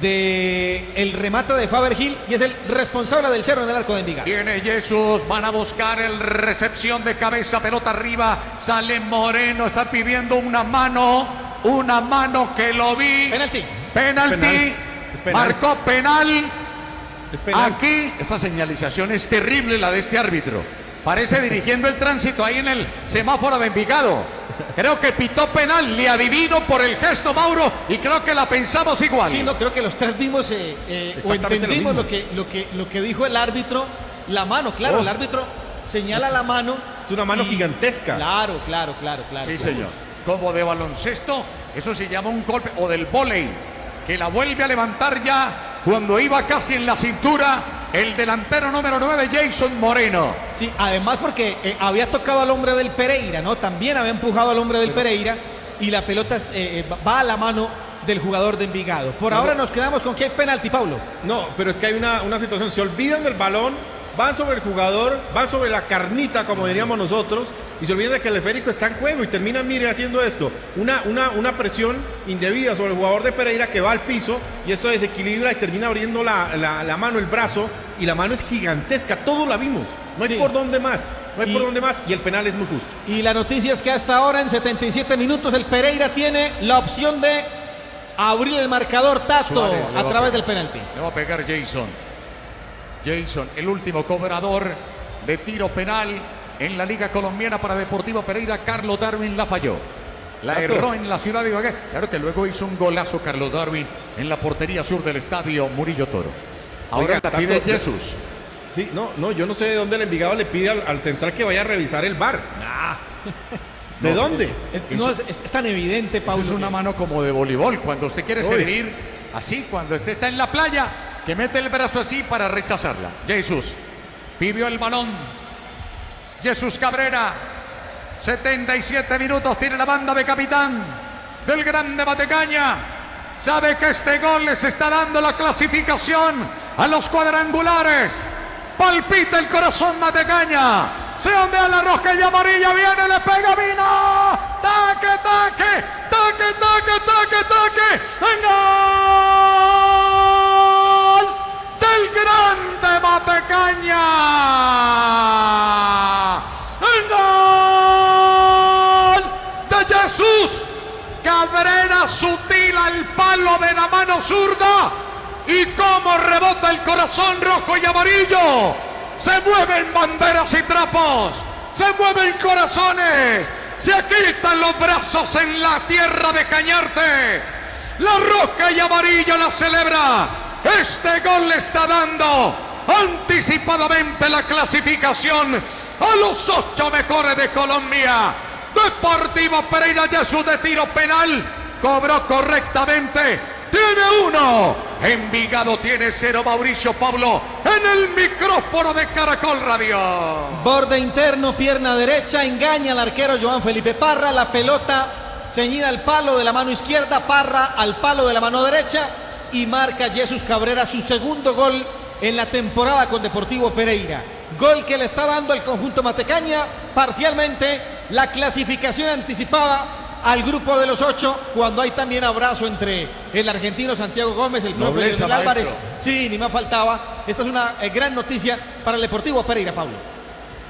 de el remate de Faber Gil y es el responsable del cero en el arco de Envigado. Viene Jesús, van a buscar el recepción de cabeza, pelota arriba, sale Moreno, está pidiendo una mano, una mano que lo vi. Penalti. Penalti. Penal. Marcó penal. Es penal. Aquí, esta señalización es terrible la de este árbitro. Parece dirigiendo el tránsito ahí en el semáforo de Envigado. Creo que pitó penal, le adivino por el gesto, Mauro, y creo que la pensamos igual. Sí, no, creo que los tres vimos eh, eh, o lo entendimos lo, que, lo, que, lo que dijo el árbitro. La mano, claro, Oh. el árbitro señala la mano. Es una mano y- gigantesca. Claro, claro, claro, claro. Sí, claro. señor. Como de baloncesto, eso se llama un golpe, o del volei, que la vuelve a levantar ya cuando iba casi en la cintura el delantero número 9, Jason Moreno. Sí, además porque eh, había tocado al hombre del Pereira, ¿no? También había empujado al hombre del Pereira y la pelota eh, eh, va a la mano del jugador de Envigado. Por No, ahora no. nos quedamos con que hay penalti, Pablo. No, pero es que hay una, una situación. Se olvidan del balón van sobre el jugador, van sobre la carnita, como diríamos nosotros, y se olvidan de que el esférico está en juego y terminan, mire, haciendo esto. Una, una, una presión indebida sobre el jugador de Pereira que va al piso y esto desequilibra y termina abriendo la, la- la mano, el brazo, y la mano es gigantesca, todo la vimos. No hay Sí. por dónde más, no hay por dónde más, y el penal es muy justo. Y la noticia es que hasta ahora, en 77 minutos, el Pereira tiene la opción de abrir el marcador Tato Suárez a través del penalti. Le va a pegar Jason. Jason, el último cobrador de tiro penal en la Liga Colombiana para Deportivo Pereira. Carlos Darwin la falló. La Tato. erró en la ciudad de Ibagué. Claro que luego hizo un golazo Carlos Darwin en la portería sur del estadio Murillo Toro. Ahora Oiga, la pide Jesús. Sí, no, no, yo no sé de dónde el Envigado le pide al, al central que vaya a revisar el bar. ¿De No, dónde? Es- no, es, es tan evidente, Eso Pablo. es una mano como de voleibol. Cuando usted quiere Uy. servir así, cuando usted está en la playa, que mete el brazo así para rechazarla. Jesús pidió el balón. Jesús Cabrera. 77 minutos tiene la banda de capitán del Grande Matecaña. Sabe que este gol les está dando la clasificación a los cuadrangulares. Palpita el corazón Matecaña. Se ondea la roja y amarilla. Viene, le pega Vino. Taque, taque. Taque, taque, taque, taque. ¡Gol! Del Grande Matecaña. ¡Gol! De Jesús. Cabrera sutil al palo de la mano zurda. Y cómo rebota el corazón rojo y amarillo. Se mueven banderas y trapos. Se mueven corazones. Se agitan los brazos en la tierra de Cañarte. La roja y amarillo la celebra. Este gol le está dando anticipadamente la clasificación a los ocho mejores de Colombia. Deportivo Pereira Jesús de tiro penal. Cobró correctamente. Tiene uno. Envigado tiene cero. Mauricio Pablo en el micrófono de Caracol Radio. Borde interno, pierna derecha, engaña al arquero Joan Felipe Parra, la pelota ceñida al palo de la mano izquierda, Parra al palo de la mano derecha y marca Jesús Cabrera su segundo gol en la temporada con Deportivo Pereira. Gol que le está dando al conjunto Matecaña parcialmente la clasificación anticipada al grupo de los ocho cuando hay también abrazo entre el argentino Santiago Gómez, el profe Nobleza, Álvarez. Sí, ni más faltaba. Esta es una eh, gran noticia para el Deportivo Pereira, Pablo.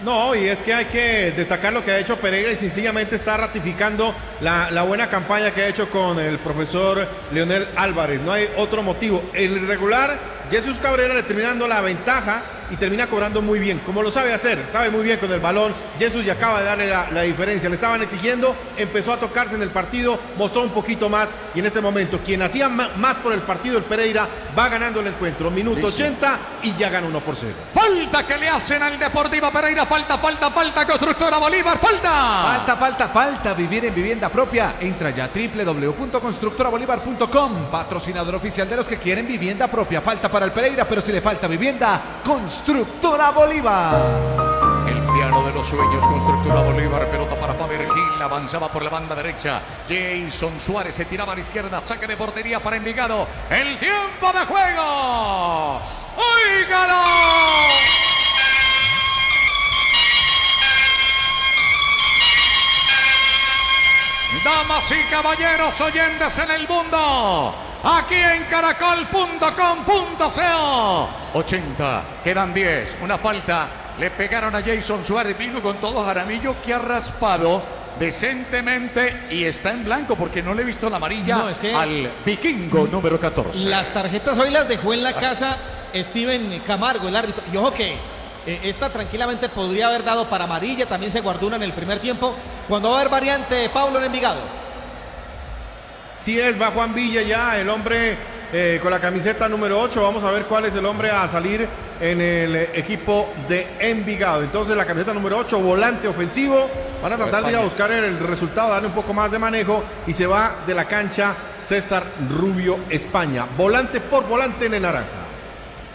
No, y es que hay que destacar lo que ha hecho Pereira y sencillamente está ratificando la, buena campaña que ha hecho con el profesor Leonel Álvarez. No hay otro motivo. El irregular, Jesús Cabrera le terminando la ventaja y termina cobrando muy bien, como lo sabe hacer, sabe muy bien con el balón. Jesús ya acaba de darle la, la diferencia. Le estaban exigiendo, empezó a tocarse en el partido, mostró un poquito más y en este momento quien hacía más por el partido, el Pereira, va ganando el encuentro. Minuto Listo. 80 y ya gana 1 por 0. Falta que le hacen al Deportivo Pereira. Falta, falta, falta. Constructora Bolívar. Falta. Falta, falta, falta vivir en vivienda propia. Entra ya a www.constructorabolívar.com, patrocinador oficial de los que quieren vivienda propia. Falta para el Pereira, pero si le falta vivienda, Constructora Bolívar. El piano de los sueños, Constructora Bolívar, pelota para Faber Gil, avanzaba por la banda derecha. Jason Suárez se tiraba a la izquierda, saque de portería para Envigado. El tiempo de juego. ¡Óigalo! Damas y caballeros oyentes en el mundo, aquí en caracol.com.co. 80, quedan 10, una falta. Le pegaron a Jason Suárez, vino con todo Jaramillo que ha raspado decentemente y está en blanco porque no le he visto la amarilla No, es que- al vikingo número 14. Las tarjetas hoy las dejó en la casa Steven Camargo, el árbitro. Y ojo que eh, esta tranquilamente podría haber dado para amarilla, también se guardó una en el primer tiempo. Cuando va a haber variante, Pablo en Envigado. Sí es, va Juan Villa ya, el hombre eh, con la camiseta número 8. Vamos a ver cuál es el hombre a salir en el equipo de Envigado. Entonces la camiseta número 8, volante ofensivo. Van a tratar de ir a buscar el resultado, darle un poco más de manejo y se va de la cancha César Rubio España. Volante por volante en el naranja.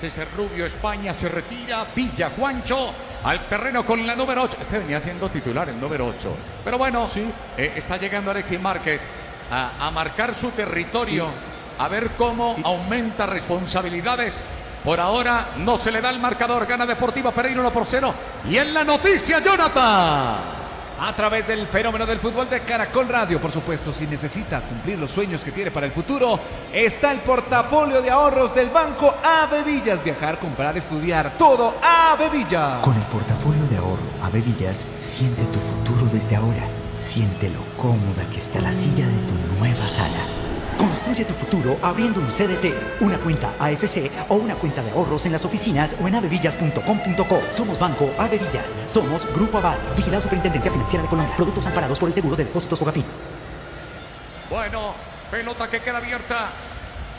César Rubio, España, se retira. Villa Juancho al terreno con la número 8. Este venía siendo titular, el número 8. Pero bueno, eh, está llegando Alexis Márquez a, a marcar su territorio, a ver cómo aumenta responsabilidades Por ahora no se le da el marcador. Gana Deportiva Pereira 1 por 0. Y en la noticia, Jonathan. A través del fenómeno del fútbol de Caracol Radio, por supuesto, si necesita cumplir los sueños que tiene para el futuro, está el portafolio de ahorros del banco Ave Villas. Viajar, comprar, estudiar, todo Ave Villas. Con el portafolio de ahorro Ave Villas, siente tu futuro desde ahora. Siente lo cómoda que está la silla de tu nueva sala. Construye tu futuro abriendo un CDT, una cuenta AFC o una cuenta de ahorros en las oficinas o en avevillas.com.co. Somos Banco Avevillas. Somos Grupo Aval. Vigilado Superintendencia Financiera de Colombia. Productos amparados por el Seguro de Depósitos Fogafín. Bueno, pelota que queda abierta.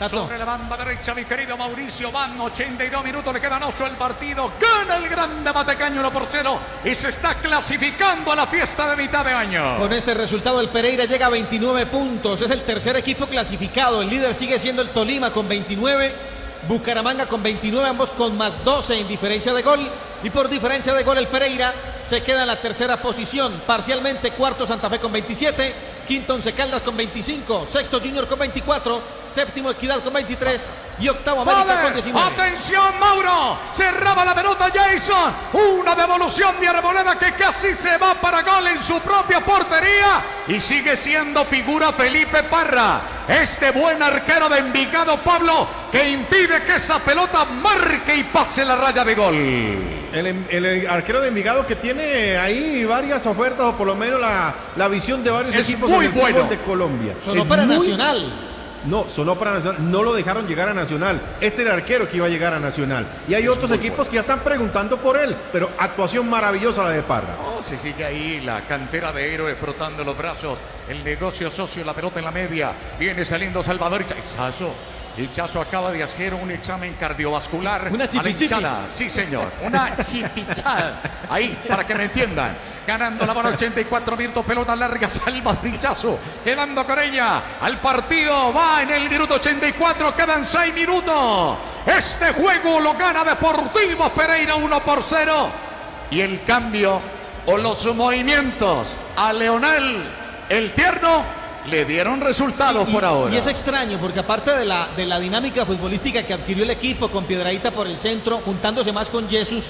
Sobre la banda derecha, mi querido Mauricio. Van 82 minutos, le quedan 8 el partido. Gana el grande Matecaño 1 por 0 y se está clasificando a la fiesta de mitad de año. Con este resultado, el Pereira llega a 29 puntos. Es el tercer equipo clasificado. El líder sigue siendo el Tolima con 29. Bucaramanga con 29, ambos con más 12 en diferencia de gol. Y por diferencia de gol, el Pereira se queda en la tercera posición. Parcialmente, cuarto Santa Fe con 27. Quinto Once Caldas con 25. Sexto Junior con 24. Séptimo Equidad con 23. Y octavo América Vale, con 19. Atención, Mauro. Cerraba la pelota Jason. Una devolución de Arboleda que casi se va para gol en su propia portería. Y sigue siendo figura Felipe Parra. Este buen arquero de Envigado, Pablo, que impide que esa pelota marque y pase la raya de gol. El, el arquero de Envigado que tiene ahí varias ofertas o por lo menos la, la visión de varios Es equipos muy en el bueno. de Colombia. Sonó Es para muy- Nacional. No, sonó para Nacional. No lo dejaron llegar a Nacional. Este era el arquero que iba a llegar a Nacional. Y hay otros equipos que ya están preguntando por él. Pero actuación maravillosa la de Parra. Oh, se sigue ahí la cantera de héroe frotando los brazos. El negocio socio, la pelota en la media. Viene saliendo Salvador Ichazo. Ichazo acaba de hacer un examen cardiovascular. Una a la chipichipi. hinchada. Sí, señor. Una chipichada. Ahí, para que me entiendan. Ganando la bola 84 minutos, pelota larga, Salvador Ichazo. Quedando con ella. Al partido va en el minuto 84. Quedan 6 minutos. Este juego lo gana Deportivo Pereira 1 por 0. Y el cambio o los movimientos a Leonel el Tierno le dieron resultados Sí, y- por ahora. Y es extraño porque aparte de la, de la dinámica futbolística que adquirió el equipo con Piedradita por el centro, juntándose más con Jesús,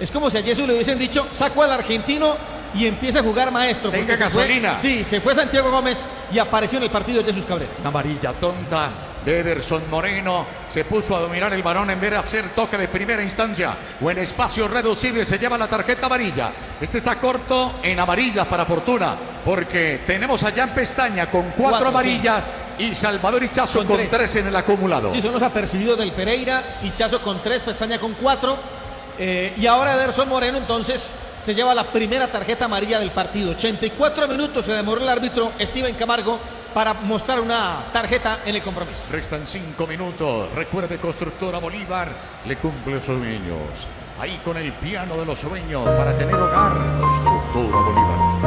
es como si a Jesús le hubiesen dicho, saco al argentino y empieza a jugar maestro. Tenga porque se fue- gasolina. sí, se fue Santiago Gómez y apareció en el partido Jesús Cabrera. Una amarilla tonta de Ederson Moreno. Se puso a dominar el varón en vez de hacer toque de primera instancia o en espacio reducido y se lleva la tarjeta amarilla. Este está corto en amarillas para fortuna porque tenemos allá en Pestaña con cuatro, Cuatro, amarillas y Salvador Hichazo Con con, tres. tres en el acumulado. Sí, son los apercibidos del Pereira, Hichazo con tres, Pestaña con cuatro. Eh, y ahora Ederson Moreno entonces se lleva la primera tarjeta amarilla del partido. 84 minutos se demoró el árbitro Steven Camargo para mostrar una tarjeta en el compromiso. Restan cinco minutos. Recuerde, Constructora Bolívar le cumple sus sueños. Ahí con el piano de los sueños para tener hogar.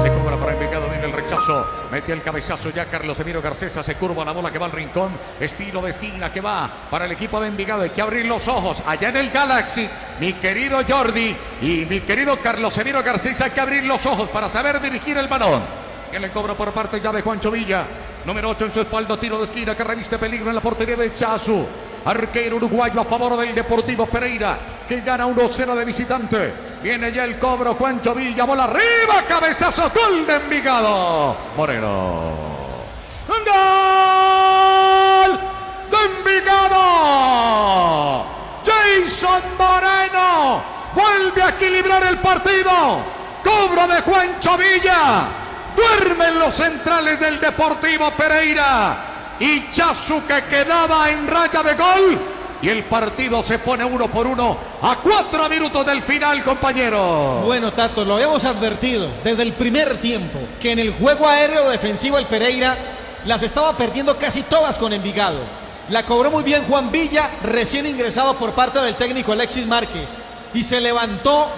Se cobra para Envigado, viene el rechazo. Mete el cabezazo ya Carlos Emiro Garcesa. Se curva la bola que va al rincón. Estilo de esquina que va para el equipo de Envigado. Hay que abrir los ojos. Allá en el Galaxy, mi querido Jordi y mi querido Carlos Emiro Garcesa. Hay que abrir los ojos para saber dirigir el balón. Que le cobra por parte ya de Juancho Villa. Número 8 en su espalda, tiro de esquina que reviste peligro en la portería de Chazu. Arquero uruguayo a favor del Deportivo Pereira, que gana 1-0 de visitante. Viene ya el cobro, Juancho Villa, bola arriba, cabezazo, gol de Envigado. Moreno. ¡Gol! ¡De Envigado! Jason Moreno vuelve a equilibrar el partido. Cobro de Juancho Villa. Duermen los centrales del Deportivo Pereira. Y Chazu que quedaba en raya de gol. Y el partido se pone uno por uno a cuatro minutos del final, compañero. Bueno, Tato, lo habíamos advertido desde el primer tiempo que en el juego aéreo defensivo el Pereira las estaba perdiendo casi todas con Envigado. La cobró muy bien Juan Villa, recién ingresado por parte del técnico Alexis Márquez. Y se levantó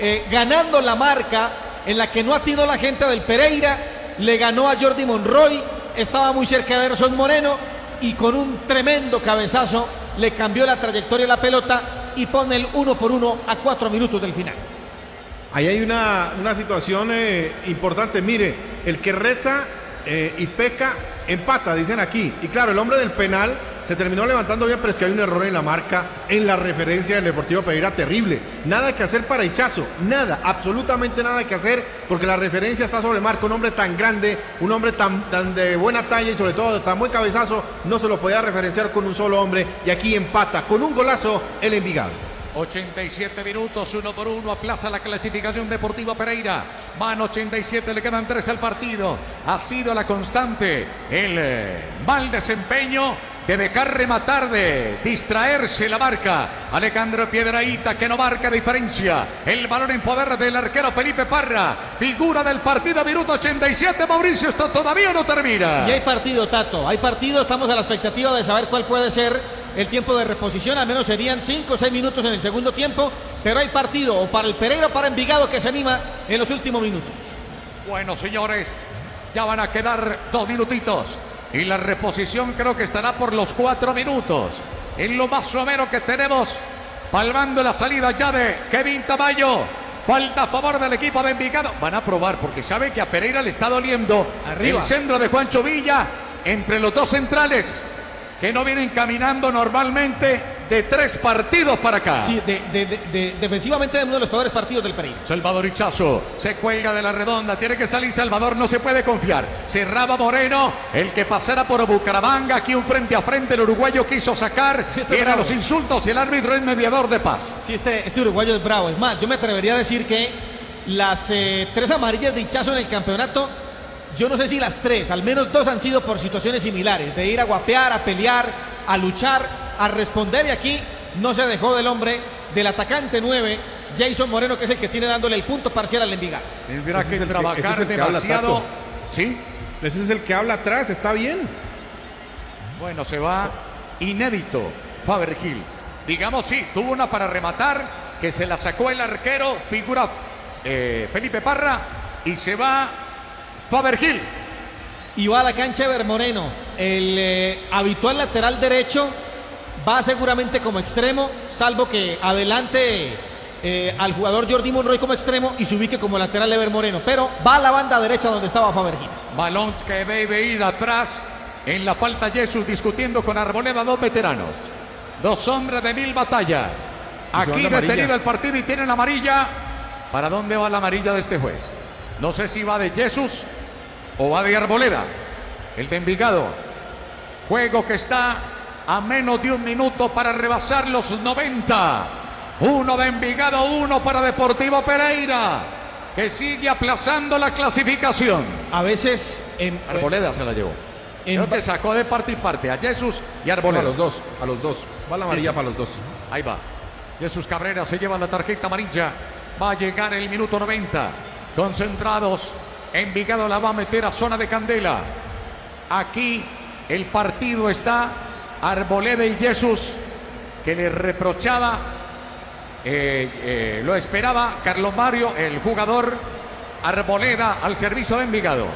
eh, ganando la marca en la que no atinó la gente del Pereira. Le ganó a Jordi Monroy, estaba muy cerca de Erson Moreno y con un tremendo cabezazo le cambió la trayectoria de la pelota y pone el uno por uno a cuatro minutos del final. Ahí hay una, una situación eh, importante. Mire, el que reza eh, y peca empata, dicen aquí. Y claro, el hombre del penal se terminó levantando bien, pero es que hay un error en la marca, en la referencia del Deportivo Pereira terrible. Nada que hacer para Hichazo, nada, absolutamente nada que hacer, porque la referencia está sobre marca. Un hombre tan grande, un hombre tan, tan de buena talla y sobre todo de tan buen cabezazo, no se lo podía referenciar con un solo hombre. Y aquí empata con un golazo el Envigado. 87 minutos, uno por uno, aplaza la clasificación Deportiva Pereira. Van 87, le quedan tres al partido. Ha sido la constante el eh, mal desempeño de dejar rematar, de distraerse la marca. Alejandro Piedraíta que no marca diferencia. El balón en poder del arquero Felipe Parra. Figura del partido, minuto 87. Mauricio, esto todavía no termina. Y hay partido, Tato. Hay partido. Estamos a la expectativa de saber cuál puede ser el tiempo de reposición. Al menos serían 5 o 6 minutos en el segundo tiempo. Pero hay partido o para el Pereira o para Envigado que se anima en los últimos minutos. Bueno, señores, ya van a quedar dos minutitos. Y la reposición creo que estará por los cuatro minutos. En lo más somero que tenemos, palmando la salida ya de Kevin Tamayo. Falta a favor del equipo de Envigado. Van a probar porque sabe que a Pereira le está doliendo Arriba. el centro de Juancho Villa entre los dos centrales que no vienen caminando normalmente de tres partidos para acá. Sí, de, de- de- de- defensivamente de uno de los peores partidos del Pereira. Salvador Hichazo se cuelga de la redonda, tiene que salir Salvador, no se puede confiar. Cerraba Moreno, el que pasara por Bucaramanga, aquí un frente a frente, el uruguayo quiso sacar, eran bravo. los insultos y el árbitro es mediador de paz. Sí, este, este uruguayo es bravo. Es más, yo me atrevería a decir que las eh, tres amarillas de hinchazo en el campeonato, yo no sé si las tres, al menos dos han sido por situaciones similares, de ir a guapear, a pelear, a luchar, a responder y aquí no se dejó del hombre, del atacante 9, Jason Moreno, que es el que tiene dándole el punto parcial al Envigado. Tendrá Ese que es el que- trabajar es el demasiado. Sí, Ese es el que habla atrás, está bien. bueno, se va inédito Faber Gil. Digamos, sí, tuvo una para rematar, que se la sacó el arquero, figura eh, Felipe Parra, y se va Faber Gil. Y va a la cancha Ever Moreno, el eh, habitual lateral derecho, va seguramente como extremo, salvo que adelante eh, al jugador Jordi Monroy como extremo y se ubique como lateral Ever Moreno, pero va a la banda derecha donde estaba Fabergín. Balón que debe ir atrás. En la falta Jesús discutiendo con Arboleda, dos veteranos. Dos hombres de mil batallas. Aquí detenido el partido y tienen amarilla. ¿Para dónde va la amarilla de este juez? No sé si va de Jesús o va de Arboleda. El de Envigado. Juego que está a menos de un minuto para rebasar los 90. Uno de Envigado, uno para Deportivo Pereira. Que sigue aplazando la clasificación. A veces en, Arboleda se la llevó. En- Creo que sacó de parte y parte a Jesús y Arboleda. A los dos, a los dos. Va la amarilla sí. para los dos. Ahí va. Jesús Cabrera se lleva la tarjeta amarilla. Va a llegar el minuto 90. Concentrados. Envigado la va a meter a zona de candela. Aquí el partido está Arboleda y Jesús que le reprochaba, eh, eh, lo esperaba Carlos Mario, el jugador Arboleda al servicio de Envigado.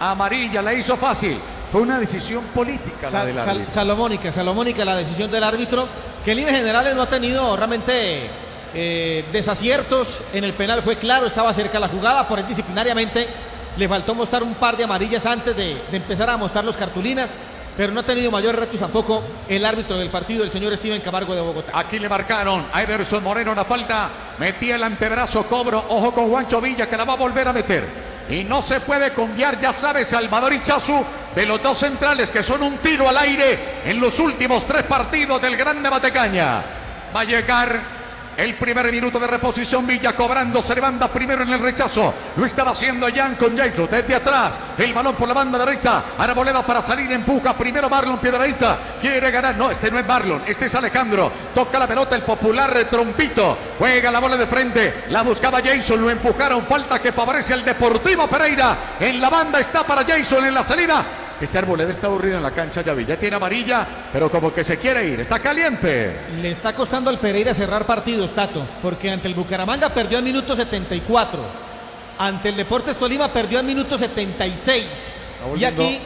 Amarilla la hizo fácil. Fue una decisión política la del sal- salomónica, salomónica la decisión del árbitro, que en líneas generales no ha tenido realmente eh, desaciertos. En el penal fue claro, estaba cerca la jugada, por él disciplinariamente le faltó mostrar un par de amarillas antes de, de empezar a mostrar los cartulinas, pero no ha tenido mayores retos tampoco el árbitro del partido, el señor Steven Camargo de Bogotá. Aquí le marcaron a Everson Moreno una falta. Metía el antebrazo, cobro. Ojo con Juancho Villa que la va a volver a meter. Y no se puede cambiar, ya sabe, Salvador Ichazu de los dos centrales que son un tiro al aire en los últimos tres partidos del Grande Batecaña. Va a llegar el primer minuto de reposición. Villa cobrando, se levanta primero en el rechazo. Lo estaba haciendo Jan con Jairo desde atrás. El balón por la banda derecha. Arboleda para salir, empuja. Primero Marlon Piedradita. Quiere ganar. No, este no es Marlon. Este es Alejandro. Toca la pelota el popular Trompito. Juega la bola de frente. La buscaba Jason. Lo empujaron. Falta que favorece al Deportivo Pereira. En la banda está para Jason en la salida. Este Arboleda está aburrido en la cancha, ya vi. Ya tiene amarilla, pero como que se quiere ir. Está caliente. Le está costando al Pereira cerrar partidos, Tato, porque ante el Bucaramanga perdió al minuto 74. Ante el Deportes Tolima perdió al minuto 76. Y aquí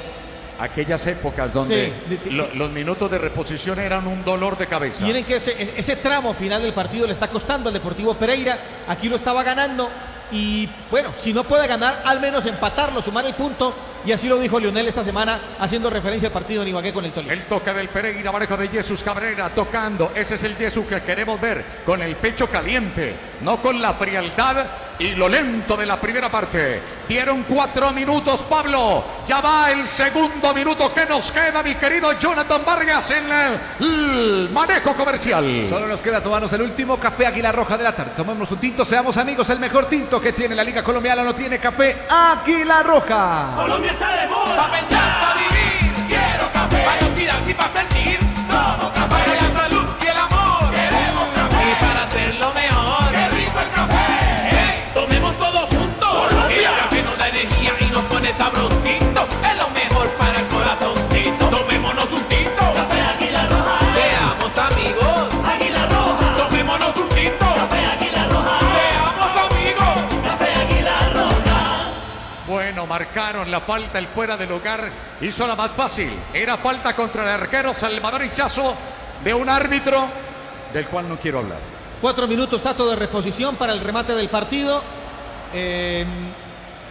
Aquellas épocas donde Sí. lo- los minutos de reposición eran un dolor de cabeza. Miren que ese, ese tramo final del partido le está costando al Deportivo Pereira. Aquí lo estaba ganando. Y bueno, si no puede ganar, al menos empatarlo, sumar el punto y así lo dijo Lionel esta semana haciendo referencia al partido en Ibagué con el Tolima. El toque del Pereira, manejo de Jesús Cabrera, tocando. Ese es el Jesús que queremos ver, con el pecho caliente, no con la frialdad y lo lento de la primera parte. Dieron cuatro minutos, Pablo. Ya va el segundo minuto que nos queda, mi querido Jonathan Vargas, en el, el manejo comercial. Solo nos queda tomarnos el último café Águila Roja de la tarde. Tomemos un tinto, seamos amigos. El mejor tinto que tiene la Liga Colombiana no tiene café Águila Roja. Colombia está de moda. Pa' pensar, pa' vivir. Quiero café. Pa' olvidar y pa' sentir. Marcaron la falta, el fuera del lugar hizo la más fácil. Era falta contra el arquero Salvador Hichazo de un árbitro del cual no quiero hablar. Cuatro minutos, tato de reposición para el remate del partido. Eh,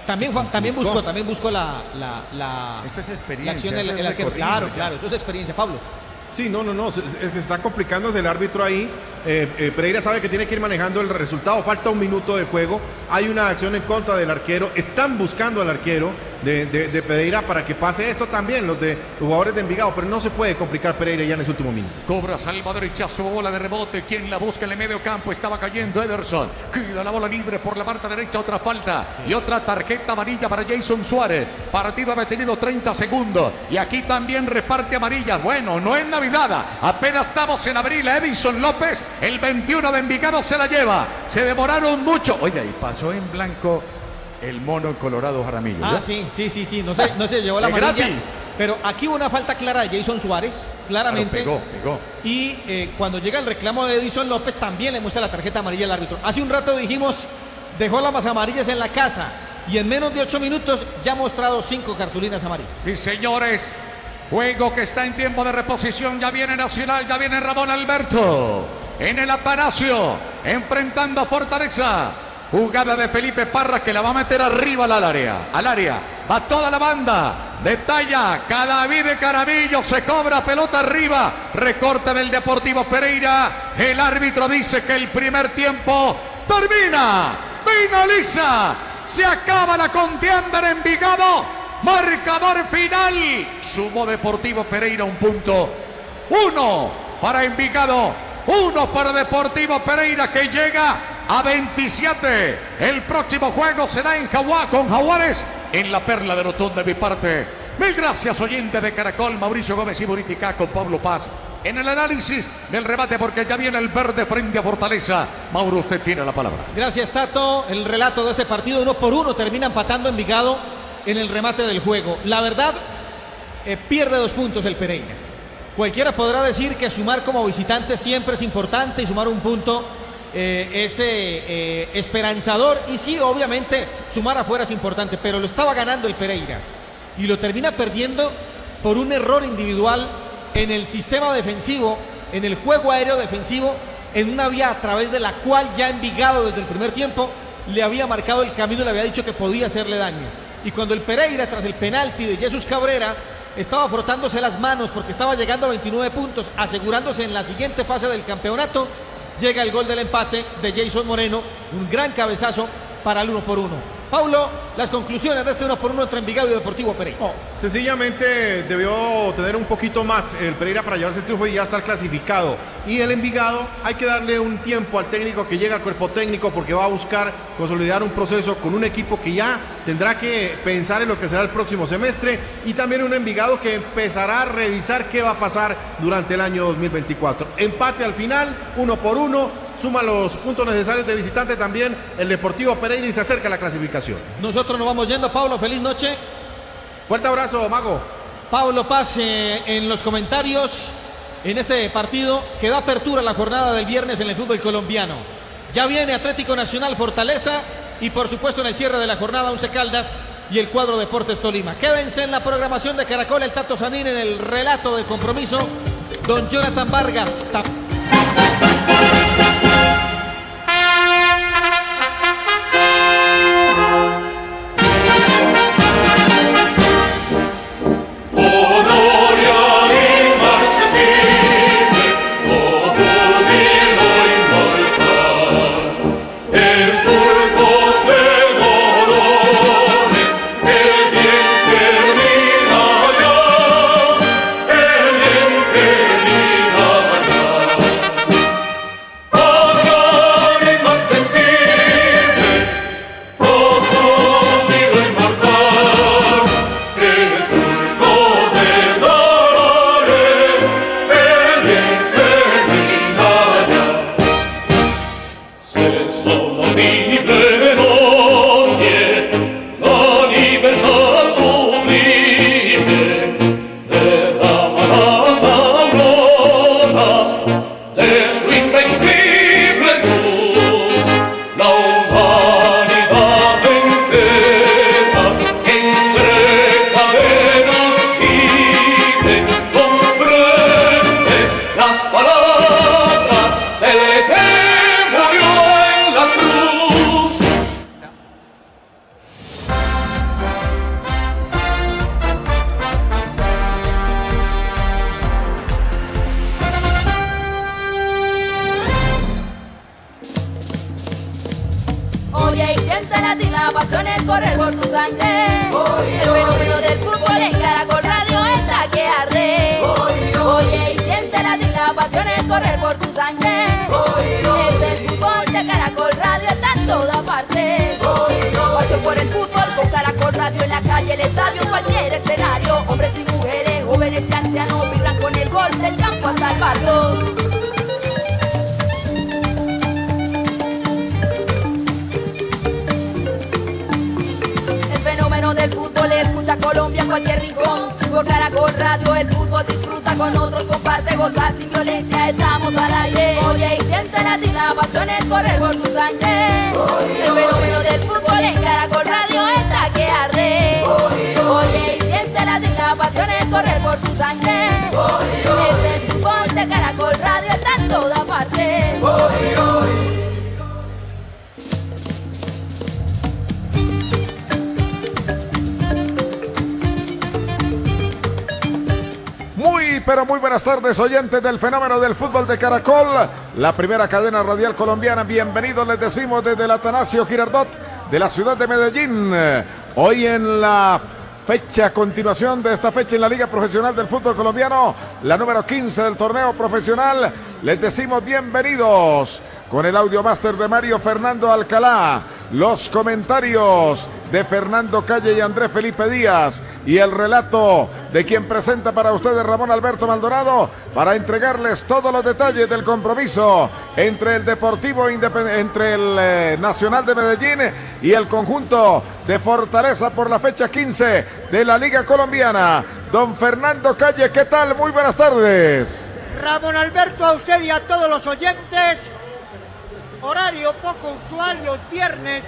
también, también buscó, también buscó la, la, la, Esto es la experiencia, acción del el arquero. Claro, ya. claro, eso es experiencia, Pablo. Sí, no, no, no, se está complicándose el árbitro ahí. Eh, eh, Pereira sabe que tiene que ir manejando el resultado. Falta un minuto de juego. Hay una acción en contra del arquero. Están buscando al arquero de, de- Pereira para que pase esto también, los de los jugadores de Envigado. Pero no se puede complicar Pereira ya en ese último minuto. Cobra Salvador Hichazo, bola de rebote. Quien la busca en el medio campo estaba cayendo Ederson. Cuida la bola libre por la marca derecha, otra falta. Y otra tarjeta amarilla para Jason Suárez. Partido ha detenido 30 segundos. Y aquí también reparte amarillas. Bueno, no es Navidad. Apenas estamos en abril. Edison López, el 21 de Envigado, se la lleva. Se demoraron mucho. Oye, y pasó en blanco el mono colorado Jaramillo. Ah, ¿ya? sí, sí, sí, sí. No se, no se llevó la amarilla. gratis. Pero aquí hubo una falta clara de Jason Suárez, claramente. Claro, pegó, pegó. Y eh, cuando llega el reclamo de Edison López, también le muestra la tarjeta amarilla al árbitro. Hace un rato dijimos, dejó las amarillas en la casa. Y en menos de ocho minutos ya ha mostrado cinco cartulinas amarillas. Y señores, juego que está en tiempo de reposición. Ya viene Nacional, ya viene Ramón Alberto. En el Aparacio, enfrentando a Fortaleza. Jugada de Felipe Parra que la va a meter arriba al área. Al área. Va toda la banda. Detalla. Cadavid Carabillo. Se cobra pelota arriba. Recorte del Deportivo Pereira. El árbitro dice que el primer tiempo termina. Finaliza. Se acaba la contienda en Envigado. Marcador final. Sumo Deportivo Pereira un punto. Uno para Envigado. Uno para Deportivo Pereira que llega a 27. El próximo juego será en Jaguar con Jaguares en la perla de Rotón de mi parte. Mil gracias oyente de Caracol, Mauricio Gómez y Buritica con Pablo Paz. En el análisis del rebate porque ya viene el verde frente a Fortaleza. Mauro, usted tiene la palabra. Gracias, Tato. El relato de este partido, uno por uno, termina empatando Envigado en el remate del juego. La verdad, eh, pierde dos puntos el Pereira. Cualquiera podrá decir que sumar como visitante siempre es importante y sumar un punto eh, es eh, eh, esperanzador. Y sí, obviamente, sumar afuera es importante, pero lo estaba ganando el Pereira y lo termina perdiendo por un error individual en el sistema defensivo, en el juego aéreo defensivo, en una vía a través de la cual ya Envigado desde el primer tiempo le había marcado el camino le había dicho que podía hacerle daño. Y cuando el Pereira, tras el penalti de Jesús Cabrera, estaba frotándose las manos porque estaba llegando a 29 puntos, asegurándose en la siguiente fase del campeonato, llega el gol del empate de Jason Moreno, un gran cabezazo para el uno por uno. Paulo, las conclusiones de este uno por uno entre Envigado y Deportivo Pereira. Sencillamente debió tener un poquito más el Pereira para llevarse el triunfo y ya estar clasificado. Y el Envigado hay que darle un tiempo al técnico que llega al cuerpo técnico porque va a buscar consolidar un proceso con un equipo que ya tendrá que pensar en lo que será el próximo semestre y también un Envigado que empezará a revisar qué va a pasar durante el año 2024. Empate al final, uno por uno, suma los puntos necesarios de visitante también el Deportivo Pereira y se acerca a la clasificación. Nosotros nos vamos yendo, Pablo, feliz noche. Fuerte abrazo, Mago. Pablo Paz eh, en los comentarios en este partido que da apertura a la jornada del viernes en el fútbol colombiano. Ya viene Atlético Nacional Fortaleza y por supuesto en el cierre de la jornada Once Caldas y el cuadro Deportes Tolima. Quédense en la programación de Caracol, el Tato Sanín en el relato del compromiso. Don Jonathan Vargas. Del fenómeno del fútbol de Caracol, la primera cadena radial colombiana. Bienvenidos, les decimos desde el Atanasio Girardot de la ciudad de Medellín. Hoy en la fecha, continuación de esta fecha en la Liga Profesional del Fútbol Colombiano, la número 15 del torneo profesional, les decimos bienvenidos con el audio máster de Mario Fernando Alcalá, los comentarios de Fernando Calle y Andrés Felipe Díaz y el relato de quien presenta para ustedes Ramón Alberto Maldonado para entregarles todos los detalles del compromiso entre el Deportivo Independ- entre el eh, Nacional de Medellín y el conjunto de Fortaleza por la fecha 15 de la Liga Colombiana. Don Fernando Calle, ¿qué tal? Muy buenas tardes. Ramón Alberto, a usted y a todos los oyentes. Horario poco usual los viernes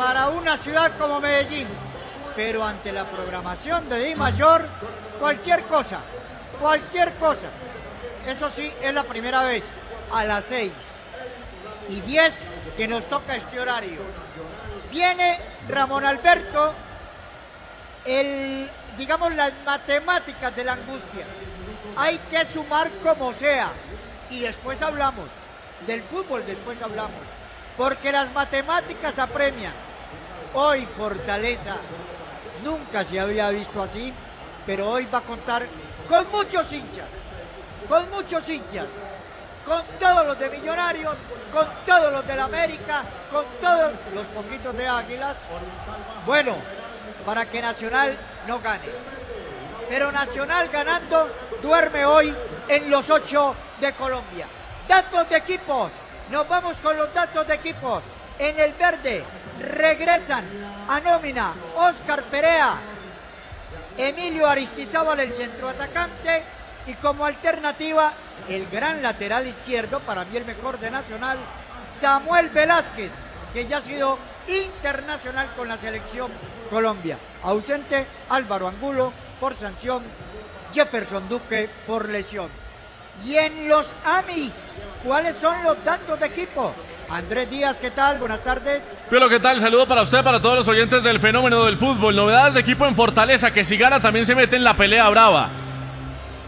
para una ciudad como Medellín. Pero ante la programación de Di Mayor, cualquier cosa, cualquier cosa. Eso sí, es la primera vez, a las 6 y 10 que nos toca este horario. Viene Ramón Alberto, el, digamos, las matemáticas de la angustia. Hay que sumar como sea. Y después hablamos. Del fútbol después hablamos. Porque las matemáticas apremian. Hoy Fortaleza nunca se había visto así, pero hoy va a contar con muchos hinchas. Con muchos hinchas. Con todos los de Millonarios, con todos los del América, con todos los poquitos de Águilas. Bueno, para que Nacional no gane. Pero Nacional ganando duerme hoy en los ocho de Colombia. Datos de equipos. Nos vamos con los datos de equipos. En el verde regresan a nómina Oscar Perea, Emilio Aristizábal, el centroatacante, y como alternativa el gran lateral izquierdo, para mí el mejor de Nacional, Samuel Velázquez, que ya ha sido internacional con la selección Colombia. Ausente Álvaro Angulo por sanción, Jefferson Duque por lesión. Y en los AMIS, ¿cuáles son los datos de equipo? Andrés Díaz, ¿qué tal? Buenas tardes. Pero ¿qué tal? Saludo para usted, para todos los oyentes del fenómeno del fútbol. Novedades de equipo en Fortaleza, que si gana también se mete en la pelea brava.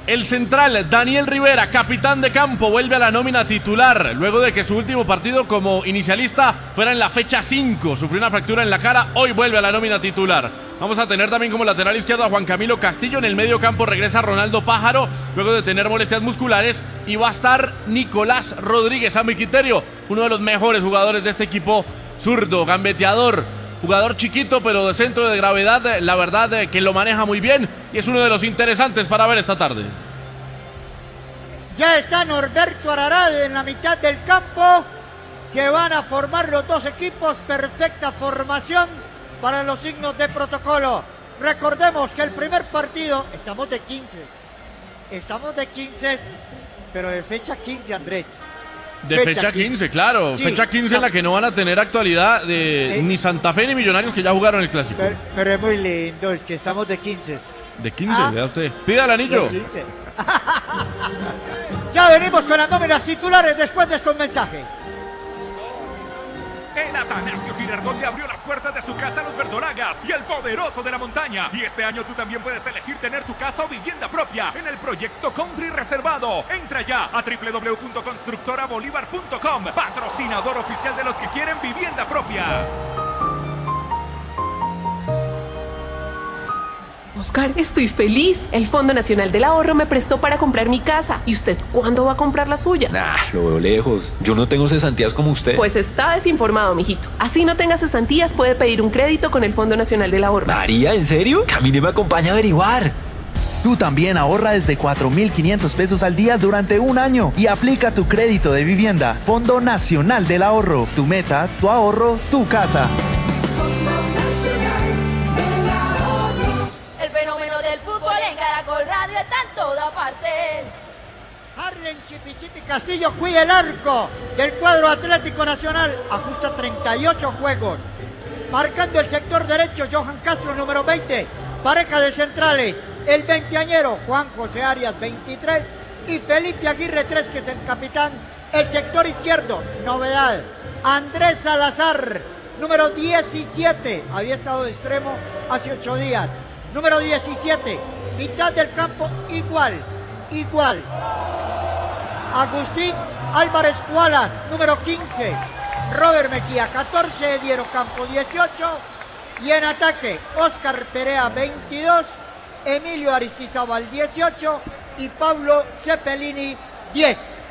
El central Daniel Rivera, capitán de campo, vuelve a la nómina titular luego de que su último partido como inicialista fuera en la fecha 5. Sufrió una fractura en la cara, hoy vuelve a la nómina titular. Vamos a tener también como lateral izquierdo a Juan Camilo Castillo. En el medio campo regresa Ronaldo Pájaro luego de tener molestias musculares. Y va a estar Nicolás Rodríguez, a mi criterio, uno de los mejores jugadores de este equipo zurdo, gambeteador. Jugador chiquito, pero de centro de gravedad, la verdad eh, que lo maneja muy bien y es uno de los interesantes para ver esta tarde. Ya está Norberto Ararade en la mitad del campo. Se van a formar los dos equipos. Perfecta formación para los signos de protocolo. Recordemos que el primer partido, estamos de 15. Estamos de 15, pero de fecha 15, Andrés. De fecha, 15, claro. Sí, fecha 15 en la que no van a tener actualidad de Eh. ni Santa Fe ni Millonarios que ya jugaron el clásico. Pero, pero es muy lindo, es que estamos de 15. De 15, Ah. vea usted. Pida el anillo. De 15. ya venimos con las nóminas titulares después de estos mensajes. El Atanasio Girardot le abrió las puertas de su casa a los verdolagas y el poderoso de la montaña. Y este año tú también puedes elegir tener tu casa o vivienda propia en el proyecto Country Reservado. Entra ya a www.constructorabolívar.com, patrocinador oficial de los que quieren vivienda propia. Oscar, estoy feliz. El Fondo Nacional del Ahorro me prestó para comprar mi casa. ¿Y usted cuándo va a comprar la suya? Nah, lo veo lejos. Yo no tengo cesantías como usted. Pues está desinformado, mijito. Así no tenga cesantías, puede pedir un crédito con el Fondo Nacional del Ahorro. María, ¿en serio? Camine me acompaña a averiguar. Tú también ahorra desde 4.500 pesos al día durante un año y aplica tu crédito de vivienda. Fondo Nacional del Ahorro. Tu meta, tu ahorro, tu casa. Harlen Chipi Chipi Castillo cuida el arco del cuadro Atlético Nacional. Ajusta 38 juegos. Marcando el sector derecho, Johan Castro, número 20. Pareja de centrales, el veinteañero Juan José Arias, 23. Y Felipe Aguirre, 3, que es el capitán. El sector izquierdo, novedad. Andrés Salazar, número 17. Había estado de extremo hace ocho días. Número 17. Mitad del campo, igual. Igual. Agustín Álvarez Wallace, número 15. Robert Mejía, 14. Diero Campo, 18. Y en ataque, Oscar Perea, 22. Emilio Aristizábal, 18. Y Pablo Cepelini, 10.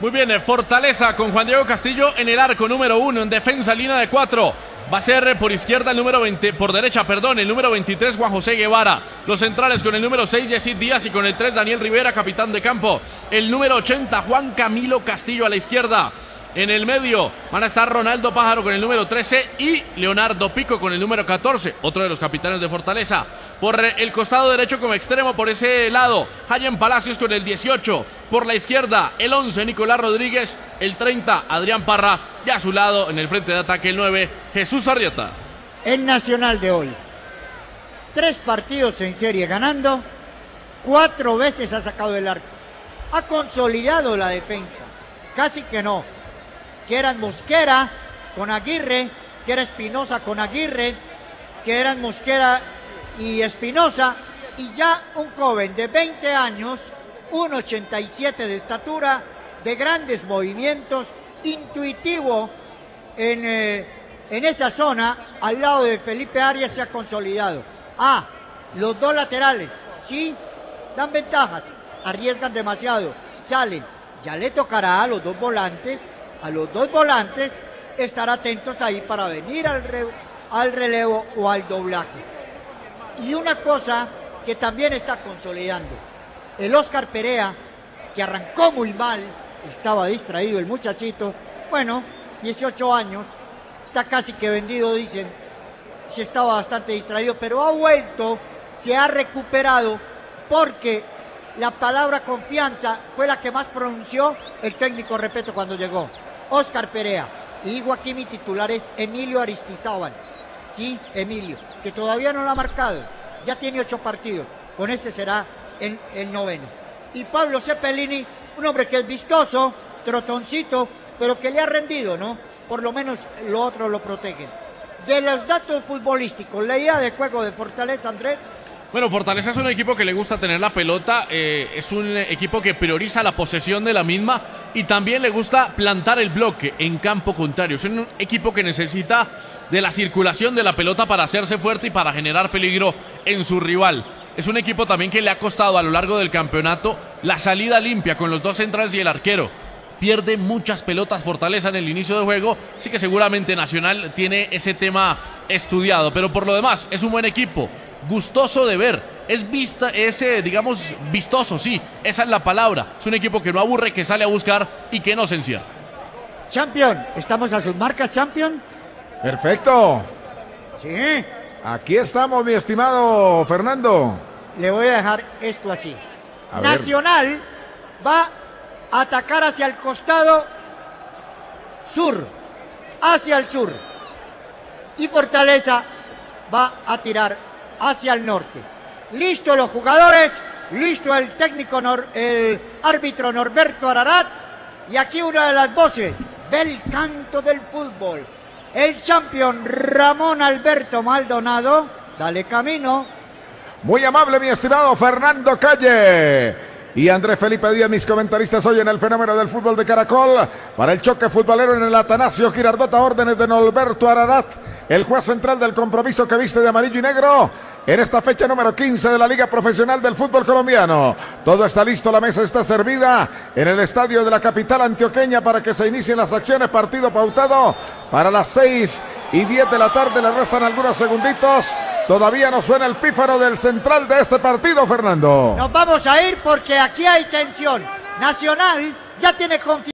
Muy bien, eh, Fortaleza con Juan Diego Castillo en el arco número uno, en defensa línea de cuatro. Va a ser eh, por izquierda el número 20, por derecha, perdón, el número 23 Juan José Guevara. Los centrales con el número 6 Yesid Díaz y con el 3 Daniel Rivera, capitán de campo. El número 80 Juan Camilo Castillo a la izquierda. En el medio van a estar Ronaldo Pájaro con el número 13 y Leonardo Pico con el número 14, otro de los capitanes de Fortaleza. Por el costado derecho como extremo, por ese lado, Hayan Palacios con el 18. Por la izquierda, el 11, Nicolás Rodríguez. El 30, Adrián Parra. Y a su lado, en el frente de ataque, el 9, Jesús Arrieta. El Nacional de hoy. Tres partidos en serie ganando. Cuatro veces ha sacado el arco. Ha consolidado la defensa. Casi que no. Que eran Mosquera con Aguirre. Que era Espinosa con Aguirre. Que eran Mosquera y Espinosa. Y ya un joven de 20 años, 1,87 de estatura, de grandes movimientos, intuitivo en, eh, en esa zona, al lado de Felipe Arias, se ha consolidado. Ah, los dos laterales, sí, dan ventajas, arriesgan demasiado, salen. Ya le tocará a los dos volantes, a los dos volantes, estar atentos ahí para venir al, al relevo o al doblaje. Y una cosa que también está consolidando, el Oscar Perea, que arrancó muy mal, estaba distraído el muchachito, bueno, 18 años, está casi que vendido, dicen, sí estaba bastante distraído, pero ha vuelto, se ha recuperado, porque la palabra confianza fue la que más pronunció el técnico, repito, cuando llegó. Oscar Perea. Y digo aquí mi titular es Emilio Aristizábal. Sí, Emilio, que todavía no lo ha marcado. Ya tiene ocho partidos. Con este será el, el noveno. Y Pablo Cepelini, un hombre que es vistoso, trotoncito, pero que le ha rendido, ¿no? Por lo menos lo otro lo protege. De los datos futbolísticos, la idea de juego de Fortaleza, Andrés, Bueno, Fortaleza es un equipo que le gusta tener la pelota, eh, es un equipo que prioriza la posesión de la misma y también le gusta plantar el bloque en campo contrario. Es un equipo que necesita de la circulación de la pelota para hacerse fuerte y para generar peligro en su rival. Es un equipo también que le ha costado a lo largo del campeonato la salida limpia con los dos centrales y el arquero. Pierde muchas pelotas Fortaleza en el inicio de juego, sí que seguramente Nacional tiene ese tema estudiado, pero por lo demás es un buen equipo, gustoso de ver, es vista, es eh, digamos vistoso, sí, esa es la palabra. Es un equipo que no aburre, que sale a buscar y que no se encierra. Champion, ¿estamos a sus marcas, Champion? Perfecto. Sí. Aquí estamos, mi estimado Fernando. Le voy a dejar esto así. A ver. Nacional va a atacar hacia el costado sur, hacia el sur. Y Fortaleza va a tirar hacia el norte. Listo los jugadores, listo el técnico, Nor- el árbitro Norberto Ararat. Y aquí una de las voces del canto del fútbol. El campeón Ramón Alberto Maldonado. Dale camino. Muy amable, mi estimado Fernando Calle. Y Andrés Felipe Díaz, mis comentaristas hoy en el fenómeno del fútbol de Caracol. Para el choque futbolero en el Atanasio Girardota, órdenes de Norberto Ararat. el juez central del compromiso que viste de amarillo y negro en esta fecha número 15 de la Liga Profesional del Fútbol Colombiano. Todo está listo, la mesa está servida en el estadio de la capital antioqueña para que se inicien las acciones. Partido pautado para las 6 y 10 de la tarde. Le restan algunos segunditos. Todavía no suena el pífaro del central de este partido, Fernando. Nos vamos a ir porque aquí hay tensión. Nacional ya tiene confianza.